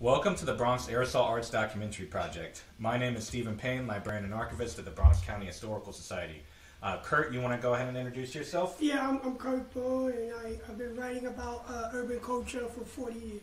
Welcome to the Bronx Aerosol Arts Documentary Project. My name is Steven Payne, librarian and archivist at the Bronx County Historical Society. Uh, Kurt, you want to go ahead and introduce yourself? Yeah, I'm, I'm Kurt Boone, and I, I've been writing about uh, urban culture for 40 years.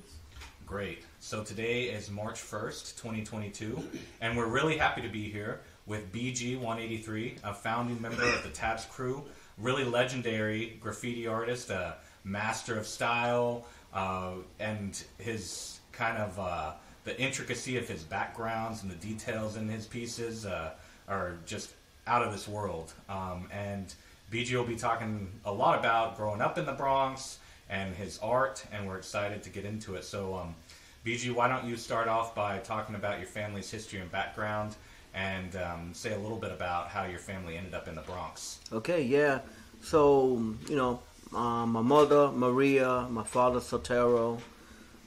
Great. So today is March 1st, 2022, and we're really happy to be here with BG 183, a founding member of the Tats Cru, really legendary graffiti artist, a master of style, uh, and his kind of uh, the intricacy of his backgrounds and the details in his pieces uh, are just out of this world. Um, and BG will be talking a lot about growing up in the Bronx and his art, and we're excited to get into it. So, um, BG, why don't you start off by talking about your family's history and background, and um, say a little bit about how your family ended up in the Bronx? Okay, yeah. So, you know, um, my mother, Maria, my father, Sotero,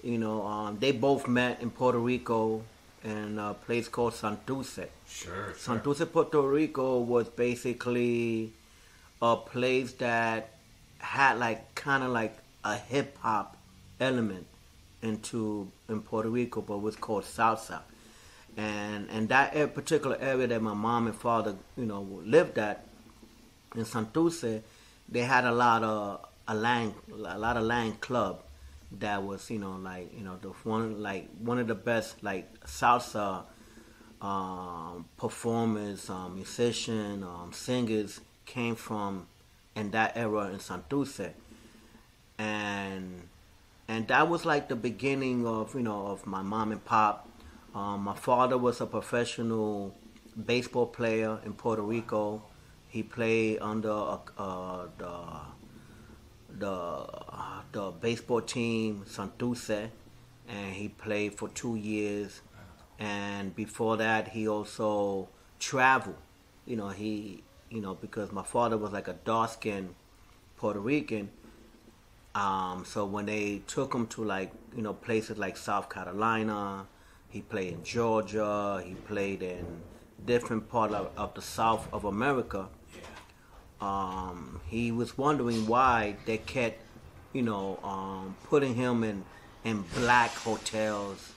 you know, um, they both met in Puerto Rico in a place called Santurce. Sure. Santurce, Puerto Rico was basically a place that had like kind of like a hip hop element into in Puerto Rico, but was called salsa. And and that particular area that my mom and father, you know, lived at in Santurce, they had a lot of a land, a lot of land club that was you know like you know the one like one of the best like salsa um, performers, um, musician, um, singers came from in that era in Santurce, and and that was like the beginning of you know of my mom and pop. Um, my father was a professional baseball player in Puerto Rico. He played under uh, the the the baseball team Santurce, and he played for two years. And before that, he also traveled. You know, he you know because my father was like a dark skinned Puerto Rican. Um, so when they took him to like you know places like South Carolina, he played in Georgia. He played in different part of, of the South of America um, he was wondering why they kept, you know, um, putting him in in black hotels.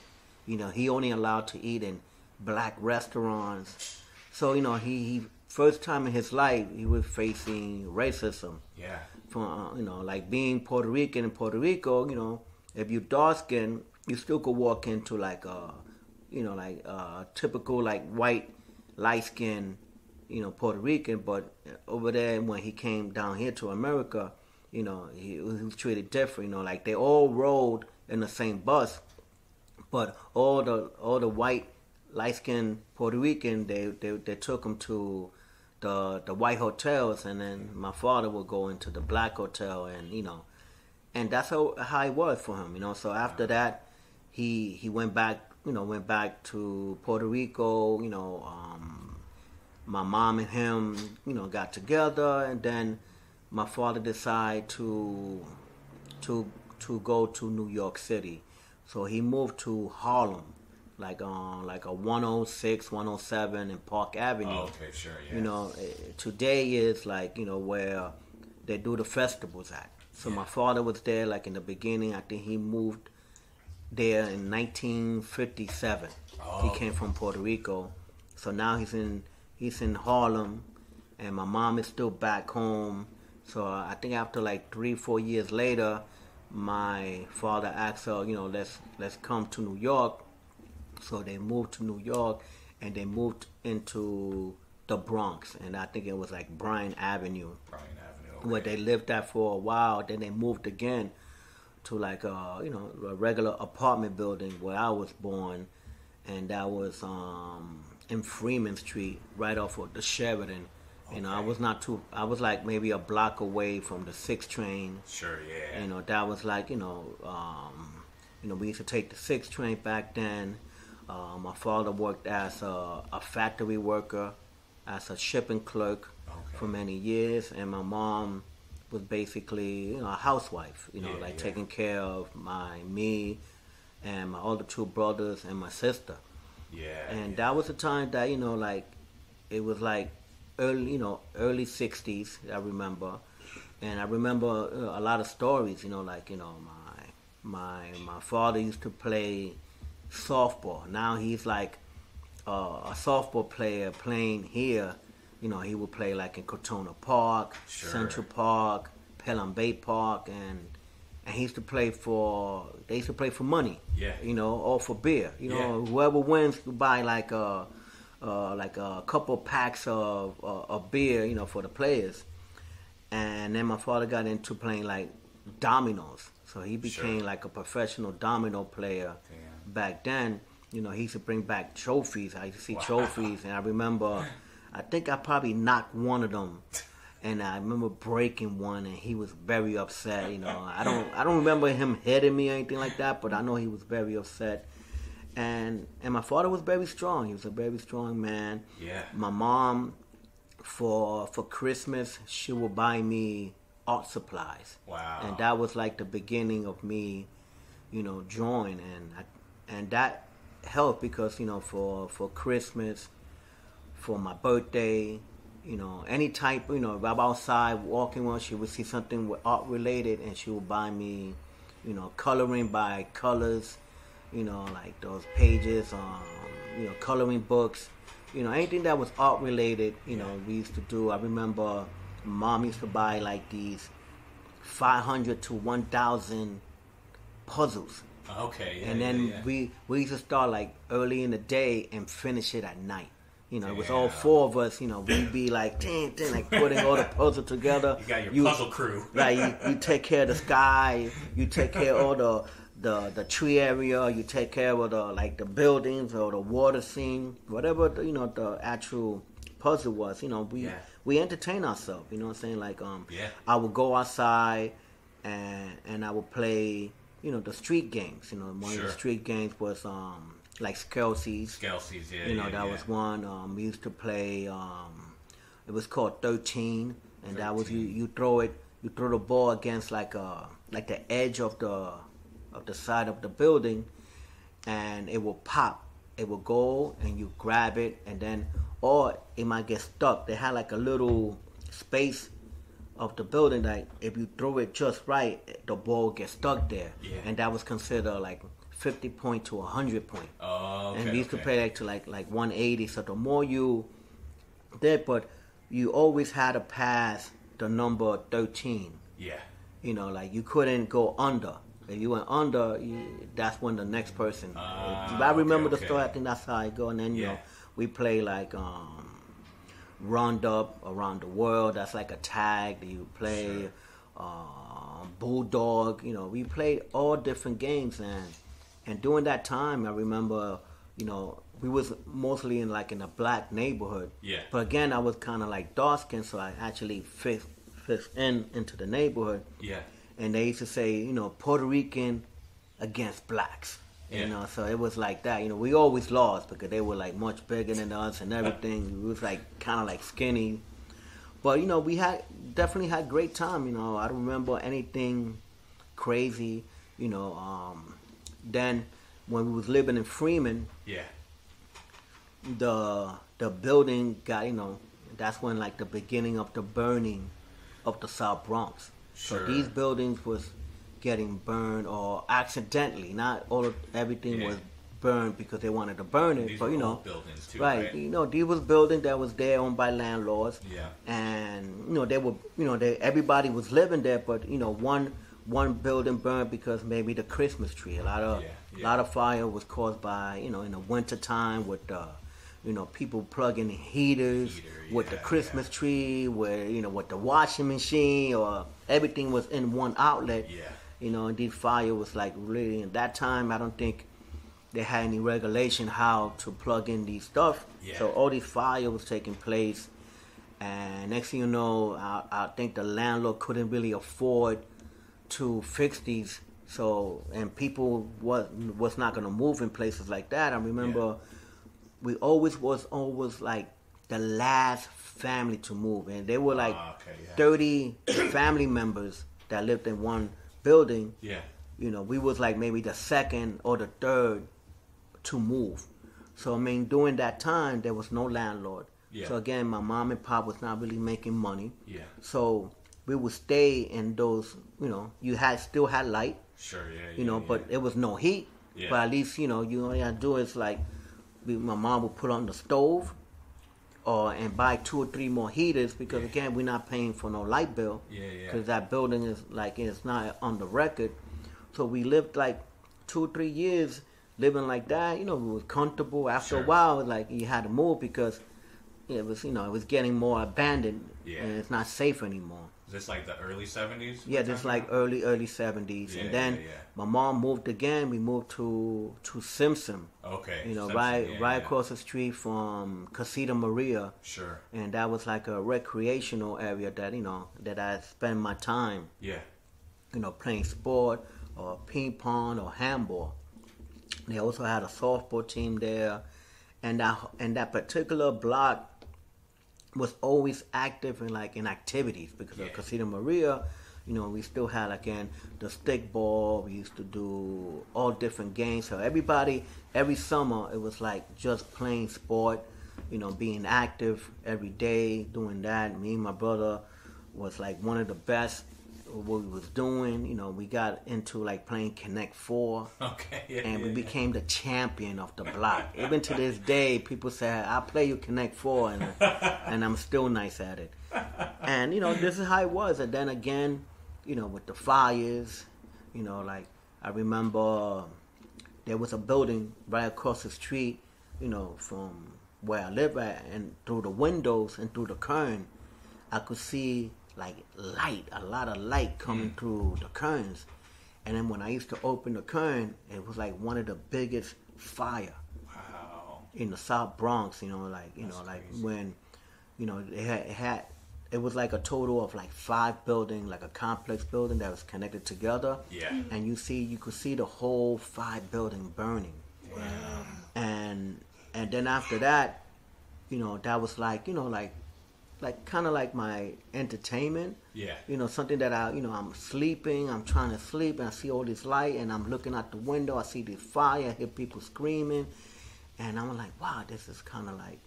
You know, he only allowed to eat in black restaurants. So you know, he, he first time in his life he was facing racism. Yeah. From uh, you know, like being Puerto Rican in Puerto Rico, you know, if you dark skin, you still could walk into like a, you know, like a typical like white, light skin you know, Puerto Rican, but over there when he came down here to America, you know, he, he was treated different. You know, like they all rode in the same bus, but all the all the white, light skinned Puerto Rican, they, they they took him to the the white hotels, and then my father would go into the black hotel, and you know, and that's how how it was for him. You know, so after that, he he went back. You know, went back to Puerto Rico. You know. Um, my mom and him, you know, got together, and then my father decided to to to go to New York City. So he moved to Harlem, like on like a 106, 107 and Park Avenue. Oh, okay, sure, yeah. You know, eh, today is like you know where they do the festivals at. So yeah. my father was there like in the beginning. I think he moved there in 1957. Oh. He came from Puerto Rico. So now he's in he's in Harlem, and my mom is still back home. So uh, I think after like three, four years later, my father asked her, you know, let's let's come to New York. So they moved to New York, and they moved into the Bronx, and I think it was like Bryan Avenue. Bryant Avenue. Okay. Where they lived there for a while. Then they moved again to like a you know a regular apartment building where I was born, and that was um in Freeman Street, right off of the Sheridan. You know, I was not too. I was like maybe a block away from the six train. Sure, yeah. You know, that was like you know, um, you know, we used to take the six train back then. Uh, my father worked as a, a, factory worker, as a shipping clerk okay. for many years, and my mom was basically you know a housewife. You know, yeah, like yeah. taking care of my me and my other two brothers and my sister. Yeah. And yeah. that was the time that you know, like, it was like early, you know, early '60s. I remember, and I remember uh, a lot of stories. You know, like you know, my my my father used to play softball. Now he's like uh, a softball player playing here. You know, he would play like in Crotona Park, Sure. Central Park, Pelham Bay Park, and and he used to play for. They used to play for money. Yeah. You know, or for beer. You know, whoever wins could buy like a. Uh, like a couple packs of, uh, of beer, you know, for the players, and then my father got into playing like dominoes. So he became Sure. like a professional domino player Damn. back then. You know, he used to bring back trophies. I used to see Wow. trophies, and I remember, I think I probably knocked one of them, and I remember breaking one, and he was very upset. You know, I don't, I don't remember him hitting me or anything like that, but I know he was very upset. And and my father was very strong. He was a very strong man Yeah. my mom for for Christmas she would buy me art supplies. Wow. And that was like the beginning of me, you know, drawing and I, and that helped because, you know, for for Christmas, for my birthday, you know, any type, you know, if I'm outside walking one, she would see something with art related and she would buy me, you know, coloring by colors, you know, like those pages, um, you know, coloring books, you know, anything that was art related, you know, we used to do. I remember mom used to buy like these 500 to 1,000 puzzles. Okay. Yeah, and then yeah, we we used to start like early in the day and finish it at night. You know, it was all four of us. You know, we'd be like, dang, dang, like putting all the puzzle together. You got your puzzle crew. Right, you, you take care of the sky. You take care of all the the the tree area. You take care of the like the buildings or the water scene, whatever the, you know the actual puzzle was. You know, we Yeah. we entertain ourselves. You know what I'm saying? Like um, Yeah. I would go outside and and I would play you know the street games. You know, one of the street games was um like Skelsey's. Scalesies, yeah. You know, yeah, that yeah. was one. Um, we used to play. Um, it was called thirteen, and that was you. You throw it. You throw the ball against like a like the edge of the of the side of the building, and it will pop. It will go, and you grab it, and then or it might get stuck. They had like a little space of the building that if you throw it just right, the ball gets stuck there, Yeah. and that was considered like fifty point to hundred point Oh, okay. and we used to okay. play like to like like 180. So the more you did, but you always had to pass the number 13. Yeah. You know, like you couldn't go under. If you went under, you, that's when the next person. If I remember okay, the story. I think that's how I go. And then you Yeah. know, we play like um, Roundup around the world. That's like a tag that you play. Uh, Bulldog. You know, we played all different games and and during that time, I remember, you know, we was mostly in like in a black neighborhood. Yeah. But again, I was kind of like dark skinned, so I actually fit fit in into the neighborhood. Yeah. And they used to say, you know, Puerto Rican against blacks. Yeah. You know, so it was like that. You know, we always lost because they were like much bigger than us and everything. we was like kind of like skinny. But you know, we had definitely had great time. You know, I don't remember anything crazy. You know, um, then when we was living in Freeman, Yeah. the the building got you know that's when like the beginning of the burning of the South Bronx. Sure. So these buildings was getting burned or accidentally, not all of everything Yeah. was burned because they wanted to burn it, but you know, buildings too, right, right? You know, these was buildings that was there owned by landlords. Yeah. And you know, they were you know, they everybody was living there, but you know, one one building burned because maybe the Christmas tree. A lot of Yeah, a lot of fire was caused by you know in the winter time with the you know people plugging heaters Heater, with the yeah, Christmas tree, where you know with the washing machine or everything was in one outlet. Yeah. You know, and the fire was like really. In that time, I don't think they had any regulation how to plug in these stuff. Yeah. So all these fire was taking place, and next thing you know, I, I think the landlord couldn't really afford to fix these. So and people was was not gonna move in places like that. I remember we always was always like the last family to move, and they were like Ah, okay, yeah. thirty family members that lived in one building. Yeah. You know, we was like maybe the second or the third to move. So I mean, during that time, there was no landlord. Yeah. So again, my mom and pop was not really making money. Yeah. So we would stay in those. You know, you had still had light. Sure. Yeah. You know, yeah, but it was no heat. Yeah. But at least you know you only gotta do is like we, my mom would put on the stove, or and buy two or three more heaters because Yeah. again we're not paying for no light bill. Yeah, yeah. Because that building is like it's not on the record, so we lived like two or three years living like that. You know, we were comfortable. After Sure. a while, like you had to move because it was you know it was getting more abandoned Yeah. and it's not safe anymore. Is this like the early seventies? Yeah, just like early early seventies, Yeah, and then yeah, yeah. my mom moved again. We moved to to Simpson, okay. you know, Simpson, right right across the street from Casita Maria, Sure. and that was like a recreational area that you know that I spent my time, Yeah. you know, playing sport or ping pong or handball. They also had a softball team there, and that and that particular block was always active in like in activities because Yeah. of Casita Maria. You know, we still had again the stick ball. We used to do all different games. So everybody, every summer, it was like just playing sport. You know, being active every day, doing that. Me and my brother was like one of the best. At What we was doing, you know, we got into like playing Connect Four Okay. Yeah. and yeah, we yeah. became the champion of the block. Even to this day, people say I play you Connect Four, and and I'm still nice at it. And you know, this is how it was. And then again, you know, with the fires, you know, like I remember um, there was a building right across the street, you know, from where I live at, and through the windows and through the curtain, I could see like light, a lot of light coming mm. through the curtains. And then when I used to open the curtain, it was like one of the biggest fire Wow. in the South Bronx. You know, like you That's know, like crazy. when you know it had, it had it was like a total of like five building, like a complex building that was connected together. Yeah. Mm-hmm. And you see, you could see the whole five building burning Wow. and and then after that, you know, that was like you know like like kind of like my entertainment. Yeah. You know, something that I you know I'm sleeping, I'm trying to sleep, and I see all this light, and I'm looking out the window, I see this fire, I hear people screaming, and I'm like, wow, this is kind of like,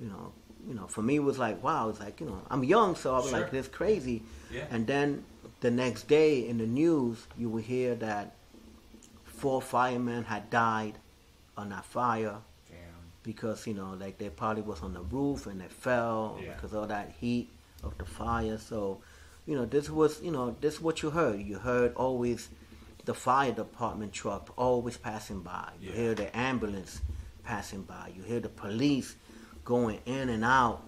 you know. You know, for me, it was like, wow, it's like, you know, I'm young, so I was Sure. like, this crazy. Yeah. And then the next day in the news, you would hear that four firemen had died on that fire. Because you know like they probably was on the roof and they fell Yeah. because of that heat of the fire. So you know this was you know this is what you heard. You heard always the fire department truck always passing by. You Yeah. hear the ambulance passing by. You hear the police going in and out.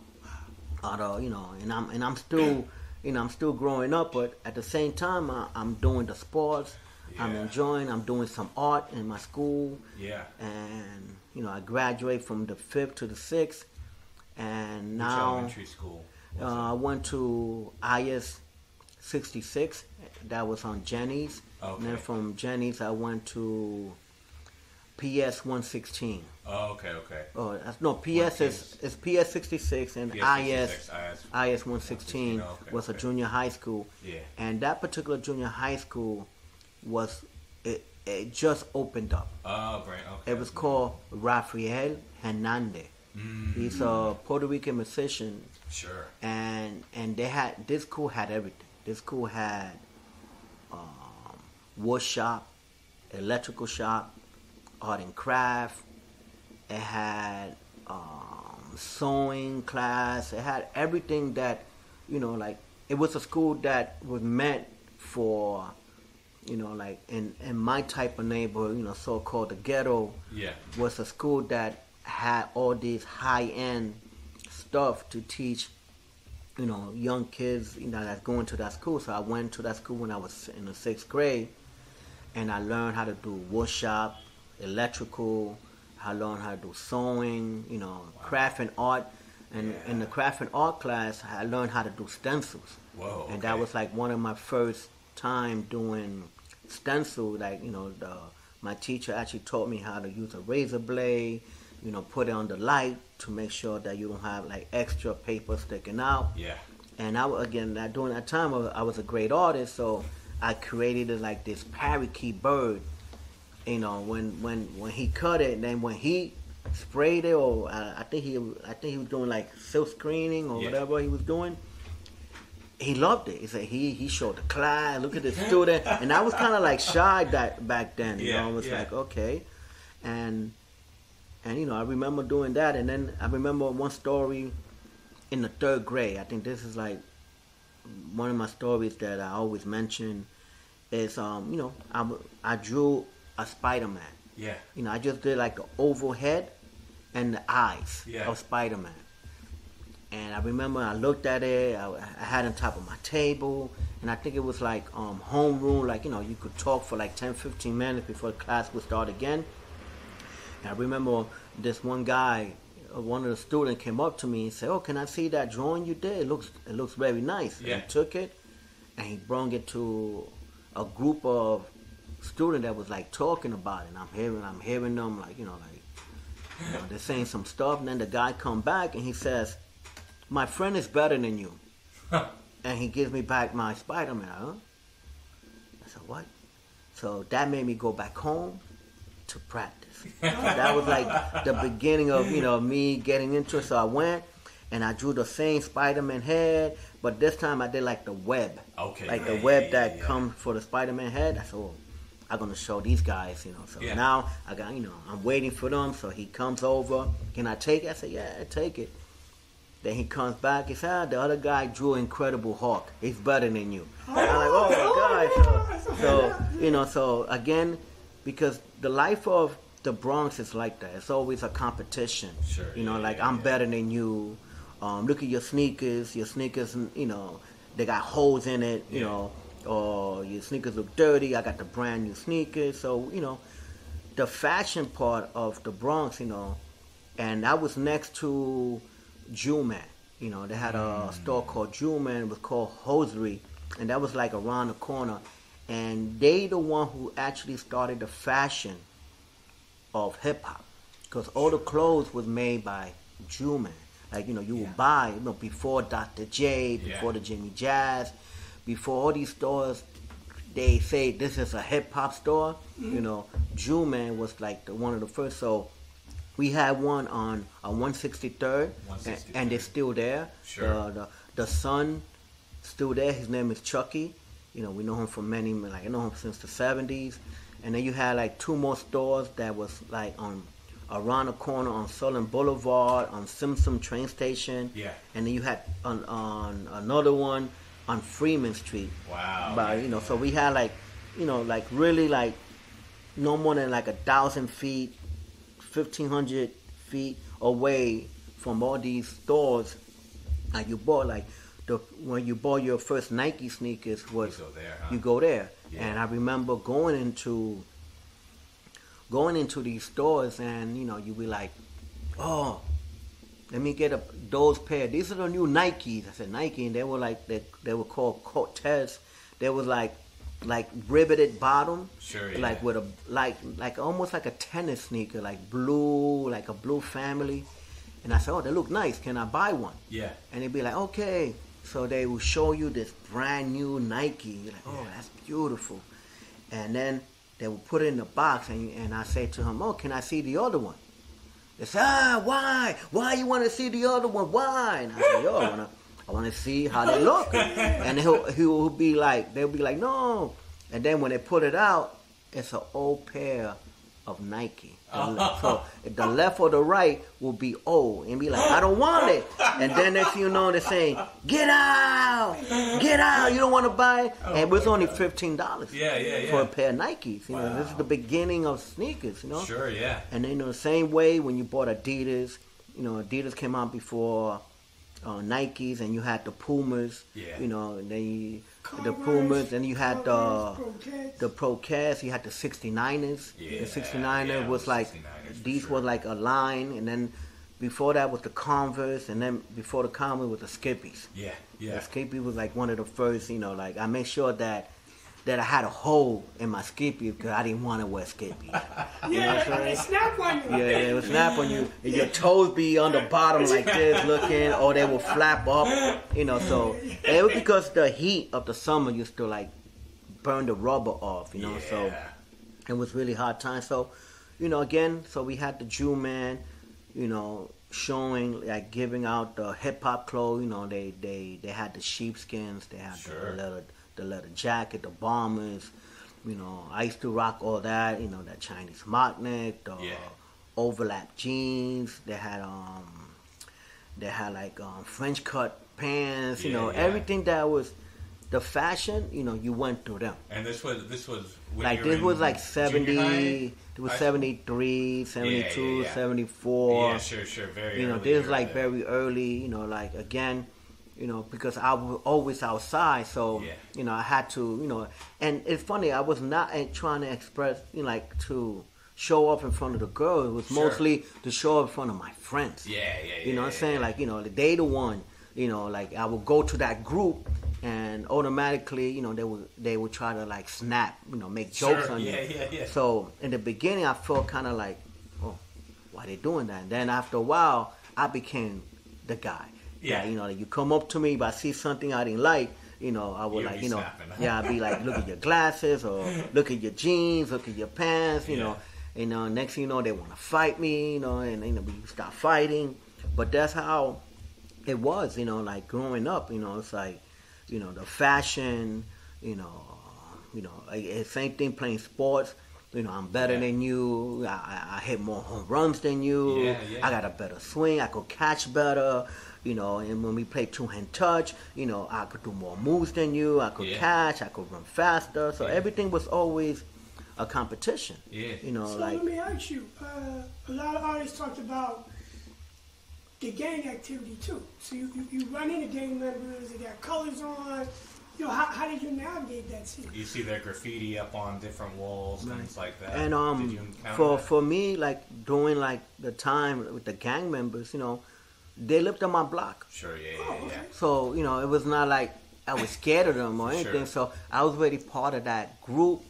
Although you know and i'm and i'm still you know i'm still growing up but at the same time I, i'm doing the sports. I'm enjoying i'm doing some art in my school. Yeah. and you know I graduated from the fifth to the sixth, and Which now elementary school? uh, I went to IS sixty six. That was on Jenny's. And then from Jenny's I went to PS one sixteen. Oh, okay, okay. Oh, that's, no, PS is it's PS sixty six and PS IS 66, IS. IS one sixteen Oh, okay, was a okay. junior high school. Yeah. And that particular junior high school was it, just opened up. Oh, great. Okay. It was called Rafael Hernandez. Mm, He's a Puerto Rican musician, sure. and and they had this school had everything. This school had um, wood shop, electrical shop, art and craft. It had um, sewing class. It had everything that you know, like it was a school that was meant for you know, like in in my type of neighborhood, you know, so called the ghetto Yeah. was a school that had all these high end stuff to teach, you know, young kids, you know, that's going to that school. So I went to that school when I was in the sixth grade, and I learned how to do wood shop, electrical. I learned how to do sewing, you know, craft and art. And in the craft and art class, I learned how to do stencils. Whoa, And that was like one of my first time doing stencil. Like you know, the my teacher actually taught me how to use a razor blade. You know, put it on the light to make sure that you don't have like extra paper sticking out. Yeah. And I again that during that time I was, a great artist, so I created like this parakeet bird. You know, when when when he cut it, and then when he sprayed it, or uh, I think he I think he was doing like silk screening or Yeah. whatever he was doing. He loved it. He said he he showed the class. Look at the student, and I was kind of like shy that back then. You Yeah, know, I was yeah. like okay, and and you know I remember doing that, and then I remember one story in the third grade. I think this is like one of my stories that I always mention. Is um you know I I drew a Spider Man. Yeah. You know I just did like the oval head and the eyes Yeah. of Spider Man. And I remember I looked at it. I, I had it on top of my table, and I think it was like um, homeroom. Like you know, you could talk for like 10, 15 minutes before class would start again. And I remember this one guy, uh, one of the students, came up to me and said, "Oh, can I see that drawing you did? It looks it looks very nice." Yeah. And he took it, and he brought it to a group of students that was like talking about it. And I'm hearing I'm hearing them like you know like you know, they're saying some stuff, and then the guy come back and he says, "My friend is better than you," and he gives me back my Spider Man. Huh? I said, "What?" So that made me go back home to practice. that was like the beginning of you know me getting into it. So I went and I drew the same Spider Man head, but this time I did like the web, Okay. like the web that yeah. comes for the Spider Man head. I said, oh, I'm gonna show these guys, you know. So Yeah. now I got, you know, I'm waiting for them. So he comes over. Can I take it? I said, yeah, take it. Then he comes back. He said, ah, the other guy drew Incredible Hulk. He's better than you. I'm like, oh my god. So, so you know, so again, because the life of the Bronx is like that. It's always a competition. Sure, You know, yeah, like yeah, I'm yeah. better than you. Um, look at your sneakers. Your sneakers, you know, they got holes in it. You Yeah. know, or your sneakers look dirty. I got the brand new sneakers. So you know, the fashion part of the Bronx, you know, and I was next to Jewel Man. You know, they had a mm. store called Jewel Man. It was called Hosiery, and that was like around the corner. And they the one who actually started the fashion of hip hop, because all the clothes was made by Jewel Man. Like you know, you Yeah. would buy you know before Dr. J, before Yeah. the Jimmy Jazz, before all these stores. They say this is a hip hop store. You mm-hmm. know, Jewel Man was like the one of the first. So we had one on on 163rd, and, 163rd. and it's still there. Sure. The, the the son still there. His name is Chucky. You know, we know him from many. Like I know him since the 70s. And then you had like two more stores that was like on around the corner on Southern Boulevard, on Simpson train station. Yeah. And then you had on on another one on Freeman Street. Wow. But you know, so we had like, you know, like really like no more than like a thousand feet, fifteen hundred feet away from all these stores. And you bought like the when you bought your first Nike sneakers was You go there, huh? you go there. Yeah. And I remember going into going into these stores and you know you be like, oh, let me get a those pair. These are the new Nikes. I said Nike, and they were like they they were called Cortez. They was like like riveted bottom, Sure, like with a like like almost like a tennis sneaker, like blue, like a blue family. And I said, oh, they look nice. Can I buy one? Yeah. And they'd be like, okay. So they will show you this brand new Nike. You're like, oh, Yeah. that's beautiful. And then they will put it in the box, and, and I say to him, oh, can I see the other one? They say, ah, why? Why you want to see the other one? Why? And I say, yo, I want to I wanna see how they look. and he'll, he'll be like, they'll be like, no. And then when they put it out, it's an old pair of Nike. The so the left or the right will be old and be like, I don't want it. And then next thing you know, they're saying, Get out! Get out! You don't want to buy it? Oh, and it was only fifteen dollars Yeah, yeah, for yeah. a pair of Nikes. You know, this is the beginning of sneakers, you know? Sure, yeah. And then in the same way, when you bought Adidas, you know, Adidas came out before uh, Nikes, and you had the Pumas. Yeah. You know, and then you, the Pumas, and you had the Converse, Pro-Keds. the Pro-Keds. You had the 69ers. Yeah, the 69er yeah, was those like 69ers these sure. were like a line, and then before that was the Converse, and then before the Converse was the Skippies. Yeah, yeah. The Skippy was like one of the first, you know, like I made sure that that I had a hole in my Skippy because I didn't want to wear Skippy. Yeah, and they snap on you. Yeah, yeah, it would snap on you. And your toes be on the bottom like this, looking, or they will flap up. You know, so and it was because the heat of the summer used to like burn the rubber off. You know, so it was really hard time. So, you know, again, so we had the Jew man. You know, showing like giving out the hip hop clothes. You know, they they they had the sheepskins, they had Sure. the leather the leather jacket, the bombers. You know, I used to rock all that. You know, that Chinese mock neck, the Yeah. overlap jeans. They had um, they had like um, French cut pants. You know, yeah. everything that was the fashion. You know, you went through them. And this was this was Like this was like junior high? 70, it was High 73, 72, Yeah, yeah, yeah. 74. Yeah, sure, sure. Very. you know, this is like very early, you know, like again, you know, because I was always outside, so Yeah. you know, I had to, you know, and it's funny, I was not trying to express, you know, like to show up in front of the girl. It was Sure. mostly to show up in front of my friends. Yeah, yeah, yeah. You know what I'm saying? yeah. Like, you know, they the one, you know, like I would go to that group and automatically, you know, they would they would try to like snap, you know, make jokes Sure, on yeah, you. yeah, yeah. So in the beginning I felt kinda like, Oh, why they doing that? And then after a while I became the guy. Yeah. That, you know, like you come up to me if I see something I didn't like, you know, I would like, you know, snapping. yeah, I'd be like, look at your glasses or look at your jeans, look at your pants, you Yeah. know. You know, next thing you know, they want to fight me, you know, and you know, we start fighting. But that's how it was, you know, like growing up, you know, it's like, you know, the fashion, you know, you know, like, same thing playing sports. You know, I'm better Yeah. than you. I, I- I hit more home runs than you. Yeah, yeah. I got a better swing. I could catch better. You know, and when we play two hand touch, you know, I could do more moves than you. I could Yeah. catch. I could run faster. So Yeah. everything was always a competition. Yeah. You know, So like let me ask you, uh, a lot of artists talked about the gang activity too. So you, you, you run into gang members, they got colors on. You know, how, how did you navigate that scene? You see their graffiti up on different walls, things like that. And Did um, you encounter for that? for me, like during like the time with the gang members, you know, they lived on my block, Sure, yeah, Oh, yeah, yeah. so you know it was not like I was scared of them or anything. Sure. So I was already part of that group,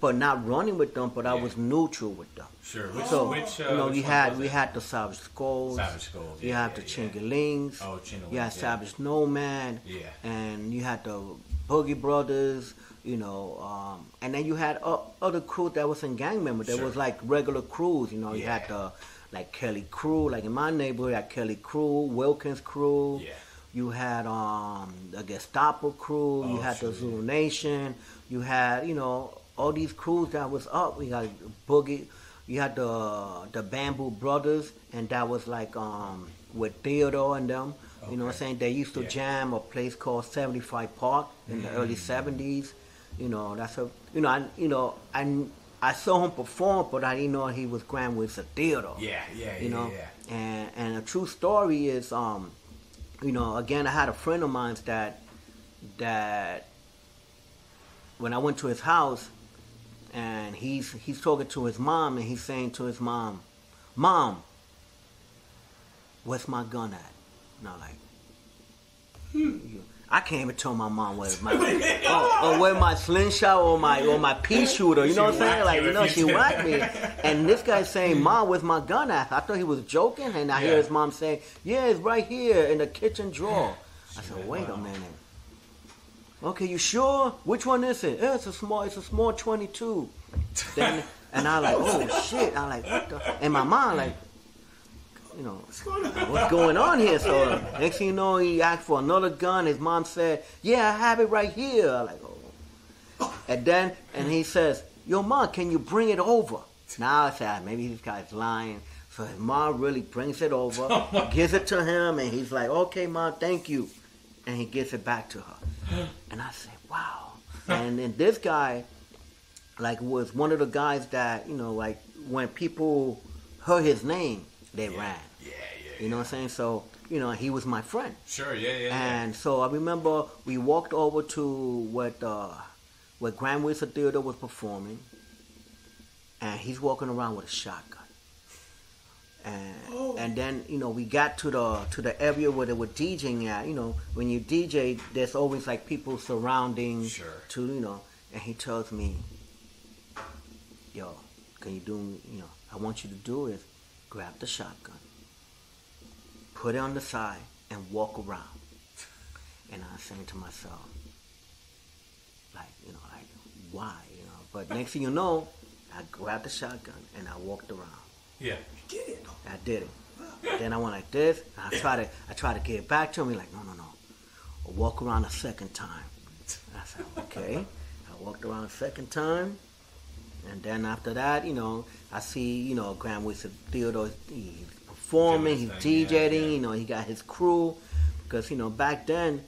but not running with them. But I Yeah. was neutral with them. Sure. Which, So which, uh, you know, which we had we it? had the Savage Skulls, Savage Skulls. you yeah, had yeah, the yeah. Chingalings, Oh, Chingalings, you had yeah. Savage Nomad, Yeah. and you had the Boogie Brothers, you know, um, and then you had uh, other crew that was in gang members. There Sure. was like regular crews, you know. You had the like Kelly Crew, like in my neighborhood, you had Kelly Crew, Wilkins Crew. Yeah. You had um, the Gestapo crew. Oh, you had sure, the Zulu Nation. You had you know all these crews that was up. We got Boogie. You had the the Bamboo Brothers, and that was like um, with Theodore and them. You know what I'm saying? They used to Yeah. jam a place called 75 Park in the early Mm. 70s. You know, that's a you know I you know I I saw him perform, but I didn't know he was Grand Wizard Theodore. Yeah, yeah, You yeah, know, yeah. and and a true story is um, you know, again I had a friend of mine that that when I went to his house and he's he's talking to his mom and he's saying to his mom, Mom, where's my gun at? And I'm like, "You- I can't even tell my mom where's my or, or where my slingshot or my or my pea shooter. You know what I'm saying? Like you know, she whacked me. And this guy's saying, "Mom, where's my gun at?" I thought he was joking, and I hear his mom saying, "Yeah, it's right here in the kitchen drawer." I said, "Wait a minute." Okay, you sure? Which one is it? Yeah, it's a small. It's a small twenty-two. Then, and I like, oh shit! I like, what the? And my mom like, you know, What's going on? what's going on here? So next thing you know, he asked for another gun. His mom said, "Yeah, I have it right here." I like, oh. And then, and he says, "Yo, mom, can you bring it over?" Now I said, maybe this guy's lying. So his mom really brings it over, oh gives it to him, and he's like, "Okay, mom, thank you," and he gives it back to her. And I said, "Wow." And then this guy, like, was one of the guys that you know, like, when people heard his name, they Yeah. ran. Yeah, yeah. You know what I'm saying? So, you know, he was my friend. Sure, yeah, yeah, yeah. And so I remember we walked over to what uh, where Grand Wizard Theodore was performing, and he's walking around with a shotgun. And Oh. and then you know we got to the to the area where they were DJing at. You know when you DJ, there's always like people surrounding Sure. to you know. And he tells me, "Yo, can you do you know? I want you to do is grab the shotgun, put it on the side, and walk around." And I was saying to myself, like, you know, like, why, you know? But next thing you know, I grabbed the shotgun and I walked around. yeah. Get it. I did it. then I went like this. And I try to I try to get it back to him. He's like, no, no, no. I'll walk around a second time. I said, okay. I walked around a second time. And then after that, you know, I see, you know, Grand Wizard Theodore, he's performing, he's Doing his yeah, DJing, yeah. you know, he got his crew. Because, you know, back then,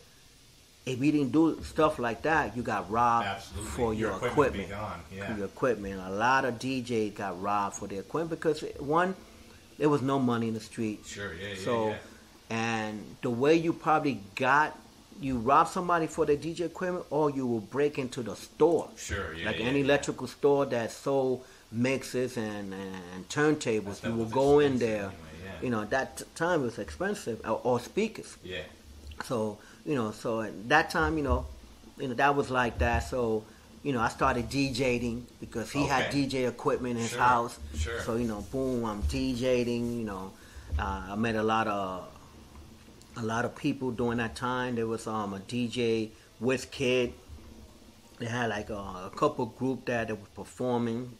if you didn't do stuff like that, you got robbed Absolutely. for your, equipment. equipment. Would be gone. For Yeah. your equipment. A lot of DJs got robbed for their equipment because, one, there was no money in the street. Sure. Yeah. Yeah. So, yeah. and the way you probably got, you rob somebody for their DJ equipment, or you will break into the store, Sure. Yeah. like yeah, any yeah. electrical store that sold mixes and, and turntables. You will go in there. anyway. You know, that t- time it was expensive, or, or speakers. Yeah. So you know, so at that time, you know, you know that was like that. So you know, I started DJing because he had DJ equipment in his Sure, house. sure. So you know, boom, I'm DJing. You know, uh, I met a lot of a lot of people during that time. There was um a DJ with Kid. They had like a, a couple group that, that was performing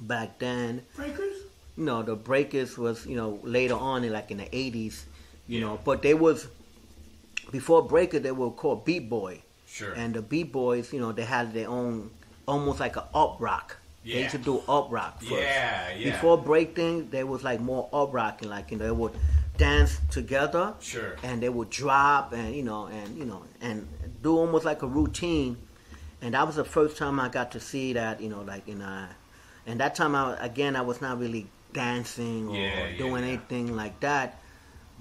back then Breakers? You know the breakers was you know later on in like in the 80s you Yeah. know but they was before breaker they were called beat boy Sure. and the beat boys you know they had their own almost like a up rock they Yeah. used to do up rock first yeah. Yeah. before breaking they was like more up rocking like you know they would dance together Sure. and they would drop and you know and you know and do almost like a routine and that was the first time I got to see that you know like in uh and that time I again I was not really dancing or Yeah, yeah, doing yeah. anything like that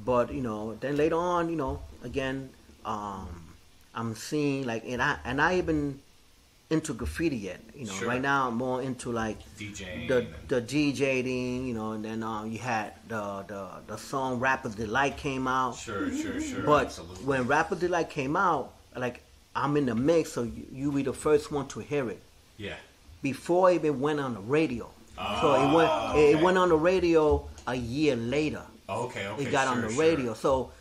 but you know then later on you know again um I'm seeing like and I and I even into graffiti yet you know Sure. right now I'm more into like DJing. the the DJing, you know, and then um, you had the the the song "Rapper's Delight" came out. Sure. Sure. Sure. but absolutely. when "Rapper's Delight" came out, like I'm in the mix, so you, you be the first one to hear it yeah. before it even went on the radio. So Ah, it went okay. it went on the radio a year later. Okay. Okay. it got on sure, the sure. radio. So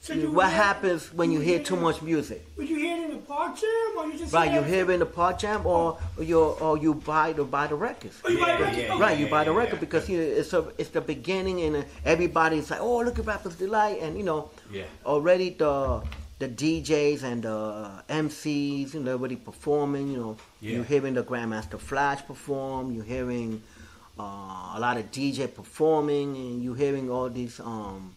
So you what hear- happens when you hear too much music? Would you hear it in the park jam or you just Right, you hear it in the part jam, or you or you buy the buy the records. Oh, you buy the Yeah, record? yeah, Okay. Right, you buy the record yeah. because you know, it's a, it's the beginning and uh, everybody's like, oh look at Rappers Delight and you know Yeah. already the the DJs and the MCs and everybody performing. You know, Yeah. you're hearing the Grandmaster Flash perform. You're hearing uh, a lot of DJ performing, and you're hearing all these um,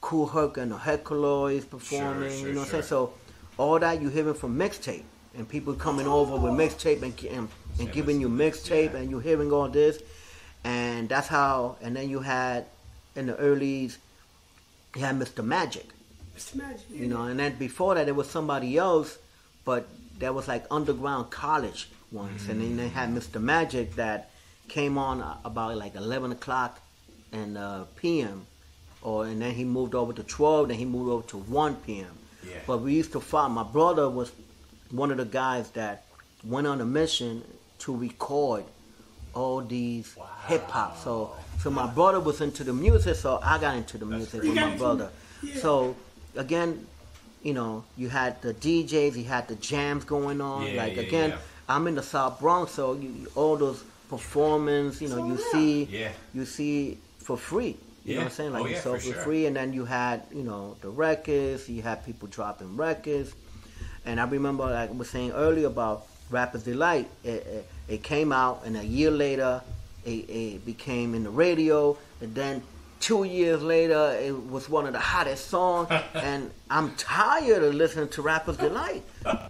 Kool Herc and the Herculoids performing. sure, you know what I'm saying? So all that you hearing from mixtape and people coming over with mixtape and and, and giving you mixtape yeah. and you hearing all this, and that's how. And then you had in the earlys, you had Mr. Magic. Mr. Magic. You know, and then before that, it was somebody else, but that was like underground college ones. And then they had Mr. Magic that came on uh, about like 11 o'clock and uh, p.m. Or, and then he moved over to 12, then he moved over to 1 p.m. Yeah. But we used to follow. My brother was one of the guys that went on a mission to record all these hip hop. So, so my brother was into the music, so I got into the music pretty with my brother. yeah. So, again, you know, you had the DJs, you had the jams going on. Yeah, like yeah, again, yeah. I'm in the South Bronx, so you, you- all those performance, you know, So, you yeah. see, Yeah. you see for free. You know what I'm saying? Like Oh, you yeah, saw for for sure. free, and then you had, you know, the records. You had people dropping records, and I remember, like I was saying earlier about Rappers Delight. It, it, it came out, and a year later, it, it became in the radio, and then two years later, it was one of the hottest songs. and I'm tired of listening to Rappers Delight anymore.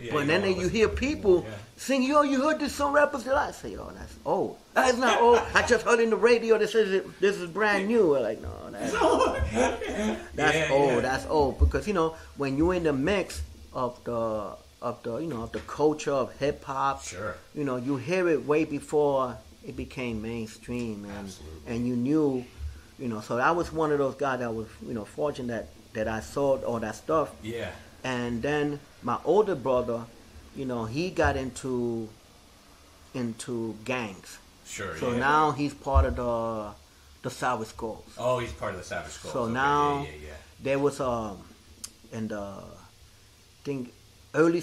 Yeah, but you then you hear people yeah. Sing, yo, you heard this song, Rappers Delight? I say, oh, that's old. That's not old. I just heard in the radio. This is this is brand new. We're like, no, that's old. that's Yeah, old. yeah. That's old because you know when you're in the mix of the of the you know of the culture of hip hop, Sure. you know you hear it way before it became mainstream, and Absolutely. and you knew, you know. So I was one of those guys that was you know fortunate that that I saw all that stuff, Yeah. and then my older brother, you know, he got into into gangs. Sure. So yeah. now he's part of the the Sour Skulls. Oh, he's part of the Savage Skulls. So okay, now- Yeah, yeah. There was um in the I think early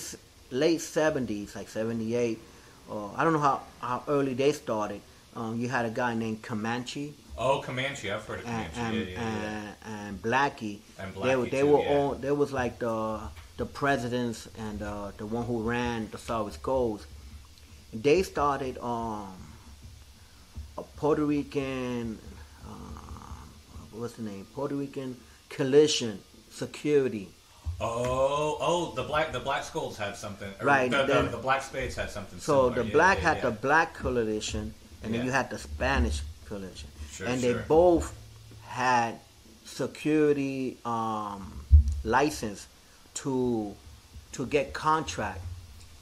late seventies, like seventy eight, or I don't know how, how early they started. um, you had a guy named Comanche Oh, Comanche. I've heard of Comanche. and, yeah. and, and Blackie. And they were Blackie they too, were all they was like the the presidents and uh, the one who ran the South Coast. They started um a Puerto Rican um, what's the name Puerto Rican coalition security. Oh, oh, the black the black skulls had something. Right, The, the, then- the black spades had something. So similar. the yeah, black yeah, had yeah. the black coalition, and then you had the Spanish coalition, Sure, and sure. they both had security um, license to to get contract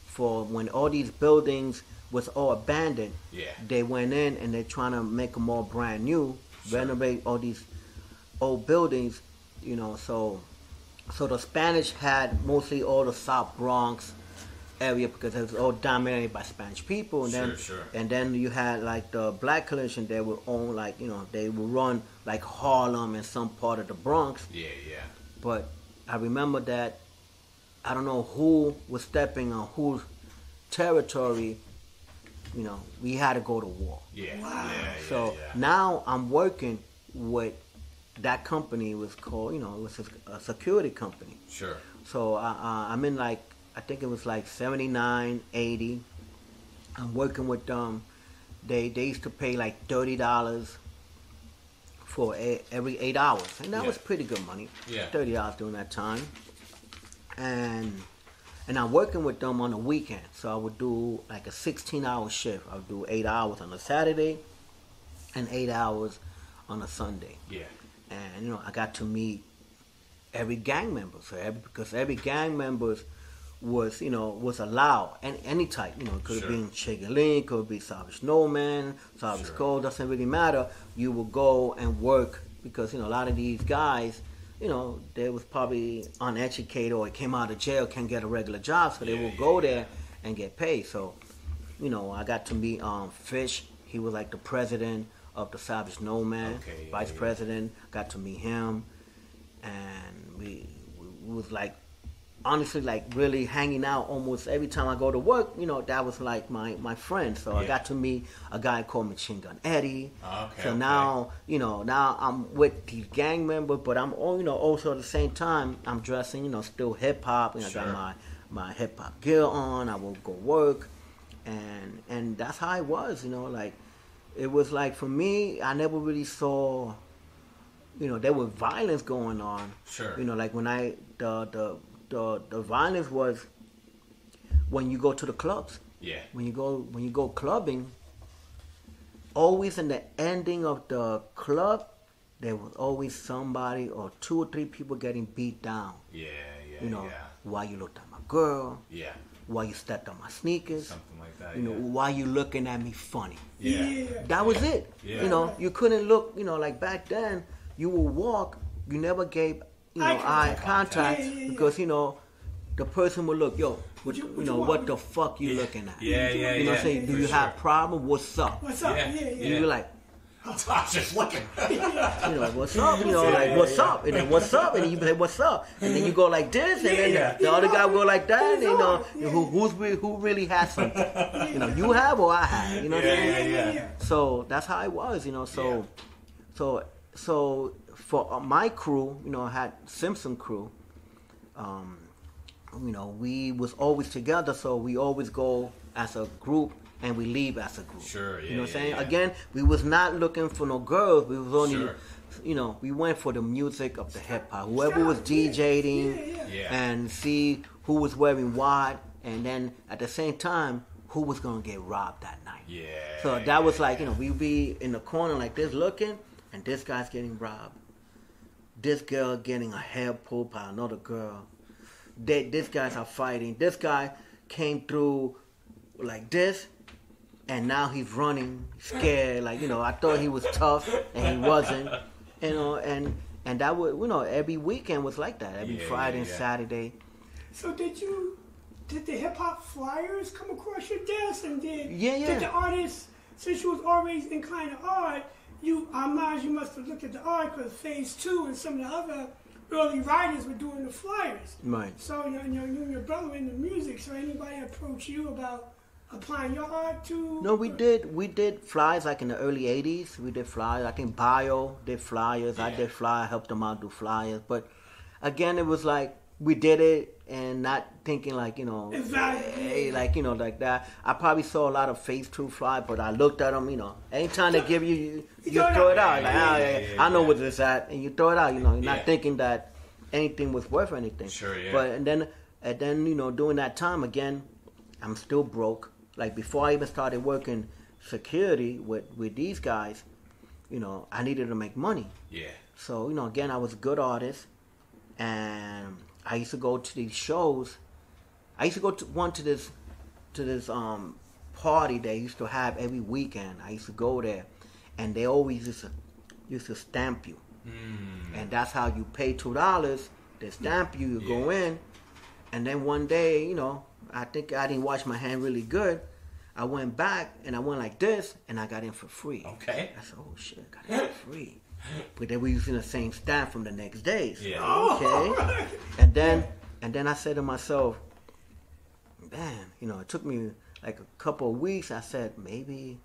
for when all these buildings was all abandoned. Yeah. They went in and they're trying to make them all brand new, Sure. renovate all these old buildings, you know. So, so the Spanish had mostly all the South Bronx area because it was all dominated by Spanish people, and then Sure, sure. and then you had like the Black coalition. They would own like you know they would run like Harlem and some part of the Bronx. Yeah, yeah. But I remember that I don't know who was stepping on whose territory. You know, we had to go to war. Yeah, Wow. yeah, yeah. So yeah. now I'm working with that company was called, you know, it was a, a security company. Sure. So I, uh, I'm in like, I think it was like 79, 80. I'm working with them. They they used to pay like thirty dollars for a, every eight hours, and that Yeah. was pretty good money. Yeah. thirty dollars during that time, and and I'm working with them on the weekend. So I would do like a 16 hour shift. I would do eight hours on a Saturday, and eight hours on a Sunday Yeah. and you know I got to meet every gang member. So every, because every gang member was you know was allowed and any type you know it could Sure. have been Chigalin, could be Savage Nomad, Savage Sure. Gold doesn't really matter. You will go and work because you know a lot of these guys. You know, they was probably uneducated or came out of jail, can't get a regular job, so they Yeah, will yeah, go yeah. there and get paid. So, you know, I got to meet um, Fish. He was like the president of the Savage Nomad, Okay, yeah, vice yeah. president. Got to meet him, and we, we was like, honestly, like really hanging out almost every time I go to work. You know, that was like my my friend. So I got to meet a guy called Machine Gun Eddie. Ah, okay, so okay. now, you know, now I'm with these gang members, but I'm, all you know, also at the same time, I'm dressing, you know, still hip hop. You know, I got my my hip hop gear on. I will go work, and and that's how it was. You know, like it was like for me, I never really saw. You know, there was violence going on. Sure. You know, like when I the the the the violence was when you go to the clubs Yeah. when you go when you go clubbing, always in the ending of the club, there was always somebody or two or three people getting beat down. Yeah, yeah, You know, yeah. why you looked at my girl, Yeah. why you stepped on my sneakers, Something like that. you know, yeah. why you looking at me funny. Yeah. That was it. Yeah. You know, you couldn't look. You know, like back then, you would walk. You never gave you know Eye eye contact. contact Yeah, yeah, yeah. because you know the person will look. Yo, what, you- you, what you know want? what the fuck you looking at? Yeah, yeah, You know what I'm saying? Do for you have problem? What's up? What's up? Yeah, Yeah, yeah. And you're like, I'm just looking. you know, what's up? You know, Yeah, like yeah, what's yeah. up? And then what's up? And then you say what's up? And then you go like this, and then Yeah. the other guy go like that. And, you know, Yeah. who who's re- who really has something? You know, you have or I have. You know what I'm Yeah, saying? yeah, yeah. So that's how it was, you know. So, Yeah. so, so for uh, my crew, you know, I had Simpson crew. Um, you know, we was always together, so we always go as a group and we leave as a group. Sure, yeah, You know what I'm yeah, saying? yeah. Again, we was not looking for no girls. We was only, Sure. you know, we went for the music of the hip hop. Whoever was Style, yeah, DJing yeah, yeah. Yeah. and see who was wearing what, and then at the same time, who was gonna get robbed that night. Yeah. So that was yeah, like, you know, we be in the corner like this looking, and this guy's getting robbed. This girl getting her hair pulled by another girl. They, this guys are fighting. This guy came through like this, and now he's running, scared. Like you know, I thought he was tough, and he wasn't. You know, and and that would you know every weekend was like that. Every Yeah, yeah, Friday and yeah. Saturday. So did you did the hip hop flyers come across your desk and did Yeah, yeah. did the artists since you was always inclined to art, you I imagine you must have looked at the art because Phase Two and some of the other early writers were doing the flyers. Right. So you know, you, you and your brother were in the music, so anybody approach you about applying your art to? No, we did. We did flyers like in the early '80s. We did flyers. I think Bio did flyers. I did flyers. Helped them out do flyers. But again, it was like we did it and not thinking like you know, Evaluate. hey, like you know, like that. I probably saw a lot of Phase Two fly, but I looked at them. You know, anytime they give you, you, you throw it throw it out. out. Like, Yeah, ah, yeah, yeah, yeah, I know yeah. what this at, and you throw it out. You know, you're not Yeah. thinking that anything was worth anything. Sure, yeah. But and then and then you know during that time again, I'm still broke. Like before I even started working security with with these guys, you know, I needed to make money. Yeah. So you know, again, I was a good artist, and I used to go to these shows. I used to go to one to this to this um party they used to have every weekend. I used to go there, and they always used to used to stamp you, Mm. and that's how you pay two dollars. They stamp you, you go in, and then one day, you know, I think I didn't wash my hand really good. I went back and I went like this, and I got in for free. Okay. I said, "Oh shit, I got in for free." But they were using the same stamp from the next days. Yeah. Okay. And then, and then I said to myself, "Man, you know, it took me like a couple of weeks." I said, "Maybe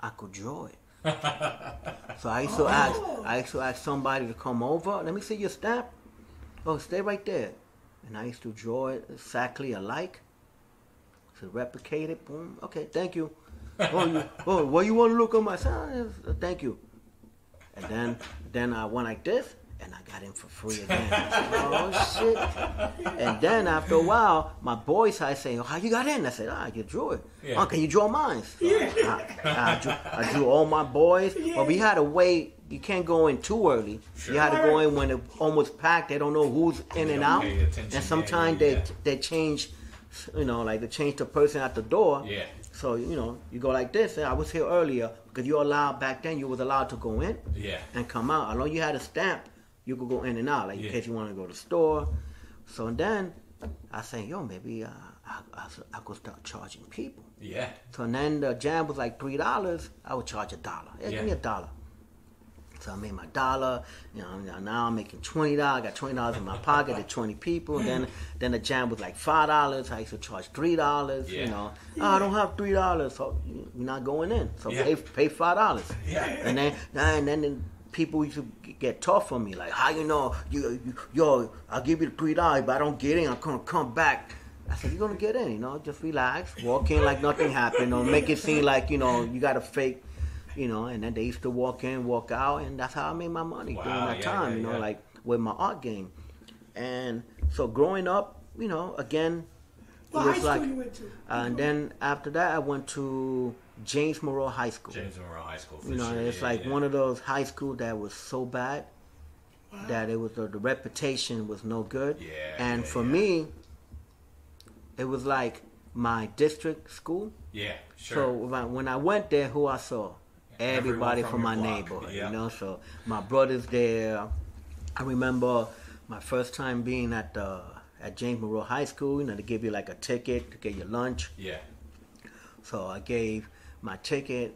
I could draw it." so I used to oh. ask, I used to ask somebody to come over. Let me see your stamp. Oh, stay right there. And I used to draw it exactly alike. So replicate it. Boom. Okay, thank you. oh, you, oh, well, you want to look on my side? Thank you. And then, then I went like this, and I got in for free again. Said, oh shit! And then after a while, my boys I say, oh, "How you got in?" I said, "Ah, you drew it. Yeah. Oh, can you draw mine?" So I, I, drew, I drew all my boys, but we had to wait. You can't go in too early. Sure. You had to go in when it almost packed. They don't know who's in and out, and sometimes they yeah. they change. You know, like they change the person at the door. Yeah. So you know, you go like this. I was here earlier because you're allowed back then. You was allowed to go in Yeah. and come out. As long you had a stamp, you could go in and out, like Yeah. in case you want to go to the store. So then I say, yo, maybe uh, I, I, I could start charging people. Yeah. So then the jam was like three dollars. I would charge a dollar. Hey, Yeah. Give me a dollar. So I made my dollar. You know, now I'm making twenty dollars. I got twenty dollars in my pocket. At twenty people. Then then the jam was like five dollars. I used to charge three dollars. Yeah. You know, oh, I don't have three dollars, so you're not going in. So Yeah. pay pay five dollars. Yeah. And then and then. then People used to get tough on me, like, "How you know? You, you yo, I'll give you the three dollars, but I don't get in. I'm gonna come back." I said, "You're gonna get in, you know. Just relax, walk in like nothing happened, or make it seem like you know you got a fake, you know." And then they used to walk in, walk out, and that's how I made my money during that yeah, time, yeah, you know, yeah. like with my art game. And so growing up, you know, again, What it high was school like, you went to? and then after that, I went to James Monroe High School. James Monroe High School. For You know, sure. it's yeah, like yeah. one of those high school that was so bad that it was the, the reputation was no good. Yeah, And yeah, for yeah. me, it was like my district school. Yeah. Sure. So when I went there, who I saw? Everybody from, from my block, neighborhood. yeah. You know, so my brothers there. I remember my first time being at the at James Monroe High School. You know, they give you like a ticket to get your lunch. yeah. So I gave my ticket,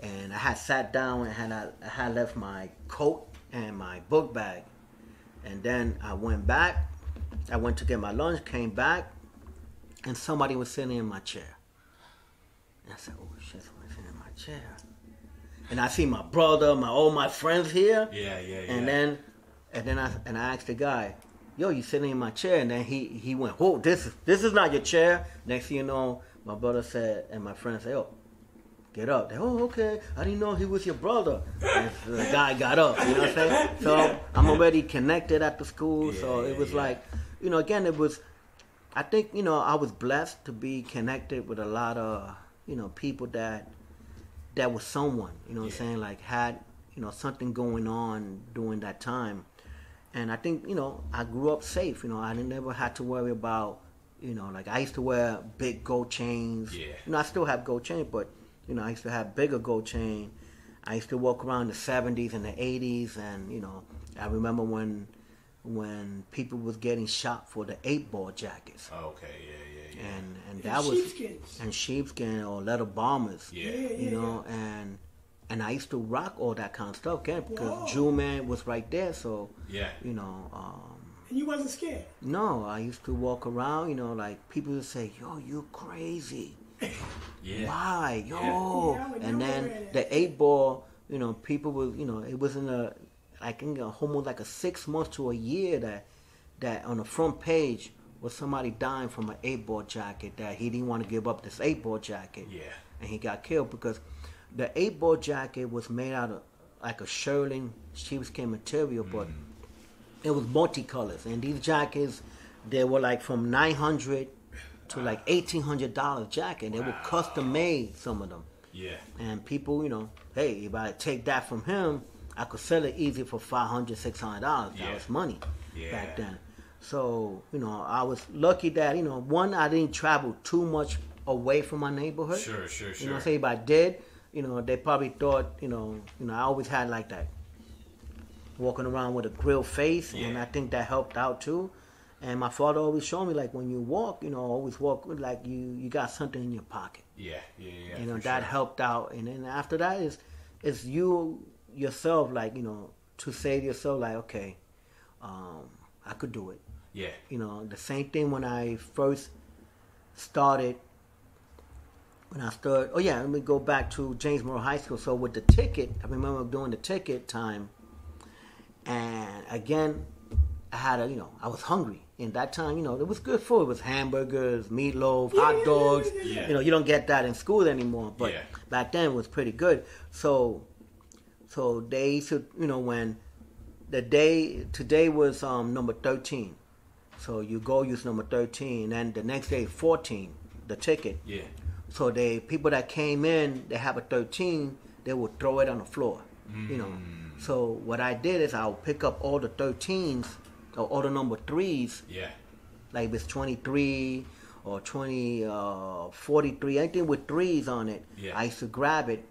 and I had sat down and had I had left my coat and my book bag, and then I went back. I went to get my lunch, came back, and somebody was sitting in my chair. And I said, "Oh shit, somebody's sitting in my chair." And I see my brother, my all my friends here, Yeah. Yeah. Yeah. and then and then I and I asked the guy, "Yo, you sitting in my chair?" And then he he went, "Whoa, this is this is not your chair." Next thing you know, my brother said, and my friend said, "Oh, get up." They, oh, okay. I didn't know he was your brother. And the guy got up. You know what I'm saying? So I'm already connected at the school. so it was yeah. like, you know, again, it was. I think you know I was blessed to be connected with a lot of you know people that that was someone. You know what Yeah. I'm saying? Like had you know something going on during that time, and I think you know I grew up safe. You know I never had to worry about you know like I used to wear big gold chains. Yeah. You know I still have gold chain, but you know I used to have bigger gold chain. I used to walk around the 70s and the 80s, and you know I remember when when people was getting shot for the eight ball jackets, okay. Yeah. Yeah. Yeah. and and And that was sheepskins. and sheepskin or leather bombers yeah. Yeah, you know, and and I used to rock all that kind of stuff, okay? Because Whoa. Jew Man was right there, so Yeah. you know, um, And you wasn't scared. no, I used to walk around, you know, like people would say, "Yo, you crazy," Yeah. Why, yo? Yeah, I and then the eight ball, you know, people was, you know, it was in a, I think a almost like a six months to a year that, that on the front page was somebody dying from an eight ball jacket that he didn't want to give up this eight ball jacket. Yeah. And he got killed because the eight ball jacket was made out of like a shearling sheepskin material, but mm. it was multicolors. And these jackets, they were like from nine hundred to like eighteen hundred dollars jacket. They were custom made, some of them. Yeah. And people, you know, hey, if I take that from him, I could sell it easy for five hundred, six hundred dollars. That Yeah. was money Yeah. back then. So, you know, I was lucky that, you know, one, I didn't travel too much away from my neighborhood. Sure, sure, sure. You know, say if I did, you know, they probably thought, you know, you know, I always had like that walking around with a grill face, and I think that helped out too. And my father always showed me like when you walk, you know, always walk like you you got something in your pocket. Yeah, yeah, yeah. you know, that sure. helped out. And then after that is is you yourself like you know to say to yourself like okay, um, I could do it. Yeah. You know, the same thing when I first started. When I started, oh yeah, let me go back to James Monroe High School. So with the ticket, I remember doing the ticket time, and again, I had a, you know, I was hungry. In that time, you know, it was good food. It was hamburgers, meatloaf, hot yeah, yeah, dogs. yeah, yeah. You know, you don't get that in school anymore. But Yeah. back then, it was pretty good. So, so they used to, you know, when the day today was um, number thirteen. So you go use number thirteen, and the next day fourteen, the ticket. Yeah. So they people that came in, they have a thirteen, they would throw it on the floor. You know. Mm. So what I did is I'll pick up all the thirteens or all the number threes, Yeah. like if it's twenty three or 20, uh, 43, anything with threes on it. Yeah. I used to grab it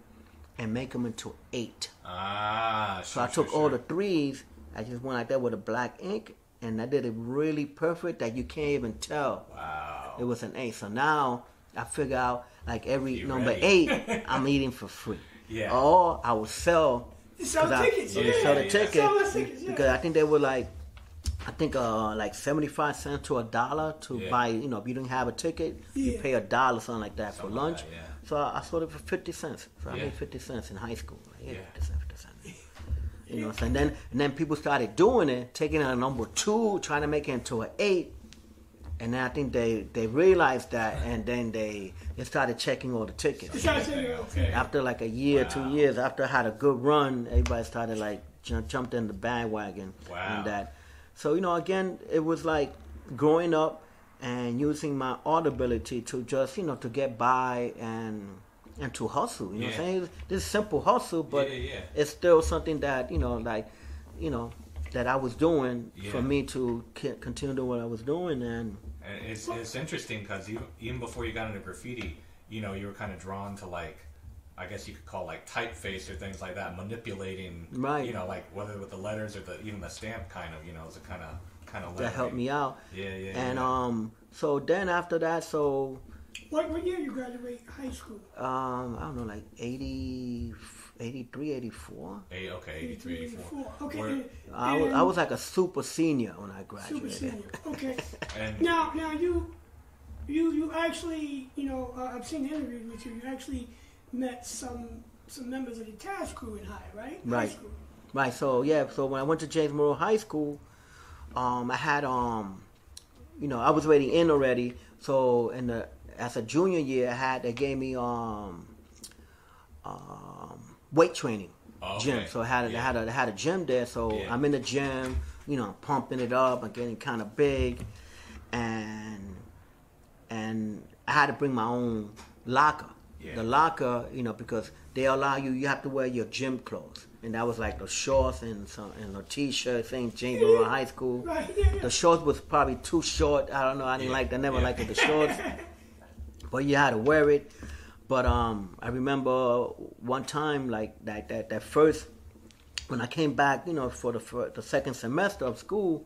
and make them into eight. Ah, So I took sure, all sure. the threes. I just went like that with a black ink, and I did it really perfect that you can't even tell Wow. it was an eight. So now I figure out like every You number ready. eight, I'm eating for free. Yeah. Or I would sell. You sell I- tickets, you yeah. sell the yeah. tickets Sell tickets, yeah. because I think they were like, I think uh like seventy five cents to a dollar to Yeah. buy. You know, if you didn't have a ticket, you pay a dollar something like that Something for like lunch. that, yeah. So I, I sold it for fifty cents. So I made fifty cents in high school. Like, yeah, Yeah. 50 cents, 50 cents. You know, and then and then people started doing it, taking a number two, trying to make it into an eight, and then I think they they realized that, and then they they started checking all the tickets. You gotta say, Okay. After like a year, two years, after I had a good run, everybody started like jump, jumped in the bandwagon Wow. and that. So you know, again, it was like growing up and using my art ability to just you know to get by and and to hustle. You know, what I'm saying this is simple hustle, but Yeah, it's still something that you know, like you know, that I was doing for me to continue doing what I was doing and. And it's it's interesting because even even before you got into graffiti, you know, you were kind of drawn to like, I guess you could call like typeface or things like that, manipulating, Right. You know, like whether with the letters or the even the stamp, kind of, you know, is a kind of kind of that helped me out. Yeah, yeah. And yeah. um, so then after that, so What, what year you graduate high school? um, I don't know, like 80, 83, 84. Eight, okay, 83, 84. Okay. Where- and- I was, I was like a super senior when I graduated. super senior. Okay. and Now, now you, you, you actually, you know, uh, I've seen interviews with you. You actually met some some members of the Tats Cru in high, right? Right. school. Right. So yeah. So when I went to James Monroe High School, um, I had um, you know, I was already in already. So in the as a junior year, I had they gave me um, um, weight training Oh, gym. So I had a, Yeah. I had a, I had a gym there. So Yeah. I'm in the gym, you know, pumping it up. I'm getting kind of big, and and I had to bring my own locker. Yeah. The locker, you know, because they allow you, you have to wear your gym clothes, and that was like the shorts and some and a t-shirt saying James Monroe High School. Right. Yeah. yeah. The shorts was probably too short. I don't know. I didn't Yeah. like. I never liked the shorts, but you had to wear it. But um, I remember one time, like that, that, that first when I came back, you know, for the for the second semester of school,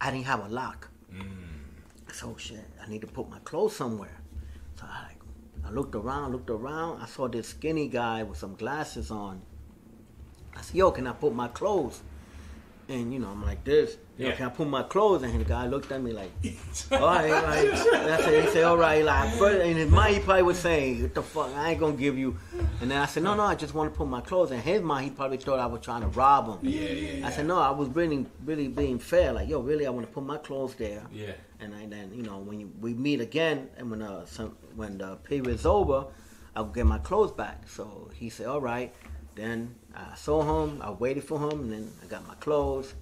I didn't have a lock. So shit, I need to put my clothes somewhere. So I like, I looked around, looked around. I saw this skinny guy with some glasses on. I said, "Yo, can I put my clothes?" And you know I'm like this. You know, Yeah. can I put my clothes? And the guy looked at me like, all right, like, And I said, he said, all right. Like first, in his mind, he probably was saying, what the fuck? I ain't gonna give you. And then I said, no, no, I just want to put my clothes. In his mind, he probably thought I was trying to rob him. Yeah, yeah, I yeah. said, no, I was really, really being fair. Like, yo, really, I want to put my clothes there. Yeah. And I, then, you know, when you, we meet again, and when uh, some, when the period's over, I'll get my clothes back. So he said, all right. Then I saw him. I waited for him, and then I got my clothes.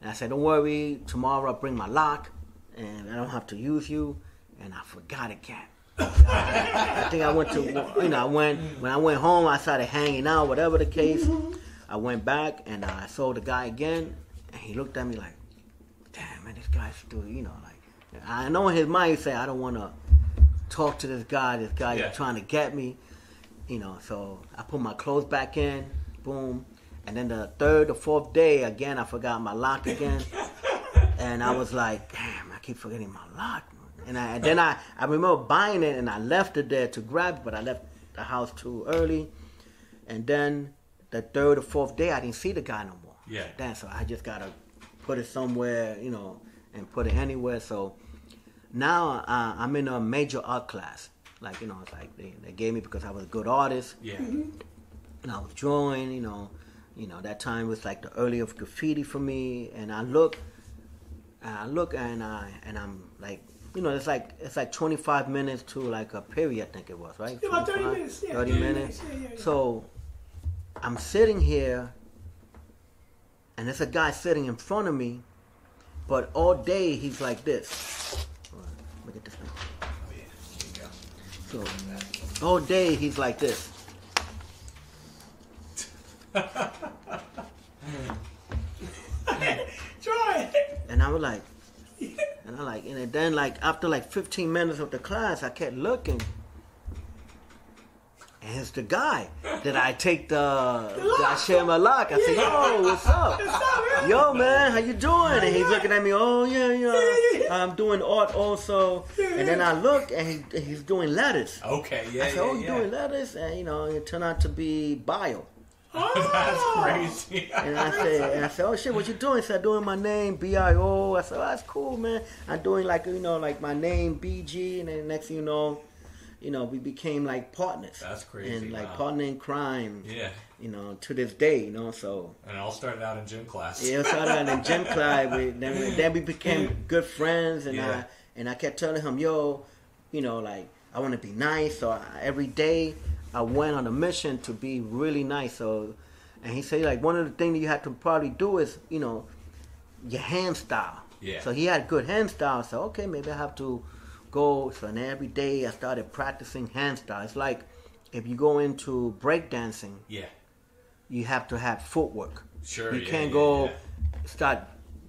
And I said, don't worry. Tomorrow I'll bring my lock, and I don't have to use you. And I forgot again. I think I went to, you know, I went when I went home. I started hanging out, whatever the case. I went back and I saw the guy again, and he looked at me like, "Damn, man, this guy's still, you know, like." I know in his mind he said, "I don't want to talk to this guy. This guy Yeah. is trying to get me," you know. So I put my clothes back in, boom, and then the third or fourth day again, I forgot my lock again, and I was like, "Damn, I keep forgetting my lock." And, I, and then I, I remember buying it and I left it there to grab it, but I left the house too early. And then the third or fourth day, I didn't see the guy no more. Yeah. Then so I just gotta put it somewhere, you know, and put it anywhere. So now uh, I'm in a major art class. Like you know, it's like they, they gave me because I was a good artist Yeah. And I was drawing, you know, you know that time was like the early of graffiti for me, and I look, and I look, and I and I'm like, you know, it's like it's like 25 minutes to like a period, I think it was, right? Yeah, about 30 minutes, yeah, 30 30 minutes. minutes, yeah, yeah, yeah. So I'm sitting here, and there's a guy sitting in front of me, but all day he's like this. Look at this. Thing. Oh, yeah. There you go. So all day he's like this. Troy. And I was like, and I like, and then like after like 15 minutes of the class, I kept looking, and it's the guy that I take the, that I share my lock. I say, yo, what's up? What's up, man? Yo, man, how you doing? And he's looking at me. Oh yeah, Yeah, yeah, yeah. yeah. I'm doing art also. And then I look, and he, he's doing letters. Okay. Yeah. I said, yeah, oh, you yeah. doing letters? And you know, it turned out to be Bio. That's Oh. crazy. And I said, and I said, oh shit, what you doing? He said, doing my name, B-I-O. I said, oh, that's cool, man. I'm doing like, you know, like my name, B-G. And then next thing you know, you know, we became like partners. That's crazy, And like wow. partner in crime, yeah. you know, to this day, you know, so. And it all started out in gym class. Yeah, it started in gym class. We, then, we- then we became good friends, and Yeah. I and I kept telling him, "Yo, you know, like I want to be nice." So I, every day I went on a mission to be really nice. So, and he said, like one of the things that you have to probably do is, you know, your hand style. Yeah. So he had good hand style. So okay, maybe I have to go. So and every day I started practicing hand style. It's like if you go into breakdancing, Yeah. you have to have footwork. Sure, You yeah, can't yeah, go yeah. start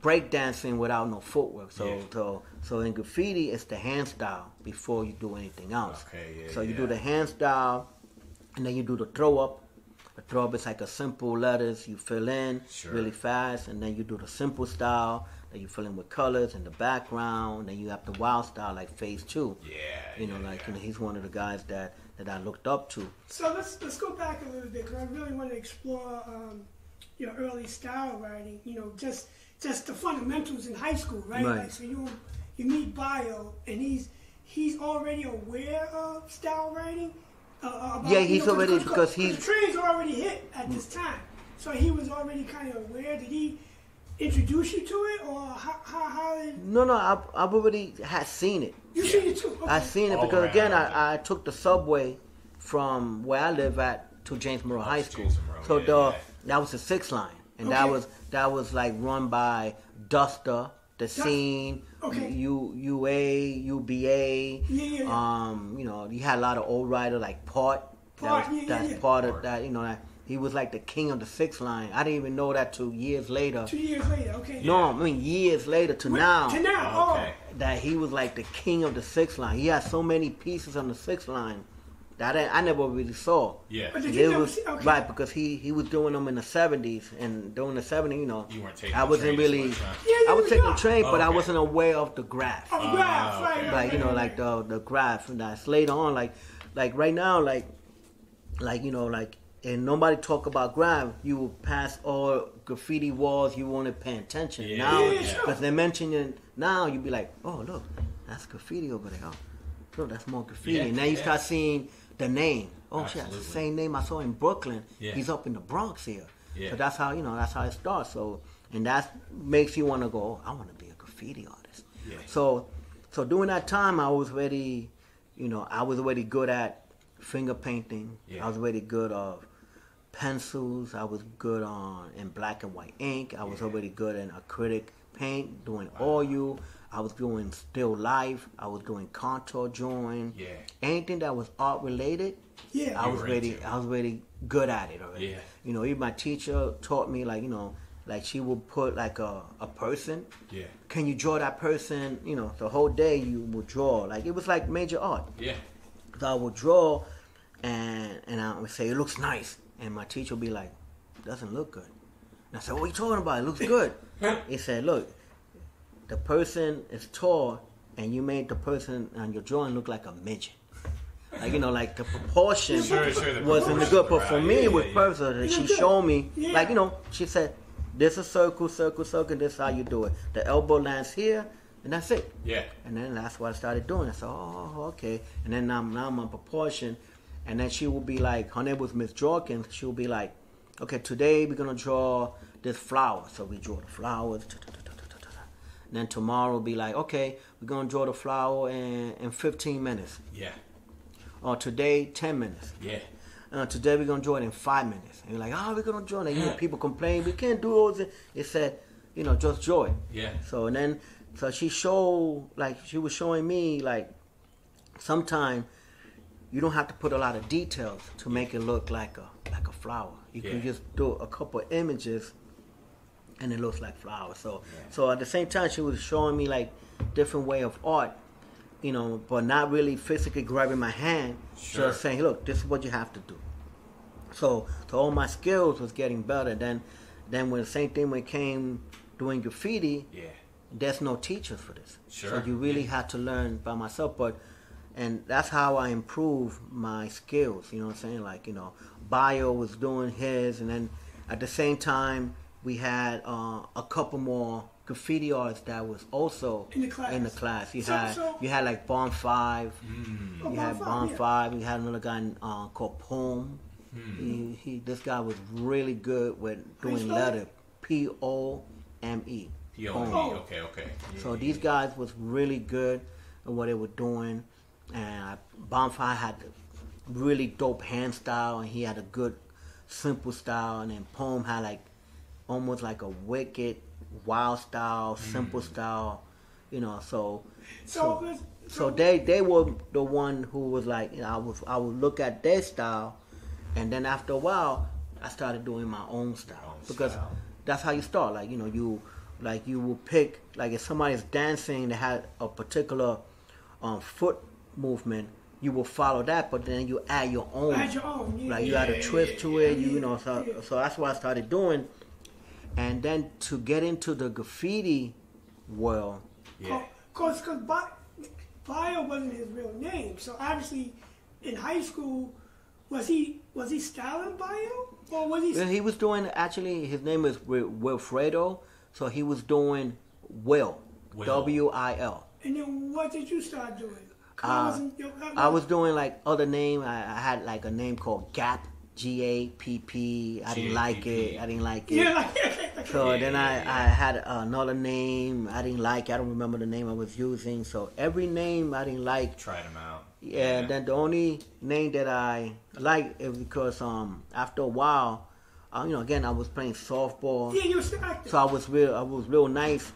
breakdancing without no footwork. So Yeah. so so in graffiti it's the hand style before you do anything else. Okay, yeah, so you do the hand style and then you do the throw up. The throw up is like a simple letters you fill in Sure. really fast and then you do the simple style that you fill in with colors and the background. Then you have the wild style like Phase Two. Yeah. You know, yeah, like yeah. you know, he's one of the guys that, that I looked up to. So let's let's go back a little bit because I really want to explore um, your early style writing. You know, just just the fundamentals in high school, right? Right. Like, so you you meet Bio, and he's he's already aware of style writing. Uh, about, Yeah, he's know, already- 'cause- because 'cause he's- the trains are already hit at this time, so he was already kind of aware. Did he introduce you to it, or how how, how did No, no, I've, I've already had seen it. you seen it too? Okay. I seen it All because around, again. I, I took the subway from where I live at to James Monroe High School. James Monroe, so yeah, the yeah. that was the six line, and that was that was like run by Duster, the Scene, Okay. U UA, UBA. Yeah, yeah, yeah. Um, you know, you had a lot of old writer like Part. That Part, was, yeah, yeah, that's yeah. part of Part. that. You know that he was like the king of the six line. I didn't even know that till years later. Two years later, okay. No, I mean years later to Wait, now To now, Okay. that he was like the king of the six line. He had so many pieces on the six line that I, I never really saw. Yeah. But did It you never was see? Okay. right because he he was doing them in the seventies and during the seventies, you know, You weren't taking I wasn't train as really. much, huh? Yeah, you I was was taking young. the train, but I wasn't aware of the graph. Oh, Ah, graph, right, okay. like you know, like the the graph. And that's later on, like like right now, like like you know, like and nobody talk about grime, you will pass all graffiti walls. You weren't pay attention. Yeah, now, yeah, sure. because they're mentioning now, You'd be like, oh look, that's graffiti over there. Oh, look, that's more graffiti. Yeah, and now you yeah. start seeing the name. Oh shit, that's the same name I saw in Brooklyn. Yeah. He's up in the Bronx here. Yeah. So that's how you know that's how it starts. So and that makes you want to go. Oh, I want to be a graffiti artist. Yeah. So so during that time, I was already, you know, I was already good at finger painting. Yeah. I was already good of pencils. I was good on in black and white ink. I was already good in acrylic paint, doing oil. I was doing still life. I was doing contour drawing. Yeah. Anything that was art related, Yeah. I was really. I was really good at it already. Yeah. You know, even my teacher taught me like, you know, like she would put like a, a person. Yeah. Can you draw that person? You know, the whole day you would draw. Like it was like major art. Yeah. So I would draw, and and I would say it looks nice, and my teacher would be like, doesn't look good. And I said, what are you talking about? It looks good. he said, look, the person is tall, and you made the person on your drawing look like a midget. Like you know, like the proportion Sure, sure, the wasn't proportions good. But were for out. me, Yeah, it was yeah, yeah. perfect. And She showed me, Yeah. like you know, she said, "This is circle, circle, circle. This is how you do it. The elbow lands here, and that's it." Yeah. And then that's what I started doing. I said, oh, okay. And then now, now I'm on proportion. And then she will be like, her name was Miss Jorkins. She will be like, okay, today we're going to draw this flower. So we draw the flowers. Then tomorrow be like, okay, we're going to draw the flower in, in 15 minutes. Yeah. Or today, 10 minutes. Yeah. Uh, today we're gonna draw it in five minutes. And you're like, oh, we're gonna draw it. And, you know, people complain, we can't do those. It said, you know, just draw it. Yeah. So and then, so she showed, like, she was showing me, like, sometime you don't have to put a lot of details to make it look like a like a flower. You can just do a couple of images, and it looks like flowers. So, Yeah. so at the same time, she was showing me like different way of art, you know, but not really physically grabbing my hand. Sure. Just saying, look, this is what you have to do. So, so all my skills was getting better. Then, then when the same thing when it came doing graffiti, Yeah. there's no teachers for this. Sure, So you really yeah. had to learn by myself. But and that's how I improved my skills. You know what I'm saying? Like you know, Bio was doing his, and then at the same time we had uh, a couple more graffiti artists that was also In the class. In the class, you So- had so- you had like Bomb Five. Oh, You had Bon Bomb yeah. Five. You had another guy uh, called Poem. He, he, this guy was really good with doing letter. P O M E. P O. M E. Okay. Okay. So these guys was really good at what they were doing, and Bonfire had a really dope hand style, and he had a good simple style, and then Poem had like almost like a wicked wild style, simple style, you know. So So, let's- so they they were the one who was like you know, I was I would look at their style, and then after a while I started doing my own style Own because style. that's how you start. Like you know you like you will pick like if somebody's dancing they had a particular um, foot movement. You will follow that, but then you add your own. Add your own, yeah. Like you add a twist yeah, to yeah. it. You, Yeah, know, so yeah. so that's what I started doing, and then to get into the graffiti world. Yeah. Cause, cause Bi- Bio wasn't his real name. So obviously, in high school, was he was he styling Bio or was he? Yeah, he was doing actually. His name is Wilfredo, so he was doing Will, Will. W I L. And then what did you start doing? Uh, wasn't your- I was doing like other name. I, I had like a name called Gap, G A P P. I didn't like it. I didn't like it. Yeah, So Yeah, then I, yeah, yeah. I had another name. I didn't like. it. I don't remember the name I was using. So every name I didn't like. Tried them out. Yeah, then the only name that I like is because um after a while, uh, you know, again I was playing softball. yeah, you were still active. So I was real, I was real nice.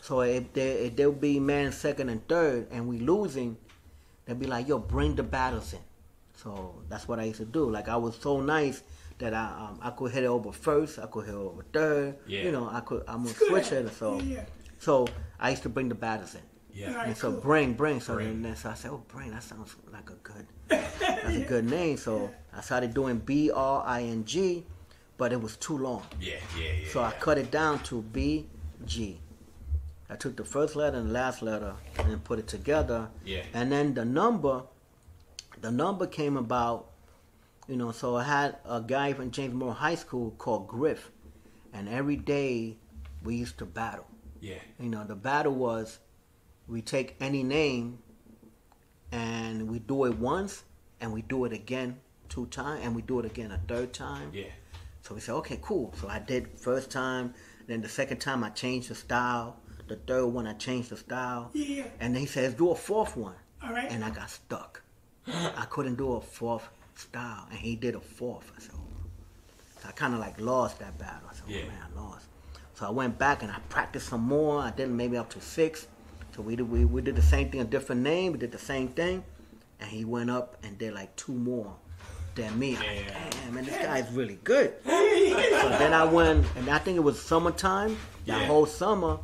So if they if they'll be man second and third, and we losing, they'd be like, "Yo, bring the battles in." So that's what I used to do. Like I was so nice that I um, I could hit it over first, I could hit it over third. Yeah. You know, I could I'm a It's good. switch hitter. So Yeah, yeah. so I used to bring the batters in. Yeah. Right. And so cool. bring, bring. So Bring. then so I said, oh, bring. That sounds like a good, that's a good name. So I started doing B R I N G, but it was too long. Yeah. Yeah. Yeah. So I cut it down to B G. I took the first letter and the last letter and put it together. Yeah. And then the number, the number came about you know, so I had a guy from James Monroe High School called Griff, and every day we used to battle. Yeah. You know, the battle was we take any name and we do it once and we do it again two times and we do it again a third time. Yeah. So we said, okay, cool. So I did first time, then the second time I changed the style. The third one I changed the style. Yeah. And then he says, do a fourth one. All right. And I got stuck. I couldn't do a fourth style, and he did a fourth. I said, oh. so I kind of like lost that battle. I said, Yeah. oh man, I lost. So I went back and I practiced some more. I did maybe up to six. So we did we, we did the same thing, a different name. We did the same thing, and he went up and did like two more than me. I'm Yeah. Damn, man, this guy's really good. so then I went, and I think it was summertime. That Yeah. whole summer,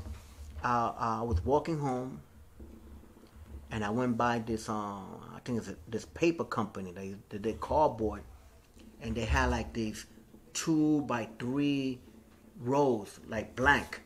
uh, I was walking home, and I went by this, um, I think it's a, this paper company. They they did cardboard, and they had like these two by three rows, like blank,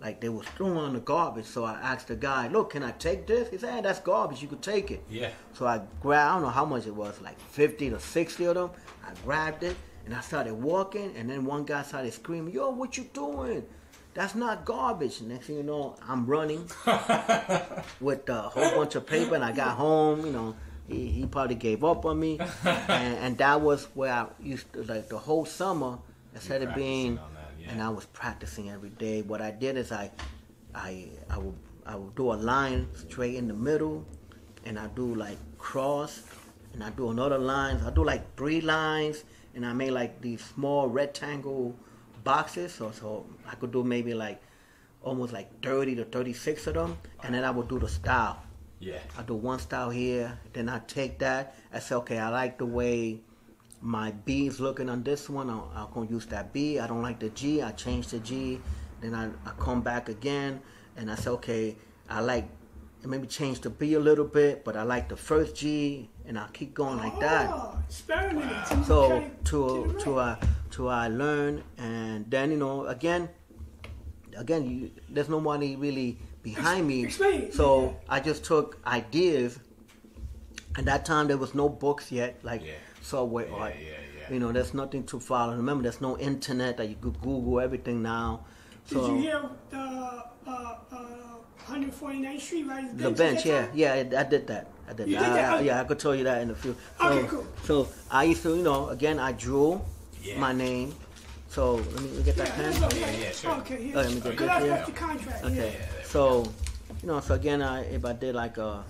like they was throwing on the garbage. So I asked the guy, "Look, can I take this?" He said, hey, "That's garbage. You could take it." Yeah. So I grabbed, I don't know how much it was, like 50 to 60 of them. I grabbed it and I started walking, and then one guy started screaming, Yo, what you doing? That's not garbage. Next thing you know, I'm running with a whole bunch of paper, and I got home, you know. He, he probably gave up on me, and, and that was where I used to like the whole summer. Instead of being, that, yeah. and I was practicing every day. What I did is I, I, I would, I would do a line straight in the middle, and I do like cross, and I do another line. I do like three lines, and I made like these small rectangle boxes. So, so I could do maybe like almost like 30 to 36 of them, and then I would do the style. Yeah. I do one style here, then I take that. I say, okay, I like the way my B is looking on this one. I'm, I'm gonna use that B. I don't like the G. I change the G. Then I, I come back again, and I say, okay, I like maybe change the B a little bit, but I like the first G, and I keep going like that. Oh, experimenting. till you So kinda to get to right. uh, to I learn, and then you know again, again, you, there's nobody really behind me. Explain So yeah. I just took ideas. At that time, there was no books yet, like Yeah. Subway Yeah, art. yeah, yeah. You know, there's nothing to follow. Remember, there's no internet that you could Google everything now. Did you hear the uh, uh, 149th Street right? the bench, yeah, yeah, I, I did that. I did You that. did that? I- I- Okay. yeah, I could tell you that in a few. So, Okay, cool. So I used to, you know, again, I drew Yeah. my name. So let me, let me get that Yeah, pen. okay. Yeah, yeah, sure. Okay, yeah. Oh, let me get Because this that's the contract. Okay, Yeah. So you know, so again, I if I did like a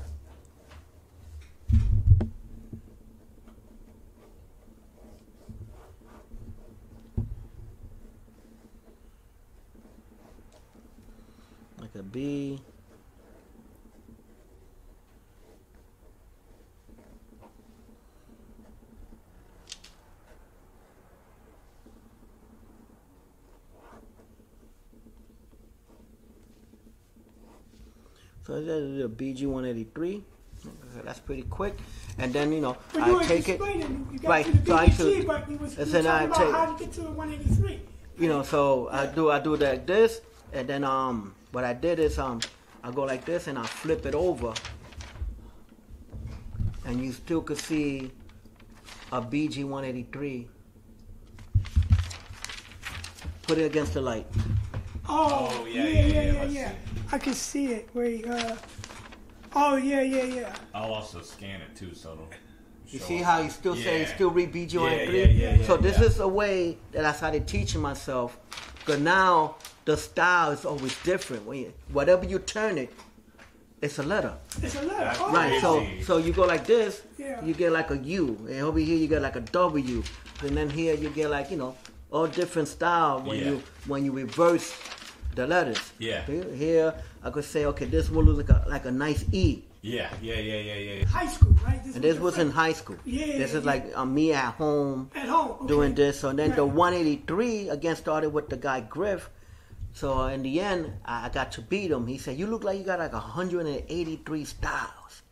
like a B. So that is a BG 183. That's pretty quick. And then you know, you I take it. explaining, you got Right, so I took- but you was, and then I take- how to get to the 183. you know so i do i do like this and then um what i did is um i go like this and i flip it over and you still could see a bg 183 put it against the light Oh, Oh, yeah, yeah, yeah, yeah, yeah, yeah, yeah. let's see. I can see it. Wait, uh, oh, yeah, yeah, yeah. I'll also scan it too, so it'll. you see how you still say Yeah. still read bg 183 Yeah, yeah, yeah, so this yeah. is a way that i started teaching myself because now the style is always different when you, whatever you turn it it's a letter It's a letter. That's Oh, Right, so so you go like this, Yeah. you get like a U, and over here you get like a W, and then here you get like you know all different style when Yeah. you when you reverse the letters. Yeah. Here, here I could say okay, this one looks like a like a nice E, Yeah, yeah, yeah, yeah, yeah. yeah. High school, right? and this your was in high school. Yeah, This is yeah. like uh, me at home At home. Okay. doing this. So then the 183 again started with the guy Griff. So in the end, I I got to beat him. He said, "You look like you got like 183 styles."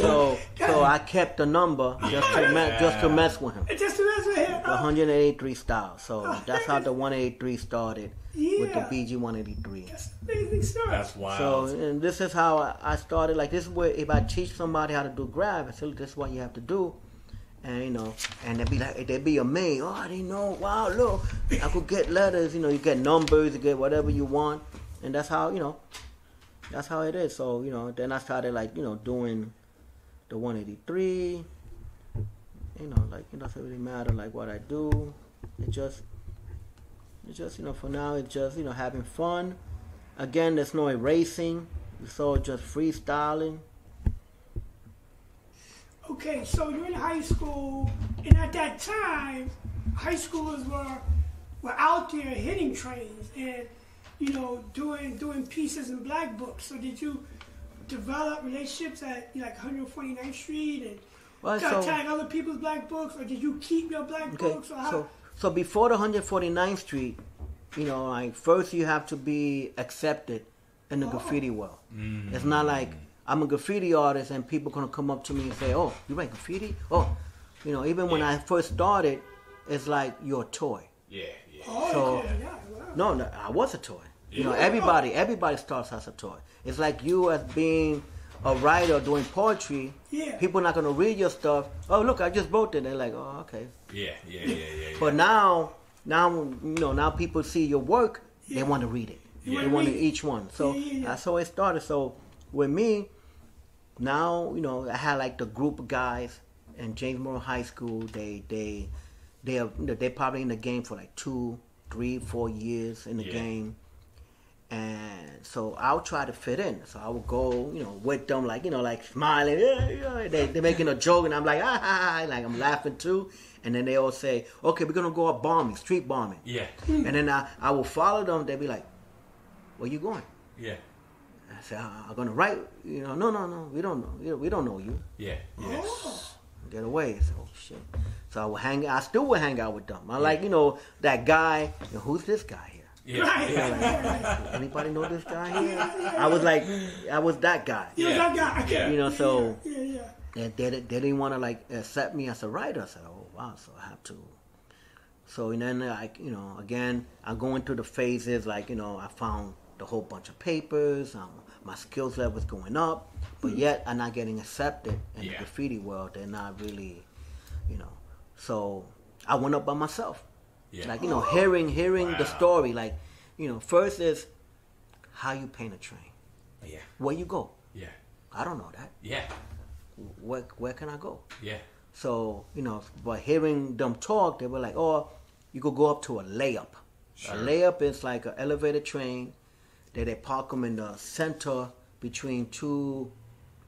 So so I kept the number just to me- just to mess with him. Just reminds me here. The 183 styles. So that's how the 183 started with the BG 183. That's amazing story. That's wild. So and this is how I- I started. Like this is where if I teach somebody how to do grab, I say, this is what you have to do." and you know, and they'd be like, they'd be amazed. Oh, I didn't know. Wow, look, I could get letters. You know, you get numbers, you get whatever you want, and that's how you know, that's how it is. So you know, then I started like you know doing the 183. You know, like it doesn't really matter like what I do. It just, it just you know, for now it's just you know having fun. Again, there's no erasing. It's all just freestyling. Okay, so you're in high school, and at that time, high schoolers were were out there hitting trains and you know doing doing pieces in black books. So did you develop relationships at like 149th Street and Well, tag, so- tag other people's black books, or did you keep your black Okay, books? Or how? so so before the 149th Street, you know, like first you have to be accepted in the oh. graffiti world. Mm. It's not like I'm a graffiti artist and people gonna come up to me and say, "Oh, you write graffiti?" Oh, you know, even when I first started, it's like you're a toy. Yeah, yeah. oh, so- okay, yeah, wow. No, no, I was a toy. You know, everybody, everybody starts as a toy. It's like you as being a writer doing poetry. Yeah. People not gonna read your stuff. Oh, look, I just wrote it. They're like, oh, okay. Yeah, yeah, yeah, yeah, yeah. But now, now you know, now people see your work, they want to read it. You They wanna want to read it. each one. So Yeah, yeah, yeah. that's how it started. So with me, now you know, I had like the group of guys in James Monroe High School. They they they are they probably in the game for like two, three, four years in the Yeah. game. And so I'll try to fit in. So I will go, you know, with them, like you know, like smiling. Yeah, yeah. They they making a joke, and I'm like, ah, like I'm laughing too. And then they all say, okay, we're gonna go up bombing, street bombing. yeah, And then I, I will follow them. They'll be like, where you going? yeah, I say, "Ah, I'm gonna write. You know, no, no, no, we don't know. We don't- We don't know you. yeah, yeah. Oh, Get away. So oh, shit. So I will hang. I still will hang out with them. I like, you know, that guy. You know, who's this guy? Yeah, right. yeah. yeah. Anybody know this guy here? I was like, I was that guy. Yeah, Yeah. that guy. Yeah. You know, so Yeah, yeah. and they, they didn't want to like accept me as a writer. I said, oh wow, so I have to. So and then like you know again I go into the phases like you know I found the whole bunch of papers. Um, my skills level was going up, but yet I'm not getting accepted in the graffiti world. They're not really, you know. So I went up by myself. Yeah. Like you know, hearing hearing the story. Like you know, first is how you paint a train. yeah, Where you go? yeah, I don't know that. yeah, Where where can I go? yeah, So, you know, but hearing them talk, they were like, oh, you could go up to a layup. Sure. A layup is like an elevated train that they park them in the center between two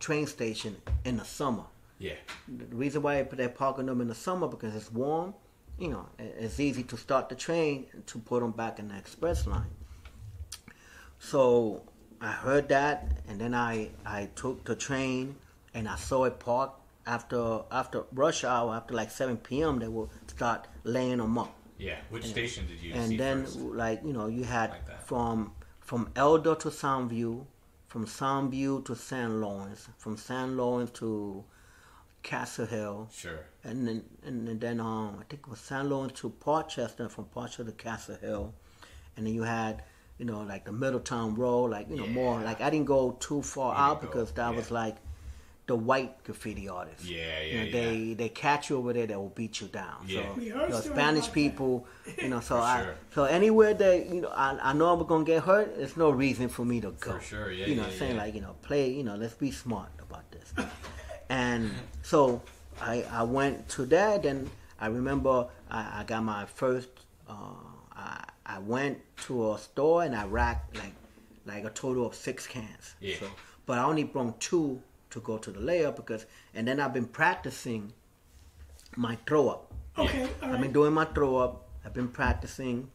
train stations in the summer. yeah, The reason why they're parking them in the summer because it's warm. You know, it's easy to start the train to put them back in the express line. So I heard that, and then I I took the train and I saw it parked after after rush hour after like 7 p.m. They will start laying them up, yeah. Which station did you and then first? like you know you had Like from from Elder to Soundview, from Soundview to San Lawrence, from San Lawrence to Castle Hill, Sure. And then and then um I think it was San Lawrence to Parkchester, and from Parkchester to Castle Hill, and then you had you know like the Middletown Road, like you know more like I didn't go too far You didn't out go, because that was like the white graffiti artists. Yeah, You yeah, know, they they catch you over there, they will beat you down. Yeah. So We you heard know, stories Spanish about that. people, you know, so For I sure. so anywhere that you know I, I know I'm gonna get hurt, there's no reason for me to go. For sure, yeah, You know, yeah, saying yeah. like you know, play, you know, let's be smart about this. and so I I went to that, and I remember I, I got my first. Uh, I I went to a store and I racked like like a total of six cans. Yeah. So, but I only brought two to go to the layup because, and then I've been practicing my throw up. Okay, all I've been doing my throw up. I've been practicing.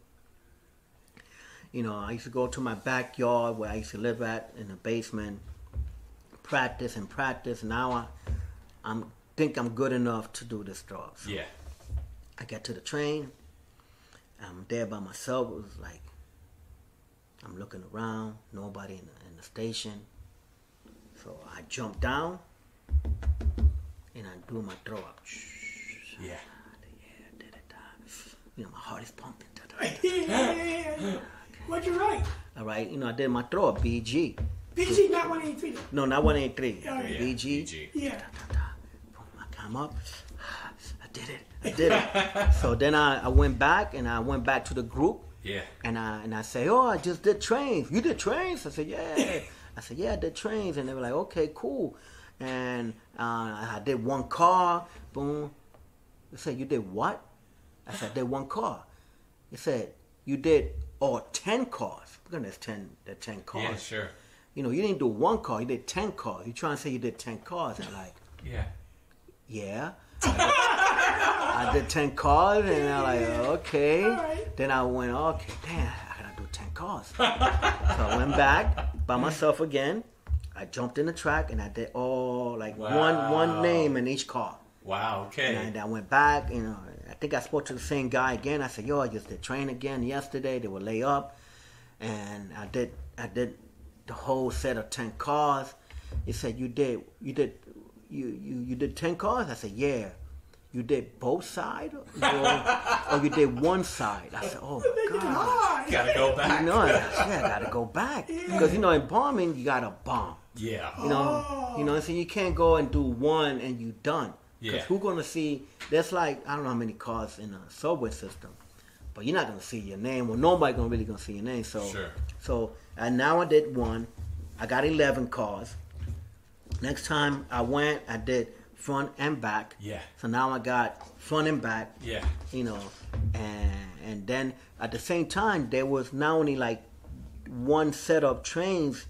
You know, I used to go to my backyard where I used to live at in the basement, practice and practice. Now I, I'm think I'm good enough to do this job. So Yeah. I got to the train. I'm there by myself. It was like I'm looking around, nobody in the, in the station. So I jump down and I do my throw up. Yeah. Yeah, did it. You know, my heart is pumping. yeah, yeah, yeah, yeah. What'd you write? All right, you know, I did my throw up, BG. BG, not 183. No, not 183. Yeah, yeah. BG. BG. Yeah. Boom, I come up. I did it. I did it. so then I, I went back and I went back to the group Yeah. and I and I say, oh, I just did trains. You did trains? I said, yeah. I said, yeah, I did trains. And they were like, okay, cool. And uh, I did one car. Boom. They said, you did what? I said, I did one car. They said, you did all ten cars. Because there's ten, there's ten cars. Yeah, sure. You know, you didn't do one car. You did ten cars. You trying to say you did ten cars? And like, Yeah. Yeah. I did 10 cars and I'm like, okay. Alright. Then I went, okay, damn, I gotta do 10 cars. so I went back by myself again. I jumped in the track and I did all like one Wow. one name in each car. Wow. Okay. And I, I went back, you know, I think I spoke to the same guy again. I said, yo, I just did train again yesterday. They were lay up. And I did I did the whole set of 10 cars. He said, you did, you did, you, you, you did 10 cars? I said, yeah. You did both sides? Or, or you did one side? I said, oh, Making it God. hard. Gotta go back. You know, I, yeah, I gotta go back. Because, you know, in bombing, you gotta bomb. Yeah. You know, you know, so you can't go and do one and you done. Because Yeah. who gonna see? There's like I don't know how many cars in a subway system, but you're not gonna see your name. Well, nobody gonna really gonna see your name. So, Sure. so and now I did one. I got eleven cars. Next time I went, I did front and back. Yeah. So now I got front and back Yeah. you know, and and then at the same time there was not only like one set of trains,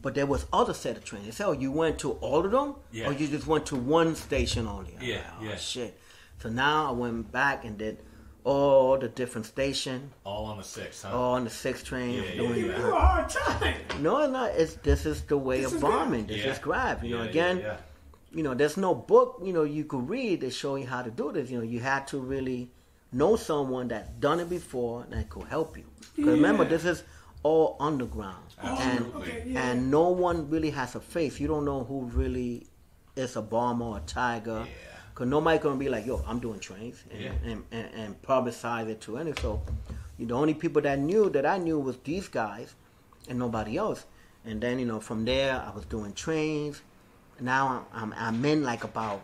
but there was other set of trains. Said, "Oh, you went to all of them, Yeah. or you just went to one station only?" I'm Yeah, like, oh, yeah. Shit. So now I went back and did all the different station, All on the six, huh? all on the six train. Yeah, yeah, doing You yeah. do a hard time. No, it's not. It's this is the way This of is bombing. This Yeah. is grab. You know, again, yeah, yeah. you know, there's no book, you know, you could read that show you how to do this. You know, you had to really know someone that's done it before that could help you. 'Cause remember, this is all underground, Absolutely. Okay, yeah. and no one really has a face. You don't know who really is a bomber or a tagger. Cause nobody gonna be like, yo, I'm doing trains and, Yeah. and, and, and publicize it to any. So, you know, the only people that knew that I knew was these guys, and nobody else. And then you know from there I was doing trains. Now I'm I'm, I'm in like about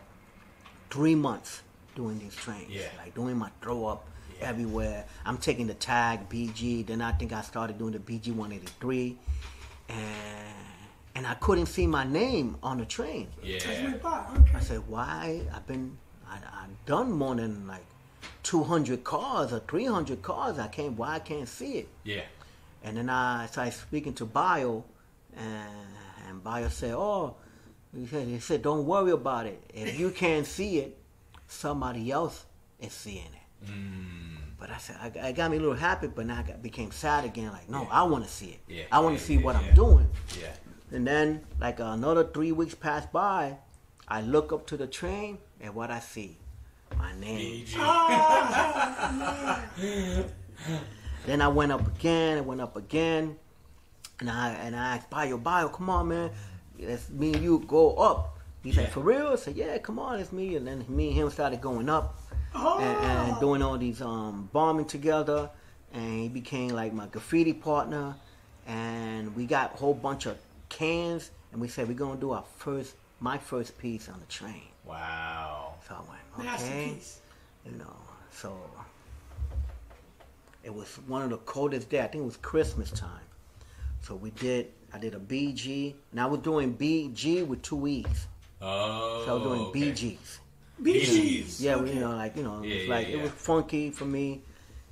three months doing these trains. Yeah. Like doing my throw up Yeah. everywhere. I'm taking the tag BG. Then I think I started doing the BG 183, and and I couldn't see my name on the train. Yeah. went by. Okay. I said, why? I've been, I, I've done more than like 200 cars or 300 cars. I can't, why I can't see it? Yeah. And then I started speaking to Bio, and, and Bio said, oh, he said, he said, don't worry about it. If you can't see it, somebody else is seeing it. Mm. But I said, I, I got me a little happy, but now I got, became sad again. Like, no, I want to see it. Yeah, I want yeah, to see yeah, what yeah. I'm doing. Yeah. And then, like another three weeks passed by, I look up to the train, and what I see, my name. BG. Then I went up again, I went up again, and I and I asked Bio, Bio, come on, man, let's me and you go up. He said, Yeah. for real? I said, yeah, come on, it's me. And then me and him started going up Oh. and, and doing all these um, bombing together, and he became like my graffiti partner, and we got a whole bunch of cans, and we said we're gonna do our first, my first piece on the train. Wow. So I went, okay, you know, so it was one of the coldest days. I think it was Christmas time. So we did. I did a BG, and I was doing BG with two E's. Oh. So I was doing okay. BGs. BGs. Yeah, okay. you know, like you know, Yeah, it was yeah, like it was funky for me.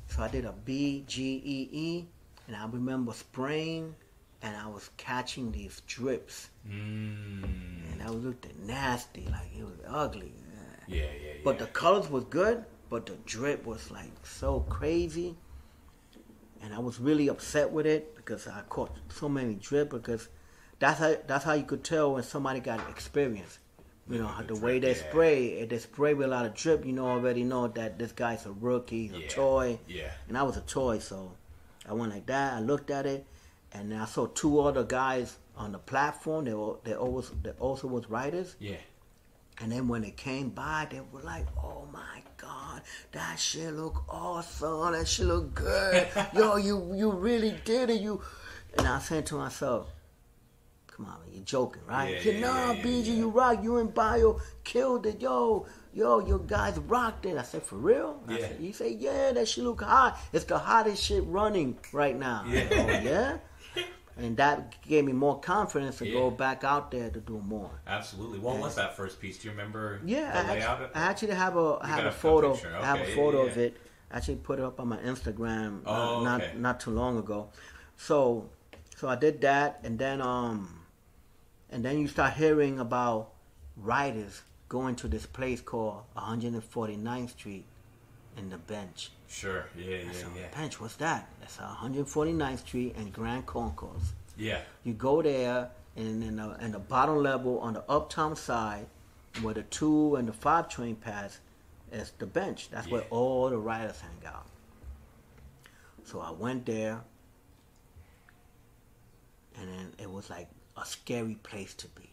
So I did a B G E E, and I remember spraying, and I was catching these drips, Mm. and that was looked nasty, like it was ugly. Yeah, yeah, yeah. But the colors was good, but the drip was like so crazy. And I was really upset with it because I caught so many drip because that's how that's how you could tell when somebody got experience. You know, the the way drip, they yeah. spray, if they spray with a lot of drip, you know already know that this guy's a rookie, a Yeah, toy. yeah. And I was a toy, so I went like that. I looked at it, and I saw two other guys on the platform. They were they always they also was writers. Yeah. And then when it came by, they were like, "Oh my God, that shit look awesome. That shit look good. Yo, you you really did it. You." And I said to myself, "Come on, man, you're joking, right?" Yeah, said, yeah, "Nah, yeah, BG, yeah. you rock. You and Bio killed it, yo. yo, your guys rocked it. I said, for real? I Yeah. said, he said, yeah, that shit look hot. It's the hottest shit running right now. Yeah. go, "Oh, yeah? And that gave me more confidence to Yeah. go back out there to do more. Absolutely. What was that first piece? Do you remember Yeah, the I, layout? actually, I actually have a I have a photo. picture. I have a photo yeah, of it. I actually put it up on my Instagram uh, Oh, not okay. not too long ago. So so I did that, and then um, and then you start hearing about writers going to this place called 149th Street in the bench. Sure. Yeah, yeah, said, yeah. bench, what's that? That's 149th Street and Grand Concourse. Yeah. You go there, and in the, in the bottom level on the uptown side, where the two and the five train pass, is the bench. That's where all the writers hang out. So I went there, and then it was like a scary place to be.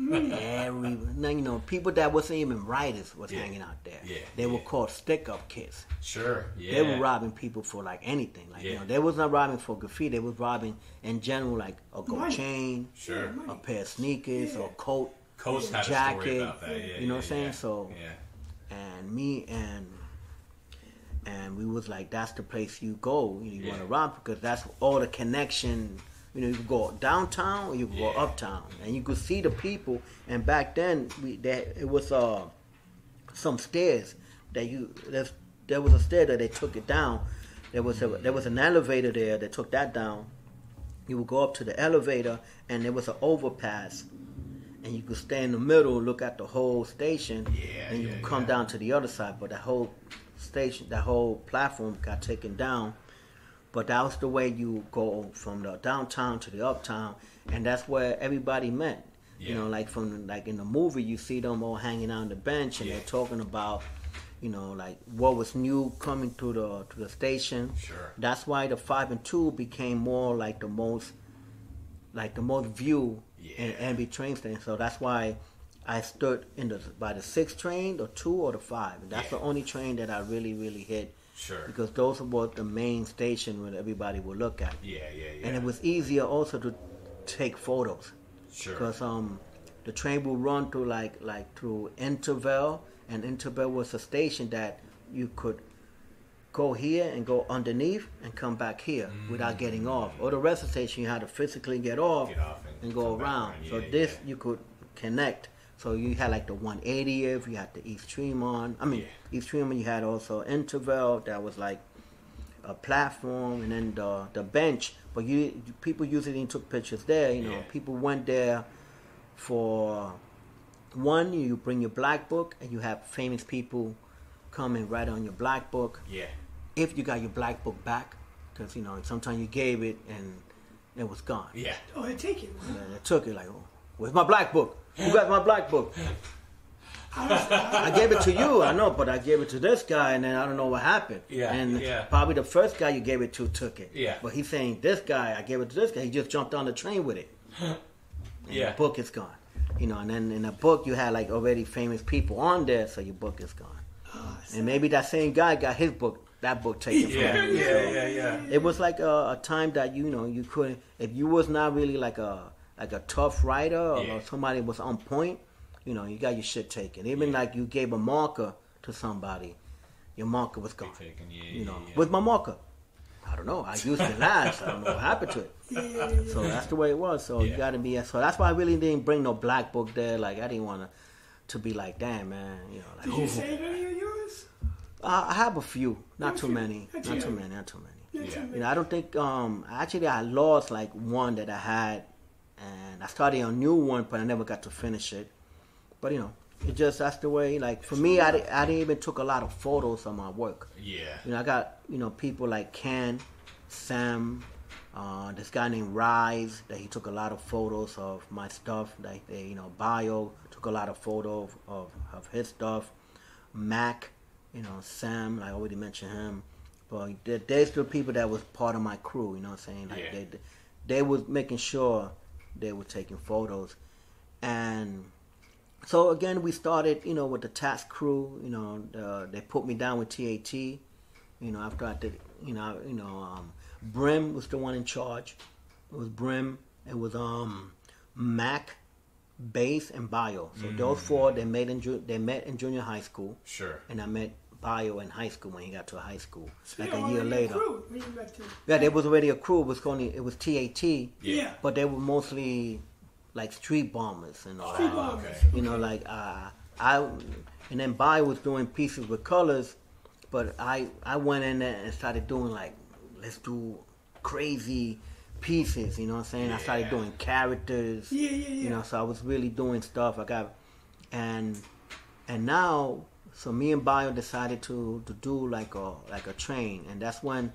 Mm. Every, now, you know, people that wasn't even writers was Yeah. hanging out there. Yeah, They were called stick-up kids. Sure. Yeah. They were robbing people for like anything. Like you Yeah. know, they was not robbing for graffiti. They was robbing in general, like a gold Money. chain, Sure. Money. a pair of sneakers, or a coat. Coast had a jacket, story about that. Yeah, you know yeah, what I'm saying? So- yeah. And me and and we was like, that's the place you go. You, Yeah. want to rob because that's all the connection. You know, you could go downtown or you could Yeah. go uptown, and you could see the people. And back then, we that it was uh some stairs that you there's, there was a stair that they took it down. There was a there was an elevator there that took that down. You would go up to the elevator, and there was an overpass, and you could stay in the middle, look at the whole station, Yeah, and you yeah, could come yeah. down to the other side. But that whole station, that whole platform got taken down. But that was the way you go from the downtown to the uptown, and that's where everybody met. You know, like from like in the movie, you see them all hanging out on the bench, and Yeah. they're talking about, you know, like what was new coming to the to the station. Sure. That's why the five and two became more like the most, like the most view in Yeah. Ambi train station. So that's why I stood in the by the six train, the two or the five. That's Yeah. the only train that I really really hit Sure. because those were the main station where everybody would look at. Yeah, yeah, yeah. And it was easier also to take photos sure. because um the train would run through like like through Intervale and Intervale was a station that you could go here and go underneath and come back here without getting off. Or the rest of the station you had to physically get off, Get off and and, go around. around. So this yeah. you could connect. So you had like the 180th, you had the East Tremont. I mean Yeah. East Tremont. You had also Intervale that was like a platform, and then the the bench. But you people usually took pictures there. You know, Yeah. people went there for one. You bring your black book, and you have famous people come and write on your black book. Yeah. If you got your black book back, because you know sometimes you gave it and it was gone. Yeah. Oh, they take it. And they took it like, oh, where's my black book? Who got my black book? I was, I, I gave it to you, I know, but I gave it to this guy, and then I don't know what happened. Yeah, and yeah. probably the first guy you gave it to took it. Yeah. but he's saying this guy, I gave it to this guy. He just jumped on the train with it. And Yeah. the book is gone. You know, and then in the book you had like already famous people on there, so your book is gone. oh, And maybe that same guy got his book, that book taken from Yeah, him. yeah, yeah, yeah. It was like a, a time that you know you couldn't if you was not really like a like a tough writer or Yeah. somebody was on point, you know, you got your shit taken. Even Yeah. like you gave a marker to somebody, your marker was gone. Taken, yeah, You know, yeah, yeah. with my marker. I don't know. I used it last. I don't know what happened to it. yeah, yeah, yeah. So that's the way it was. So you got to be. So that's why I really didn't bring no black book there. Like I didn't want to to be like, damn man, you know, like Did you ooh. save any of yours? Uh, I have a few, not too few. many, not too many, not too many. Not Yeah. too You know, I don't think. Um, actually, I lost like one that I had, and I started a new one, but I never got to finish it. But you know, it just that's the way. Like for me, I, I didn't even took a lot of photos of my work. Yeah. You know, I got you know people like Ken, Sam, uh, this guy named Rise that he took a lot of photos of my stuff. Like they, you know, Bio took a lot of photos of, of, of his stuff. Mac, you know, Sam, I already mentioned him. But there, there's the people that was part of my crew. You know what I'm saying? Like Yeah. they, they was making sure they were taking photos, and so again, we started, you know, with the Tats Cru. You know, uh, they put me down with TAT. You know, after I did, you know, you know, um, Brim was the one in charge. It was Brim. It was um, Mac, base and bio. So those four they met in ju- they met in junior high school, Sure. and I met bio in high school when he got to high school, So like a year later. accrued when you met them. Yeah, there was already a crew. It was only it was TAT, Yeah. but they were mostly like street bombers and all Street that. bombers. okay. You know, like uh, I and then bio was doing pieces with colors, but I I went in there and started doing like let's do crazy pieces. You know what I'm saying? I started doing characters. Yeah, yeah, yeah. You know, so I was really doing stuff. I got and and now so me and Bio decided to to do like a like a train, and that's when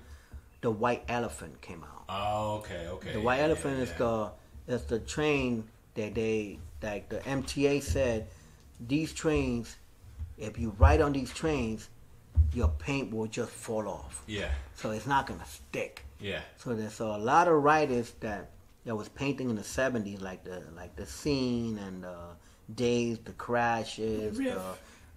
the White Elephant came out. Oh, okay, okay. The White yeah, Elephant yeah, is yeah. the is the train that they like the MTA said these trains if you ride on these trains your paint will just fall off Yeah, so it's not gonna stick yeah, so there's a lot of writers that that was painting in the 70s like the like the scene and the days the crashes the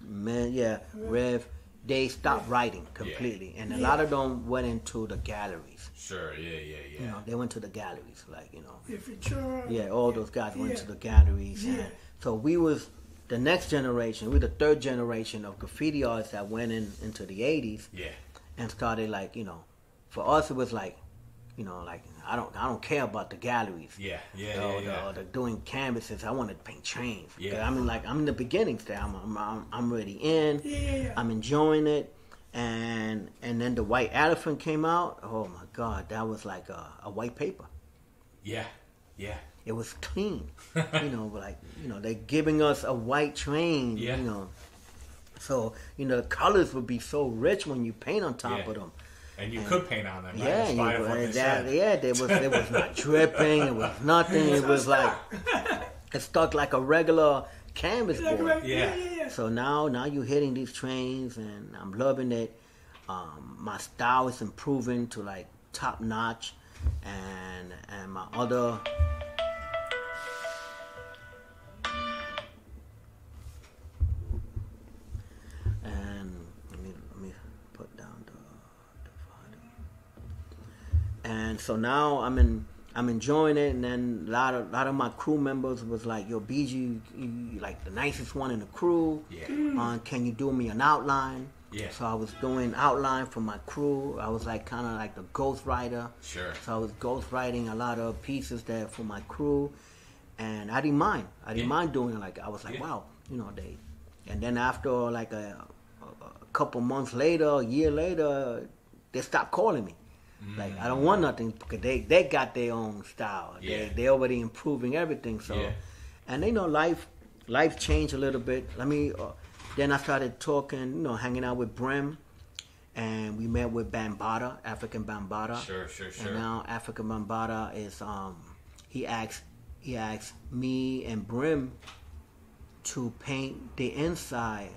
man yeah Rev, they stopped writing completely and a Yeah. lot of them went into the galleries sure, yeah, yeah, yeah. you know they went to the galleries like you know If it's your, yeah, all those guys went Yeah. to the galleries. Yeah. And so we was the next generation. We the third generation of graffiti artists that went in into the '80s yeah, and started like you know, for us it was like, you know, like I don't I don't care about the galleries. yeah, yeah, Or, yeah, the, yeah. or the doing canvases. I want to paint trains. Yeah. I mean, like I'm in the beginning stage. I'm I'm, I'm, I'm already in. Yeah, yeah, yeah. I'm enjoying it. And and then the white elephant came out. Oh my God, that was like a, a white paper. yeah, yeah. It was clean. you know, like you know, they're giving us a white train. Yeah. You know, so you know the colors would be so rich when you paint on top Yeah. of them. And you could paint on them, right? Yeah, you, what they that, said. yeah, there was it was not dripping. It was nothing. It was like it stuck like a regular canvas board. right, Yeah. yeah, yeah, yeah. So now, now you're hitting these trains, and I'm loving it. Um, my style is improving to like top notch, and and my other. And so now I'm in. I'm enjoying it, and then a lot of lot of my crew members was like, "Yo, BG, you, you like the nicest one in the crew. Yeah. Uh, can you do me an outline?" Yeah. So I was doing outline for my crew. I was like kind of like the ghost writer. Sure. So I was ghost writing a lot of pieces there for my crew, and I didn't mind. I didn't Yeah. mind doing it. Like I was like, Yeah. wow, you know they. And then after like a, a, a couple months later, a year later, they stopped calling me. Like I don't want nothing because they they got their own style. Yeah. They they already improving everything. So, Yeah. and they know life life changed a little bit. Let me. Uh, then I started talking, you know, hanging out with Brim, and we met with Bambaataa, Afrika Bambaataa. Sure, sure, sure. And now Afrika Bambaataa is um he asked he asked me and Brim to paint the inside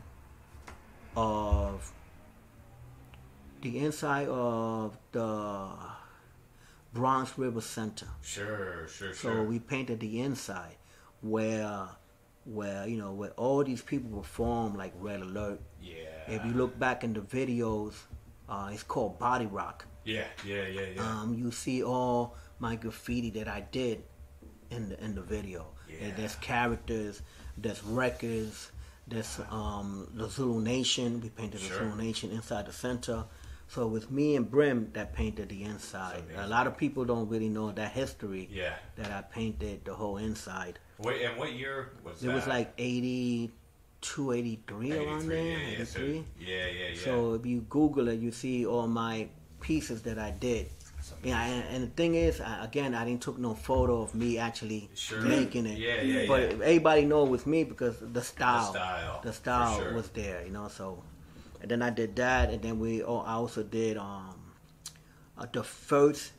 of the inside of the Bronx River Center. Sure, sure, So sure. we painted the inside where where you know where all these people perform like Red Alert. yeah. If you look back in the videos, uh, it's called Body Rock. Yeah, yeah, yeah, yeah. Um, you see all my graffiti that I did in the in the video. Yeah. There's characters, there's records, there's um, the Zulu Nation. We painted the Sure. Zulu Nation inside the center. So it was me and Brim that painted the inside. A lot of people don't really know that history. Yeah. That I painted the whole inside. Wait, and what year was It that? was like 82, 83 around there. yeah, yeah, so, 83. yeah, yeah, yeah. So if you Google it, you see all my pieces that I did. Yeah, and, and the thing is, I, again, I didn't took no photo of me actually Sure. making it. Yeah, yeah, But yeah. everybody know it was me because the style, style, the style sure. was there, you know. So, and then I did that, and then we, oh, I also did um, uh, the first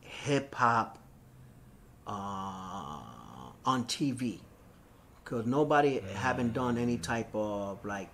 hip hop uh, on TV because nobody haven't done any type of like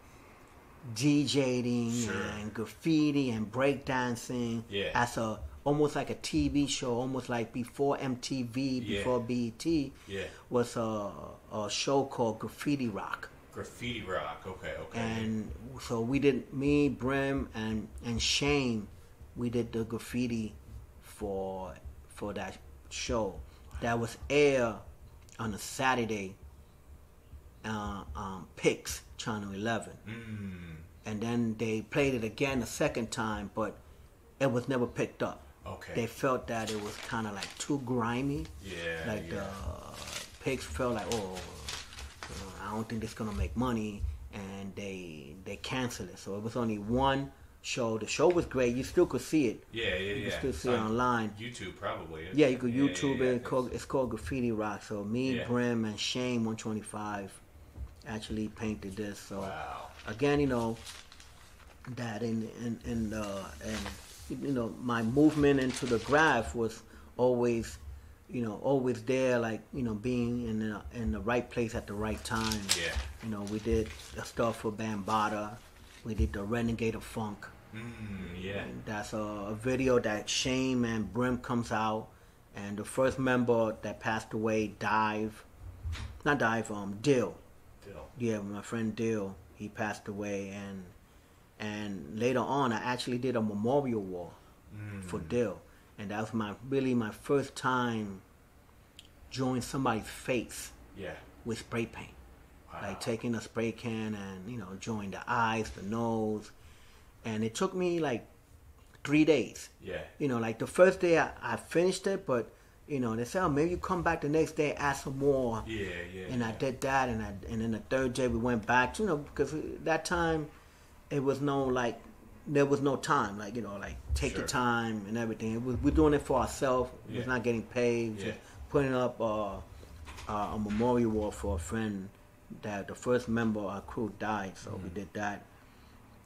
DJing Sure. and graffiti and breakdancing Yeah. as a almost like a TV show, almost like before MTV, Yeah. before BET, Yeah. was a, a show called Graffiti Rock. Graffiti rock. Okay, okay. And so we did me, Brim, and and Shame. We did the graffiti for for that show. That was air on a Saturday. Uh, um, Pix Channel Eleven, Mm. and then they played it again a second time, but it was never picked up. Okay. They felt that it was kind of like too grimy. Yeah, Like yeah. the pigs felt like, oh, uh, I don't think this gonna make money, and they they canceled it. So it was only one show. The show was great. You still could see it. Yeah, yeah, You yeah. can still see It's it online. YouTube probably. Yeah, you could Yeah, YouTube yeah, it. yeah. It's called, it's called Graffiti Rock. So me. Brim, and Shame 125 actually painted this. So Wow. again, you know, that in in in uh, and you know my movement into the graff was always, you know, always there. Like you know, being in the in the right place at the right time. Yeah. You know, we did the stuff for Bambaataa. We did the Renegade of Funk. Mm, yeah. And that's a, a video that Shame and Brim comes out, and the first member that passed away, Dive, not Dive, um, Dill. Dill. Yeah, my friend Dill, he passed away, and and later on, I actually did a memorial wall for Dill, and that was my really my first time drawing somebody's face Yeah. with spray paint Wow. like taking a spray can and you know drawing the eyes, the nose, and it took me like three days. Yeah. You know, like the first day I, I finished it, but you know they said, oh, maybe you come back the next day, add some more, Yeah, yeah. and I did that, and I and then the third day we went back, you know, because that time it was no like there was no time, like you know, like take Sure. your time and everything. It was, we're doing it for ourselves. Yeah. not getting paid. Yeah. Just putting up uh, uh, a memorial wall for a friend that the first member of our crew died, so Mm-hmm. we did that.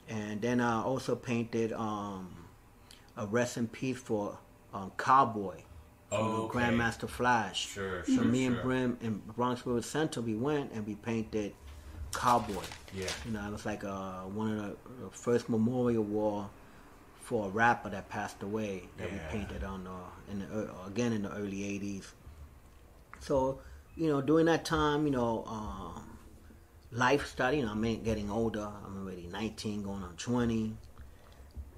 And then I also painted um, a rest in peace for um, Cowboy from Oh, okay. Grandmaster Flash. Sure, sure. So sure, me and sure. Brim in Bronx River Center, we went and we painted Cowboy. Yeah. You know, it was like uh, one of the, first memorial wall for a rapper that passed away that Yeah. we painted on the, in the again in the early '80s. So, you know, during that time, you know, um, life started. You know, I'm getting older. I'm already 19, going on 20.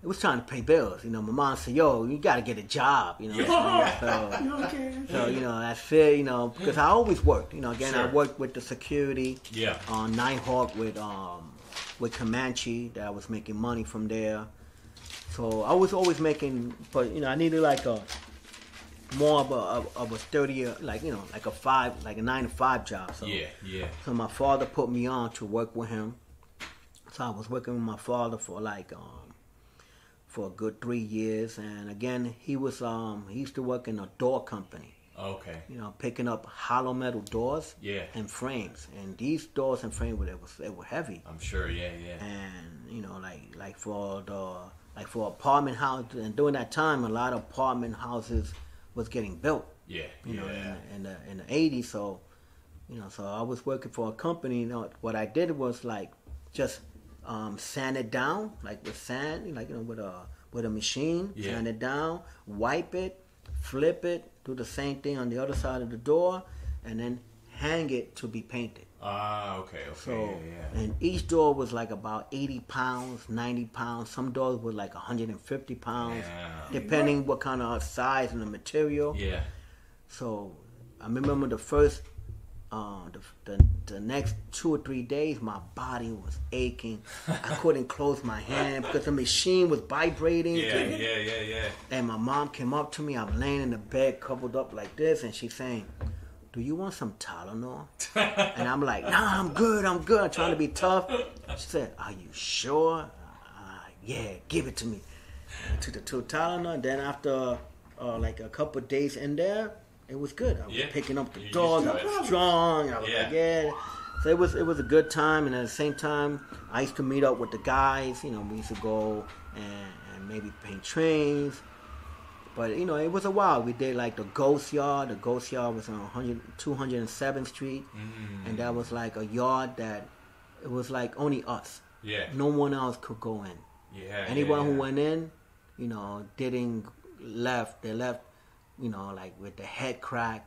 It was trying to pay bills. You know, my mom said, "Yo, you got to get a job." You know, so You okay? so you know that's it. You know because I always worked. You know again I worked with the security Yeah. on Nighthawk with um with Comanche that I was making money from there. So I was always making, but you know I needed like a more of a of, of a sturdier like you know like a five like a nine to five job. So Yeah, yeah. so my father put me on to work with him. So I was working with my father for like um for a good three years, and again he was um he used to work in a door company Okay. you know, picking up hollow metal doors Yeah. and frames. And these doors and frames were they were, they were heavy. I'm sure. Yeah, yeah. And you know, like like for the like for apartment houses, and during that time, a lot of apartment houses was getting built. Yeah, You know, yeah. in, the, in the in the '80s. So, you know, so I was working for a company. You know, what I did was like just um, sand it down, like with sand, like you know, with a with a machine, Yeah. sand it down, wipe it, flip it, do the same thing on the other side of the door, and then hang it to be painted. Ah, okay, okay. So, yeah, yeah. and each door was like about 80 pounds, 90 pounds. Some doors were like 150 pounds, Yeah. depending what kind of size and the material. Yeah. So I remember the first, uh, the, the the next two or three days, my body was aching. I couldn't close my hand because the machine was vibrating. Yeah, yeah, yeah, yeah. And my mom came up to me. I'm laying in the bed, coupled up like this, and she's saying, "Do you want some Tylenol?" and I'm like, "Nah, I'm good. I'm good." I'm trying to be tough. She said, "Are you sure?" Uh, yeah, give it to me. I took the two Tylenol. And then after uh, like a couple days in there, it was good. I was Yeah. picking up the You doors. I was it. strong. I was Yeah. like, yeah. So it was it was a good time, and at the same time, I used to meet up with the guys. You know, we used to go and, and maybe paint trains. But you know, it was a while. We did like the Ghost Yard. The Ghost Yard was on 100, 207th Street, Mm, and that was like a yard that it was like only us. yeah. No one else could go in. Yeah. Anyone yeah, who went in, you know, didn't left. They left, you know, like with the head crack,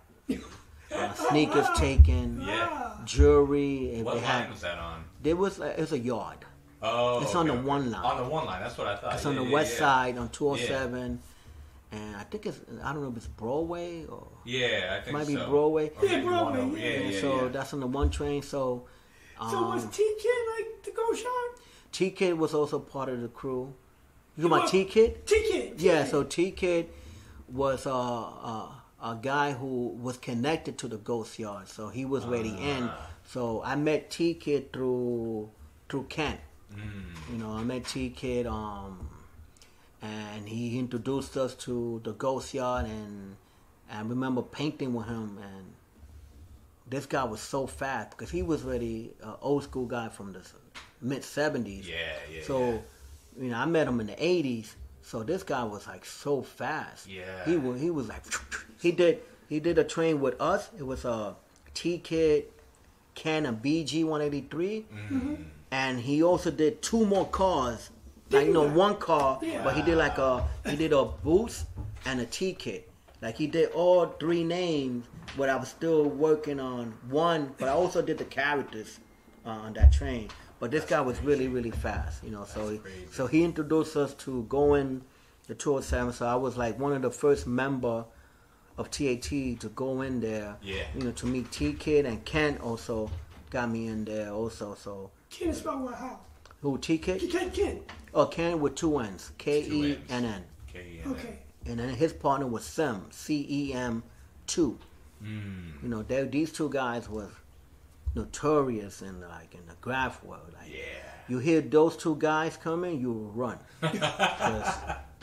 uh, sneakers taken, Yeah. jewelry. If What they line had, was that on? there was it was a yard. Oh, It's okay, on the okay. one line. On the one line. That's what I thought. It's Yeah, on the yeah, west yeah. side on 207. and I think it's I don't know if it's Broadway or Yeah, I think might be. Broadway. Or Yeah, Broadway, over- yeah. Yeah, yeah, so yeah. that's on the one train. So, um, So was T Kid like the go Shark? T Kid was also part of the crew. You talking Well, about T Kid? T Kid. Yeah. So T Kid was uh, uh, a guy who was connected to the Ghost Yard. So he was already in. Ah. So I met T Kid through through Kent. Mm. You know, I met T Kid, um, and he introduced us to the Ghost Yard, and I remember painting with him, and this guy was so fast because he was already an old school guy from the mid '70s. Yeah, yeah. So, yeah. you know, I met him in the '80s. So this guy was like so fast. Yeah. He was. He was like. He did. He did a train with us. It was a T Kid, Canon BG 183, Mm-hmm. and he also did two more cars. Like you know, one car, Yeah. but he did like a he did a Boost and a T Kid. Like he did all three names, but I was still working on one. But I also did the characters uh, on that train. But this guy was really really fast, you know. So he, crazy. so he introduced us to going the tour seven. So I was like one of the first member of TAT to go in there. Yeah. You know, to meet T Kid and Ken also got me in there also. So Ken is spelled what how? who T Kid? Ken Ken. Oh, Ken with two N's. K Two E N's. N N. K-E-N-N. Okay. And then his partner was Sim, C E M two. Mm. You know, they, these two guys was notorious in like in the graff world. Like Yeah. you hear those two guys coming, you run. run. 'Cause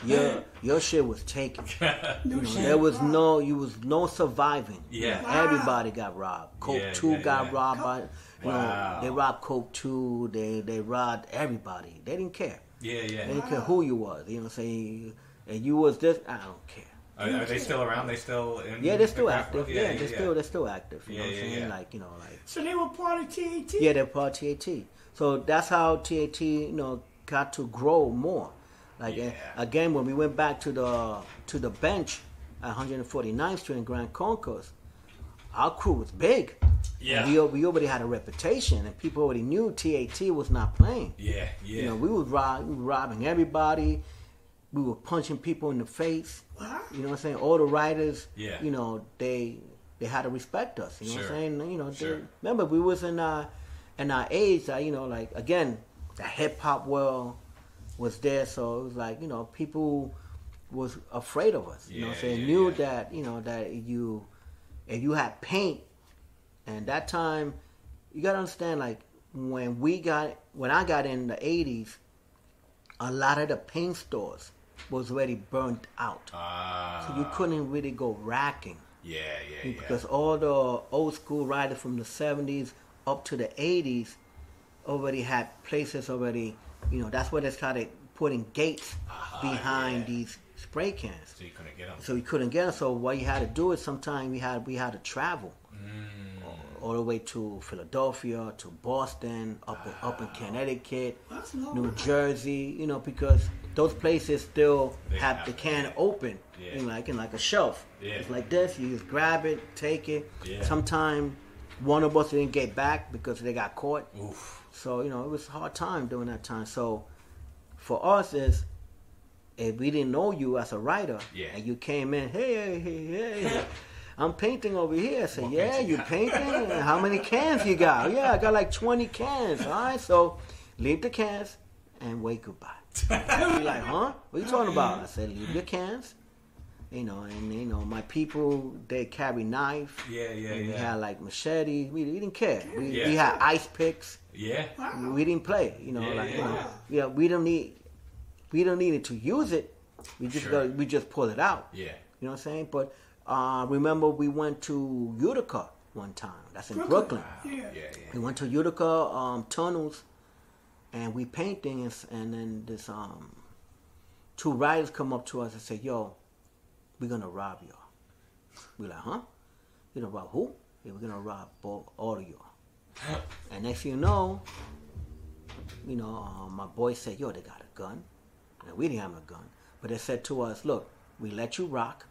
your your shit was taken. No You know, there was no you was no surviving. Yeah. Wow. Everybody got robbed. Coke Yeah, two yeah, got yeah. robbed by you Wow. know, they robbed Coke two, they they robbed everybody. They didn't care. Yeah, yeah. They yeah. didn't care who you was. You know what I'm saying? And you was this I don't care. Are, are they still around? They still in? Yeah, they're still craft active. world? Yeah, they're still they're still active. You know Yeah, what I'm yeah, saying? yeah. Like, you know, like So they were part of TAT. Yeah, they're part of TAT. So that's how TAT, you know, got to grow more. Like eh, Yeah. again, when we went back to the to the bench at 149th Street in Grand Concourse, our crew was big. Yeah. we, we already had a reputation, and people already knew TAT was not playing. Yeah, yeah. You know, we was rob, we were robbing everybody. We were punching people in the face. Wow. You know what I'm saying? All the writers, Yeah. you know, they they had to respect us. You know what Sure. I'm saying? You know, they, Sure. remember we was in our in our age that you know, like again, the hip hop world was there, so it was like you know, people was afraid of us. you know, what I'm saying yeah, knew yeah. that you know that you if you had paint, and that time you gotta understand like when we got when I got in the '80s, a lot of the paint stores was already burnt out. Ah. So you couldn't really go racking Yeah, yeah, yeah. because all the old school writers from the 70s up to the 80s already had places already, you know, that's where they started putting gates Ah, behind yeah. these spray cans. So you couldn't get them. So we couldn't get them. So what you had to do is sometimes we had we had to travel Mm. all the way to Philadelphia, to Boston, up in, up in Connecticut, New Jersey, you know, because those places still They have have the can open, Yeah. know, like in like a shelf. Yeah. It's like this. You just grab it, take it. Yeah. Sometime one of us didn't get back because they got caught. Oof. So you know, it was a hard time during that time. So for us, is if we didn't know you as a writer, Yeah. and you came in, hey, hey, hey, hey. I'm painting over here. I said, What yeah, you painting? How many cans you got? Yeah, I got like 20 cans. All right, so leave the cans and wave goodbye. You're like, huh? What you talking about? I said, leave your cans. You know, and you know, my people they carry knife. Yeah, yeah, and We yeah. had like machete. We, we didn't care. We, Yeah. we had ice picks. Yeah. Wow. We didn't play. You know, Yeah, like yeah, you know, yeah. yeah. We don't need. We don't need it to use it. We just Sure. gotta, we just pull it out. Yeah. You know what I'm saying? But uh, remember, we went to Utica one time. That's in Brooklyn. Brooklyn. Yeah. Yeah, We went to Utica um, tunnels, and we painting, and, s- and then this um, two writers come up to us and say, "Yo, we're gonna rob y'all." We like, "Huh? You gonna rob who?" Yeah, we're gonna rob all of y'all. and next thing you know, you know, um, my boy said, "Yo, they got a gun," and we didn't have a gun, but they said to us, "Look, we let you rock,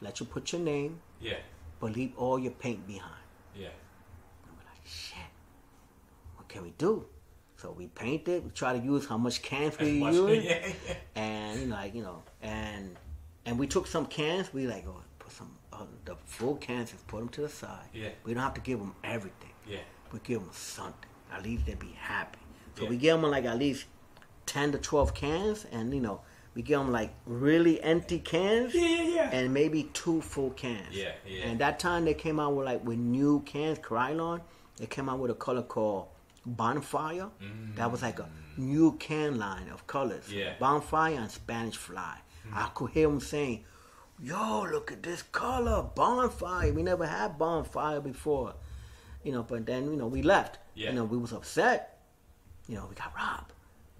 let you put your name, Yeah. but leave all your paint behind." Yeah. And we're like, shit, what can we do? So we painted, we try to use how much cans we use, yeah, yeah. and you know, like you know, and and we took some cans. We like, oh, put some uh, the full cans and put them to the side. Yeah. We don't have to give them everything. Yeah. We give them something. At least they'd be happy. So Yeah. we give them like at least ten to twelve cans, and you know, we give them like really empty cans Yeah, yeah, yeah. and maybe two full cans. Yeah, yeah. And that time they came out with like with new cans, Krylon. They came out with a color called Bonfire. That was like a new can line of colors. Mm. Yeah. Bonfire and Spanish Fly. I could hear them saying, "Yo, look at this color, Bonfire. We never had Bonfire before." You know, but then you know we left. Yeah. You know, we was upset. You know, we got robbed.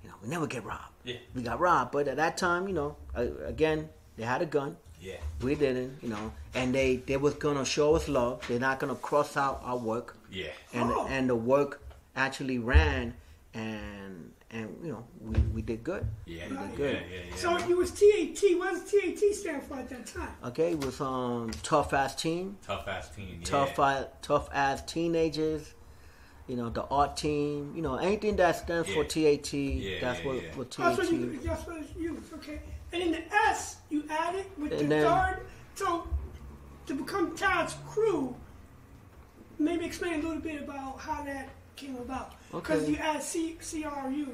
You know, we never get robbed. Yeah. We got robbed, but at that time, you know, again, they had a gun. Yeah. We didn't, you know, and they they was gonna show us love. They're not gonna cross out our work, Yeah. and Oh. and the work actually ran, and and you know we, we did good. Yeah. we Yeah. did Yeah. good. Yeah. So it was TAT. What does TAT stand for at that time? Okay, it was um tough ass team, Tough ass team. Tough uh, tough ass teenagers. You know the art team. You know anything that stands for TAT. Yeah, that's yeah, what yeah. what That's TAT. what you. That's what it's used. Okay. And in the S, you added with the And then- third. So to become Tats Cru, maybe explain a little bit about how that came about. Because Okay. you add C CRU.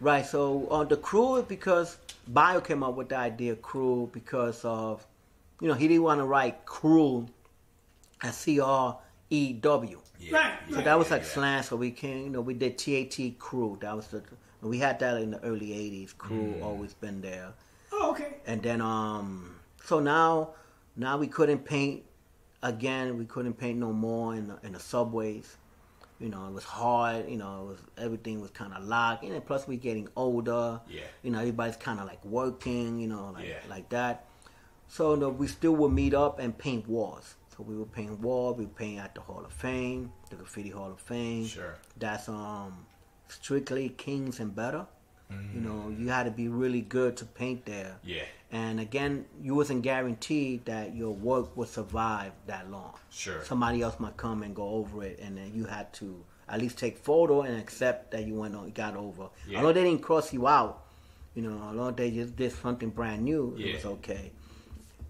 Right. So uh, the crew is because Bio came up with the idea crew because of, you know, he didn't want to write crew as C R E W. Yeah. Right, So right. that was like yeah. slang. So we came, you know, we did T A T crew. That was the we had that in the early '80s. Crew Mm. always been there. Oh, okay. And then um, so now now we couldn't paint again. We couldn't paint no more in the, in the subways. You know, it was hard. You know, it was everything was kind of locked. And then plus we're getting older. Yeah. You know, everybody's kind of like working. You know, like Yeah. like that. So no, we still would meet up and paint walls. So we would paint walls. We paint at the Hall of Fame, the Graffiti Hall of Fame. Sure. That's um strictly kings and better. You know, Mm. you had to be really good to paint there. Yeah. And again, you wasn't guaranteed that your work would survive that long. Sure. Somebody else might come and go over it, and then you had to at least take photo and accept that you went on, got over. Yeah. Although they didn't cross you out, you know, although they just did something brand new, it was okay.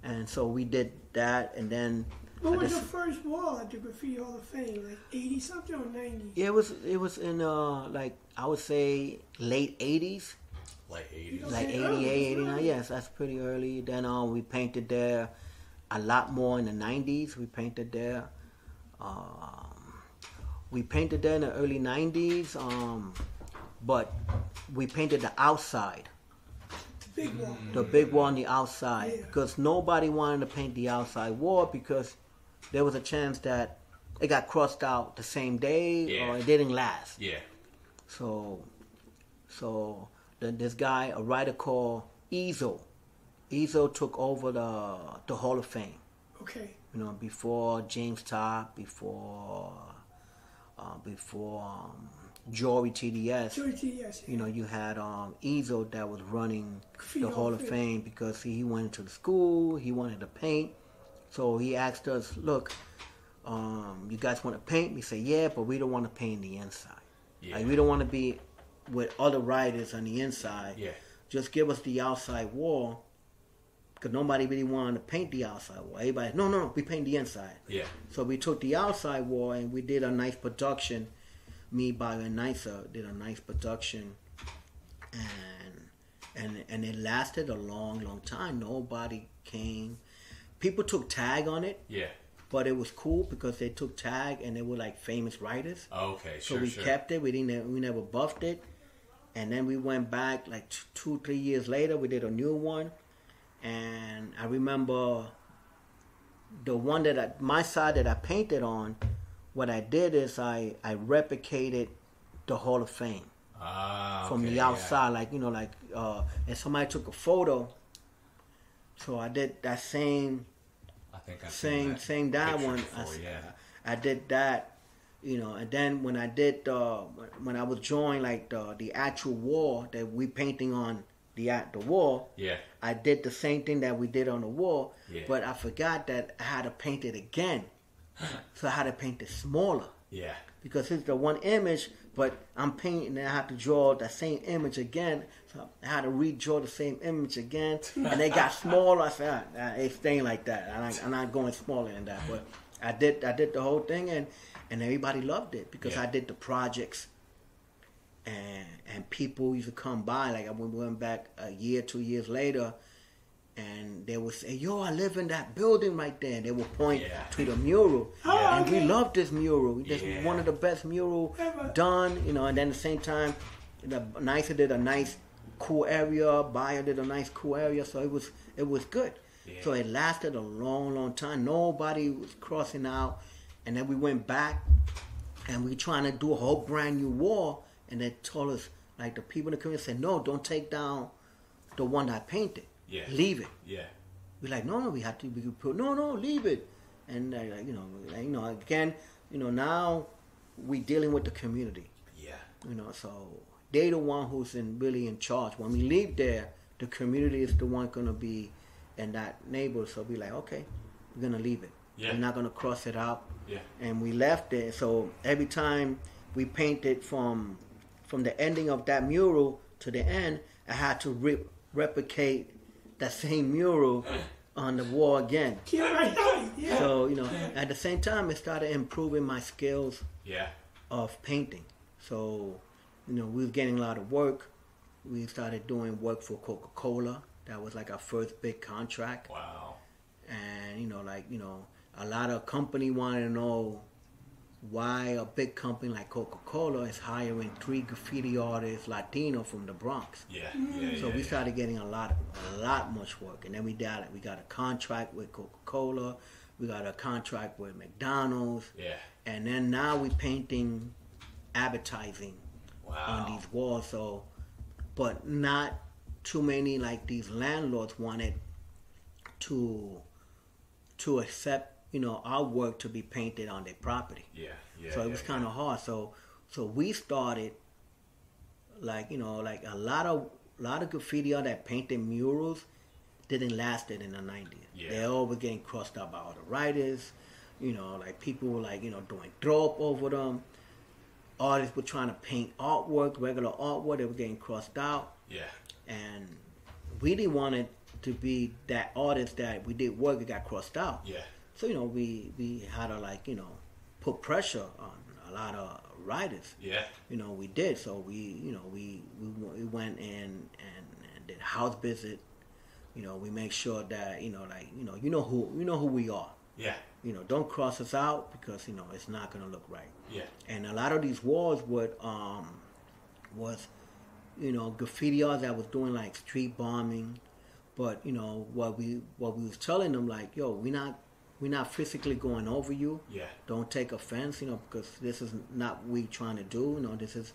And so we did that, and then What was just- the first wall at the Graffiti Hall of Fame? Like 80 something or 90? yeah, it was it was in uh like I would say late '80s. Like 80s. like Okay, 88, early, 89. early. Yes, that's pretty early. Then um, we painted there a lot more in the 90s. We painted there. Um, we painted there in the early 90s, um, but we painted the outside, The big one. the big wall on the outside, Yeah. because nobody wanted to paint the outside wall because there was a chance that it got crossed out the same day Yeah. or it didn't last. Yeah. So, so then this guy, a writer called Ezo, Ezo took over the the Hall of Fame. Okay. You know, before James Todd, before uh, before um, Joey TDS. Joey T, yes. You know, you had um, Ezo that was running the Hall of Fame because he went to the school. He wanted to paint, so he asked us, "Look, um, you guys want to paint?" We say, "Yeah, but we don't want to paint the inside. Yeah. Like we don't want to be with other writers on the inside. Yeah. Just give us the outside wall." Because nobody really wanted to paint the outside wall. Everybody, no, no, no, we paint the inside. Yeah. So we took the outside wall and we did a nice production. Me, Bio, and Nicer did a nice production, and and and it lasted a long, long time. Nobody came. People took tag on it, Yeah. But it was cool because they took tag and they were like famous writers. Okay. sure. So we sure. kept it. We didn't. We never buffed it. And then we went back like t- two, three years later. We did a new one, and I remember the one that I, my side that I painted on. What I did is I I replicated the Hall of Fame Ah, from okay, the yeah. outside, like you know, like uh, and somebody took a photo. So I did that same think I've same that same that one. Before, I, yeah. I did that, you know, and then when I did uh, when I was drawing like the the actual wall that we painting on the at the wall, Yeah. I did the same thing that we did on the wall, Yeah. but I forgot that I had to paint it again, so I had to paint it smaller Yeah. because it's the one image but I'm painting and I have to draw the same image again. So I had to redraw the same image again, and they got smaller. I said, ah, nah, it's staying like that. I'm not, I'm not going smaller than that. But I did, I did the whole thing, and and everybody loved it because Yeah. I did the projects, and and people used to come by. Like I went went back a year, two years later. And they would say, "Yo, I live in that building right there." And they would point Yeah. to the mural, Oh, and we okay. love this mural. This Yeah. one of the best mural Ever. done, you know. And then at the same time, the Nicer did a nice, cool area. Bayer did a nice, cool area. So it was it was good. Yeah. So it lasted a long, long time. Nobody was crossing out. And then we went back, and we trying to do a whole brand new wall. And they told us, like the people in the community said, no, don't take down the one that I painted. Yeah. Leave it. Yeah. We're like, no, no, we have to. We put, no, no, leave it. And uh, you know, like, you know, again, you know, now we dealing with the community. Yeah. You know, so they the one who's in really in charge. When we leave there, the community is the one gonna be in that neighborhood. So be like, okay, we're gonna leave it. Yeah. We're not gonna cross it out. Yeah. And we left it. So every time we painted from from the ending of that mural to the end, I had to re- replicate that same mural on the wall again. Yeah, right, right. Yeah. So you know, at the same time, it started improving my skills Yeah. of painting. So, you know, we were getting a lot of work. We started doing work for Coca Cola. That was like our first big contract. Wow. And, you know, like, you know, a lot of company wanted to know why a big company like Coca Cola is hiring three graffiti artists, Latino from the Bronx. Yeah. Yeah. Mm. So yeah, we yeah. started getting a lot, a lot much work, and then we got it. we got a contract with Coca Cola, we got a contract with McDonald's, Yeah. and then now we're painting advertising Wow. on these walls. So, but not too many like these landlords wanted to to accept you know our work to be painted on their property. Yeah. Yeah. so it yeah, was kind of hard. So so we started like you know like a lot of a lot of graffiti art that painted murals didn't last it in the 90s. Yeah. They all were getting crossed out by all the writers. You know, like people were like you know doing throw up over them. Artists were trying to paint artwork, regular artwork. They were getting crossed out, Yeah. and we didn't want it to be that artist that we did work. It got crossed out. Yeah. So you know, we we had to like you know put pressure on a lot of writers. Yeah. You know, we did. So we you know we we, we went in and, and did house visit. You know, we make sure that you know like you know you know who you know who we are. Yeah. You know, don't cross us out because you know it's not gonna look right. Yeah. And a lot of these walls would um was you know graffiti art that was doing like street bombing, but you know what we what we was telling them like yo we not we not physically going over you. Yeah. Don't take offense, you know, because this is not we trying to do. You know, this is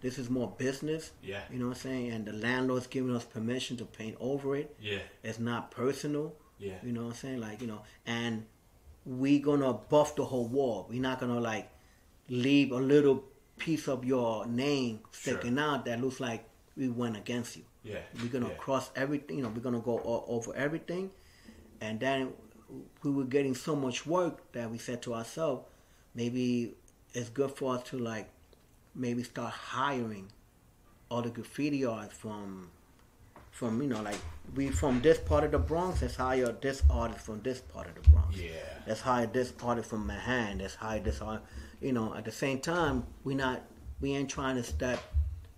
this is more business. Yeah. You know what I'm saying? And the landlord's giving us permission to paint over it. Yeah. It's not personal. Yeah. You know what I'm saying? Like, you know, and we gonna buff the whole wall. We're not gonna like leave a little piece of your name Sure. sticking out that looks like we went against you. Yeah. We're gonna yeah. cross everything. You know, we're gonna go all over everything, and then we were getting so much work that we said to ourselves, maybe it's good for us to like maybe start hiring all the graffiti artists from from you know like we from this part of the Bronx. Let's hire this artist from this part of the Bronx. Yeah. Let's hire this artist from Manhattan. Let's hire this art. You know, at the same time, we not we ain't trying to step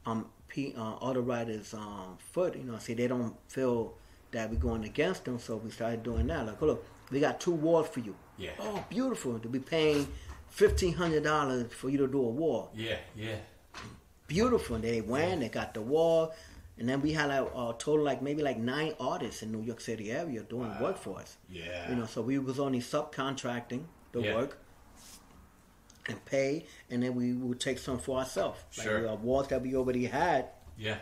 um P, uh, other writers' um foot. You know, see they don't feel that we're going against them, so we started doing that. Like, oh, look, we got two walls for you. Yeah. Oh, beautiful. To be paying fifteen hundred dollars for you to do a wall Yeah. Yeah. beautiful. And they went, they got the wall, and then we had like a total like maybe like nine artists in New York City area doing Wow. work for us. Yeah. You know, so we was only subcontracting the Yeah. work and pay, and then we would take some for ourselves. Sure. Like our walls that we already had Yeah.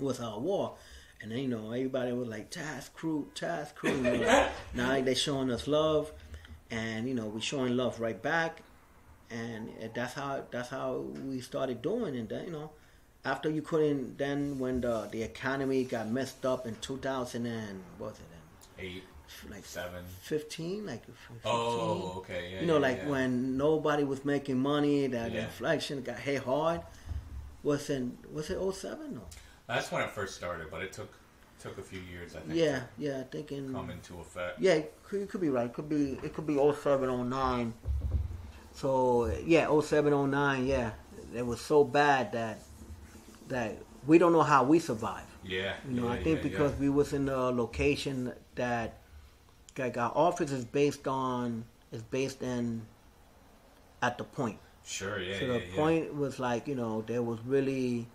was our wall. And then you know everybody was like Tats Cru, Tats Cru. You know, now they showing us love, and you know we showing love right back, and eh, that's how that's how we started doing. And then you know, after you couldn't, then when the the economy got messed up in 2000 and what was it? eight, like seven. fifteen, like 15. Oh, okay. Yeah, you know, yeah, like yeah. when nobody was making money, that inflation got hit hard. Was in was it 07? No. That's when it first started, but it took took a few years, I think. Yeah, yeah, I think in come into effect. yeah, it could be right. It could be it could be 07, 09. So yeah, 07, 09, Yeah, it was so bad that that we don't know how we survive. Yeah. You know, yeah, I think yeah, because yeah. we was in a location that like our office is based on is based in at the point. Sure. Yeah. so the point was like, you know, they was really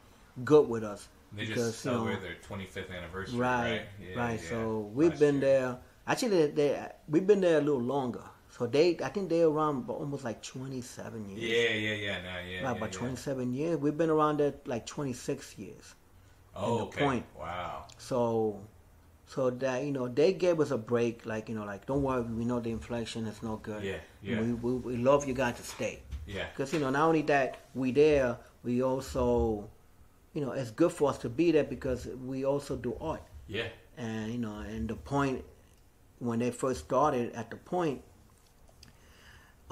good with us. They because, just you know, their 25th anniversary, right, right? Right. So we've Last been year. there. Actually, they, they, we've been there a little longer. So they, I think they're around almost like 27 years. Yeah, yeah, yeah. No, yeah. Right, yeah, about yeah. 27 years. We've been around there like 26 years. Oh, the okay. point. Wow. So, so that you know, they gave us a break. Like you know, like don't worry, we know the inflation is no good. Yeah, yeah. We, we, we love you guys to stay Yeah. because you know not only that we there, we also, you know, it's good for us to be there because we also do art. Yeah. And you know, and the point when they first started at the point,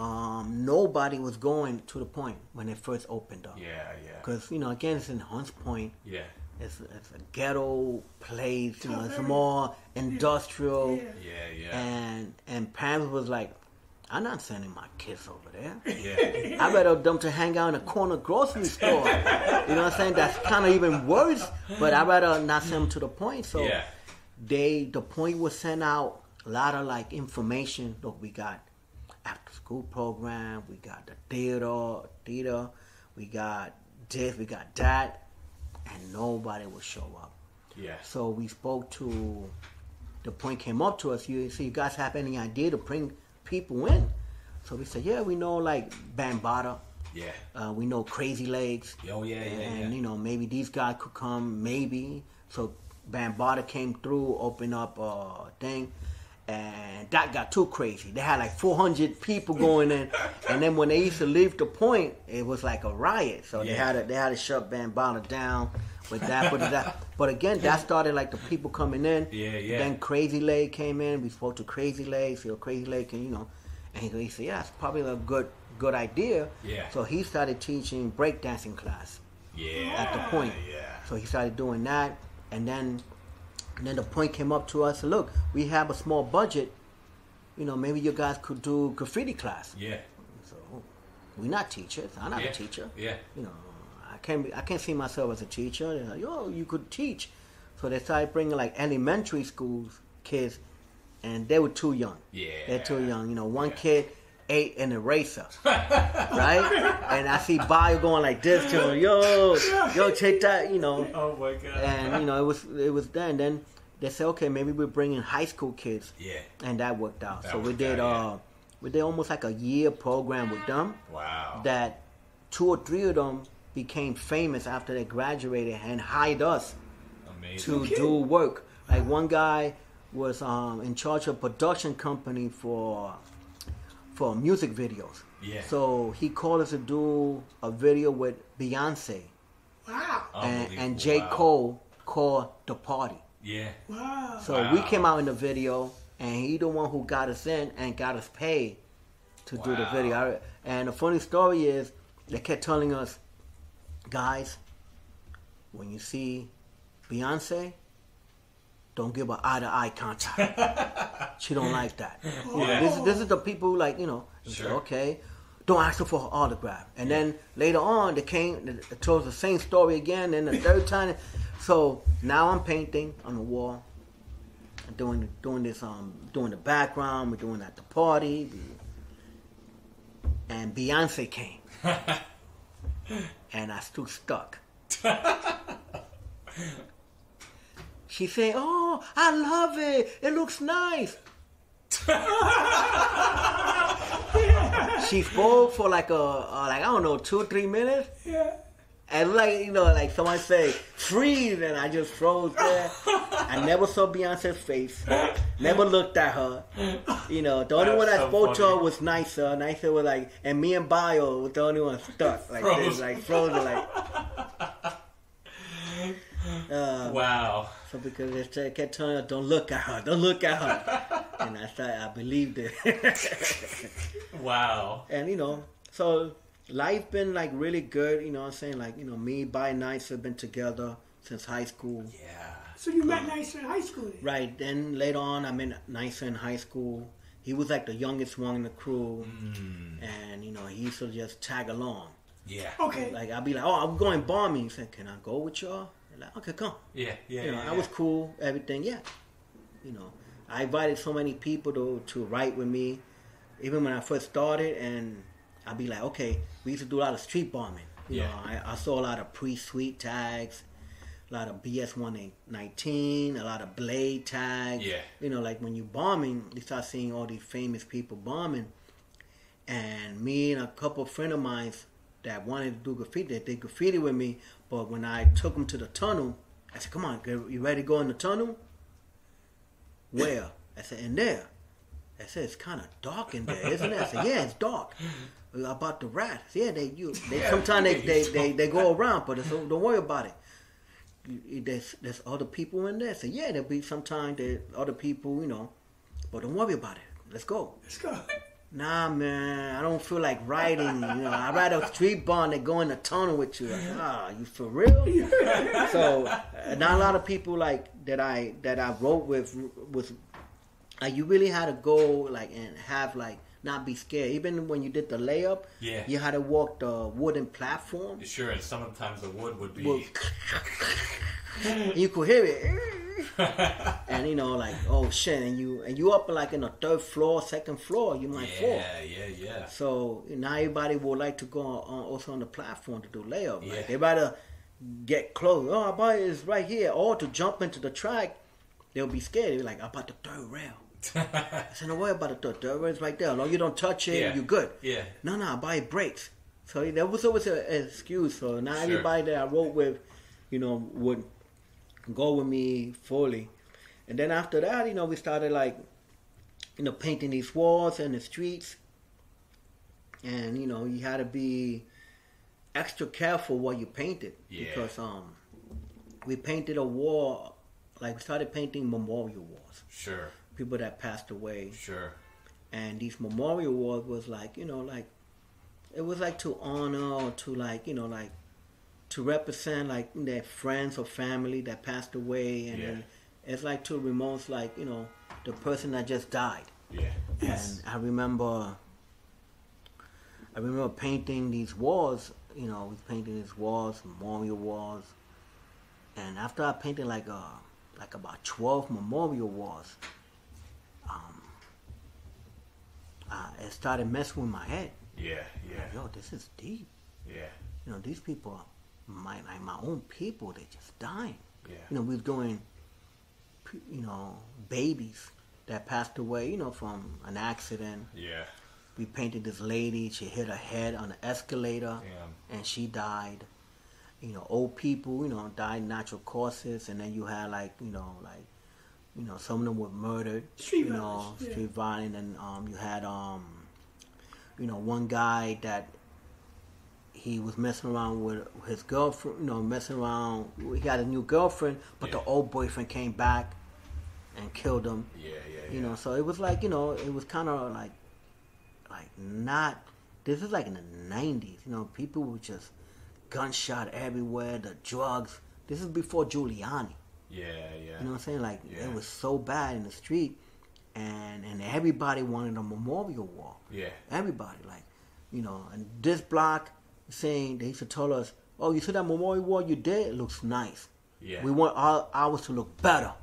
um, nobody was going to the point when it first opened up. Yeah, yeah. Because you know, again, it's in Hunts Point. Yeah. It's, it's a ghetto place. You know, it's more industrial. Yeah. Yeah, yeah. And and parents was like, I'm not sending my kids over there. yeah. I better them to hang out in a corner grocery store. you know what I'm saying? That's kind of even worse. But I rather not send them to the point. So Yeah. they the point was sent out a lot of like information. that we got after school program, we got the theater, theater, we got this, we got that, and nobody would show up. Yeah. So we spoke to the point came up to us. You so you guys have any idea to bring people in? So we said, yeah, we know like Bambaataa, Yeah. uh, we know Crazy Legs, Oh, yeah, yeah, and yeah. you know maybe these guys could come, maybe. So Bambaataa came through, opened up a thing, that got too crazy. They had like 400 people going in, and then when they used to leave the point, it was like a riot. So they had to they had to shut Bambaataa down with that, but that. But again, that started like the people coming in. Yeah, yeah. Then Crazy Leg came in. We spoke to Crazy Leg. So Crazy Leg can you know, and he, he said, yeah, it's probably a good good idea. Yeah. So he started teaching breakdancing class Yeah. at the point. Yeah. So he started doing that, and then, and then the point came up to us. Look, we have a small budget. You know, maybe you guys could do graffiti class. Yeah. So we're not teachers. I'm not yeah. a teacher. Yeah. You know, I can't. Be, I can't see myself as a teacher. They're like, Yo, you could teach. So they started bringing like elementary schools kids, and they were too young. Yeah. They're too young. You know, one Yeah. kid ate an eraser, right? And I see Bio going like this to him, yo, yo, take that, you know. Oh my god. And you know, it was it was then. Then they said, okay, maybe we're bringing high school kids, yeah. and that worked out. That so we did out, uh, we did almost like a year program with them. Wow. That two or three of them became famous after they graduated and hired us Amazing. to do work. Like one guy was um, in charge of production company for for music videos. Yeah. So he called us to do a video with Beyonce Wow. and, Unbelievable. and J. Wow. Cole called The Party. Yeah. Wow. So Wow. we came out in the video and he the one who got us in and got us paid to do the video. And the funny story is they kept telling us, guys, when you see Beyonce, don't give her eye to eye contact. she don't like that. You Yeah. this, is- this is the people who like, you know, you say, Sure. okay, don't ask her for her autograph. And then later on, they came, they told the same story again, and the third time. So now I'm painting on the wall, and doing doing this, um, doing the background, we're doing at the party, and Beyonce came, and I still stuck. She said, "Oh, I love it. It looks nice." she spoke for like a uh, like I don't know two or three minutes, Yeah. And like you know like someone say freeze, and I just froze there. I never saw Beyonce's face, never looked at her. You know, the only That's one I so spoke to her was nicer. Nicer was like, and me and Bio was the only one stuck like Froze. this, like frozen, like. Uh, Wow. So because they kept telling her, "Don't look at her, don't look at her," and I thought I believed it. Wow. and you know, so life been like really good. You know, what I'm saying like you know, me by nights have been together since high school. Yeah. So you met Nicer in high school then? Right then, later on, I met Nicer in high school. He was like the youngest one in the crew, mm. and you know, he used to just tag along. Yeah. Okay. Like I'd be like, "Oh, I'm going bombing." He said, "Can I go with y'all?" I'm like, "Okay, come." Yeah. Yeah. you know, yeah, I was cool, everything, yeah. You know, I invited so many people to to write with me, even when I first started, and I'd be like, okay, we used to do a lot of street bombing. You Yeah. know, I, I saw a lot of pre-sweet tags, a lot of BS one nineteen, a lot of blade tags. Yeah. You know, like when you bombing, you start seeing all these famous people bombing, and me and a couple of friend of mine that wanted to do graffiti, they did graffiti with me. But when I took them to the tunnel, I said, "Come on, you ready to go in the tunnel?" Where? I said, "In there." I said, "It's kind of dark in there, isn't it?" I said, "Yeah, it's dark." About the rats, yeah, they you they Yeah, sometimes they, they, they, they go around, but it's, don't worry about it. There's there's other people in there. So yeah, there'll be sometimes there other people, you know, but don't worry about it. Let's go. Let's go. Nah, man, I don't feel like riding. You know, I ride a street bond than go in the tunnel with you. Like, ah, you for real? so, not a lot of people like that I that I wrote with with. Like, you really had to go like and have like not be scared. Even when you did the layup, Yeah. you had to walk the wooden platform. Sure. And sometimes the wood would be. Well, you could hear it. and you know, like, oh shit, and you and you up like in the third floor, second floor, you might fall. yeah. Yeah. Yeah. So now everybody would like to go on, also on the platform to do layup. Yeah. Like they rather get close. Oh, our body is right here, or to jump into the track. They'll be scared. They're like, about the third rail?" I said, "No worry about the. Third rail's right there. As long as you don't touch it, Yeah. you're good." Yeah. No, no, I buy brakes. So there was always an excuse. So not Sure. everybody that I wrote with, you know, would go with me fully. And then after that, you know, we started like, you know, painting these walls and the streets. And you know, you had to be extra careful what you painted Yeah. because um, we painted a wall, like we started painting memorial walls, Sure. People that passed away Sure. and these memorial walls was like you know like it was like to honor or to like you know like to represent like their friends or family that passed away and Yeah. it's like to remorse like you know the person that just died Yeah. Yes. and i remember i remember painting these walls you know we painting these walls memorial walls and after i painted like uh like about 12 memorial walls um uh, it started messing with my head Yeah. Yeah. yo this is deep Yeah. you know these people are my like my own people they just dying Yeah. you know we was doing you know babies that passed away you know from an accident Yeah. we painted this lady she hit her head on an escalator Damn. and she died you know old people you know died natural causes and then you had like you know like you know some of them were murdered Street you know violence, yeah. violence and um you had um you know one guy that he was messing around with his girlfriend you know messing around he had a new girlfriend but the old boyfriend came back and killed him Yeah. Yeah. you yeah. know so it was like you know it was kind of like like not this is like in the 90s you know people were just gunshot everywhere the drugs this is before giuliani Yeah. Yeah. you know what i'm saying like Yeah. it was so bad in the street and and everybody wanted a memorial wall Yeah. everybody like you know and this block saying they used to tell us oh you see that memorial wall you did it looks nice Yeah. we want our, ours to look better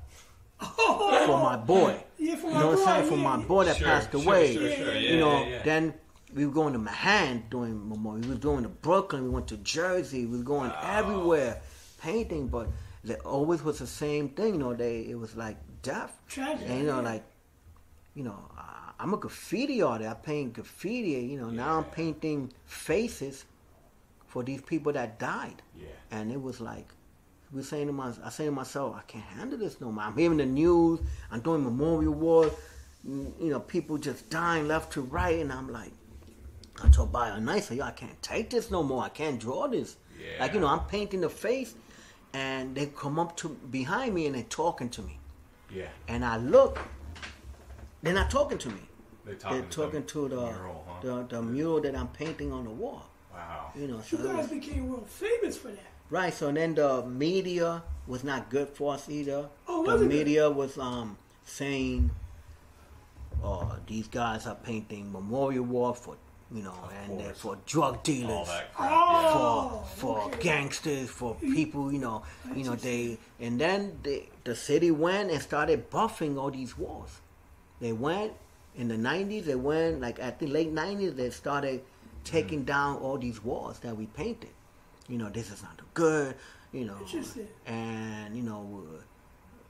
for my boy Yeah, for you my know what I'm boy, saying? For my boy that Sure, passed away. sure, sure. Yeah, you know, yeah, yeah. then we were going to Manhattan doing memorial. We were going to Brooklyn. We went to Jersey. We were going everywhere painting, but it always was the same thing. You know, they it was like death. Tragic, And you know, like you know, I'm a graffiti artist. I paint graffiti. You know, now I'm painting faces for these people that died. Yeah. And it was like, we saying to myself, I say to myself, I can't handle this no more. I'm hearing the news. I'm doing memorial wars. You know, people just dying left to right, and I'm like, I told Bio Nice, yo, I can't take this no more. I can't draw this. Yeah. Like you know, I'm painting the face, and they come up to behind me and they're talking to me. Yeah. And I look, they're not talking to me. They're talking, They're talking to the mural, huh? the, the mural that I'm painting on the wall. Wow. You know, so You guys was- became world famous for that. right. So then the media was not good for us either. Oh, the wasn't it? media was um saying, "Oh, these guys are painting memorial wall for you know, and they're for drug dealers." All that crap. Oh, for for okay. gangsters, for people, you know, you know they, and then the the city went and started buffing all these walls. They went in the '90s. They went like at the late '90s. They started taking down all these walls that we painted. You know, this is not good. You know, and you know,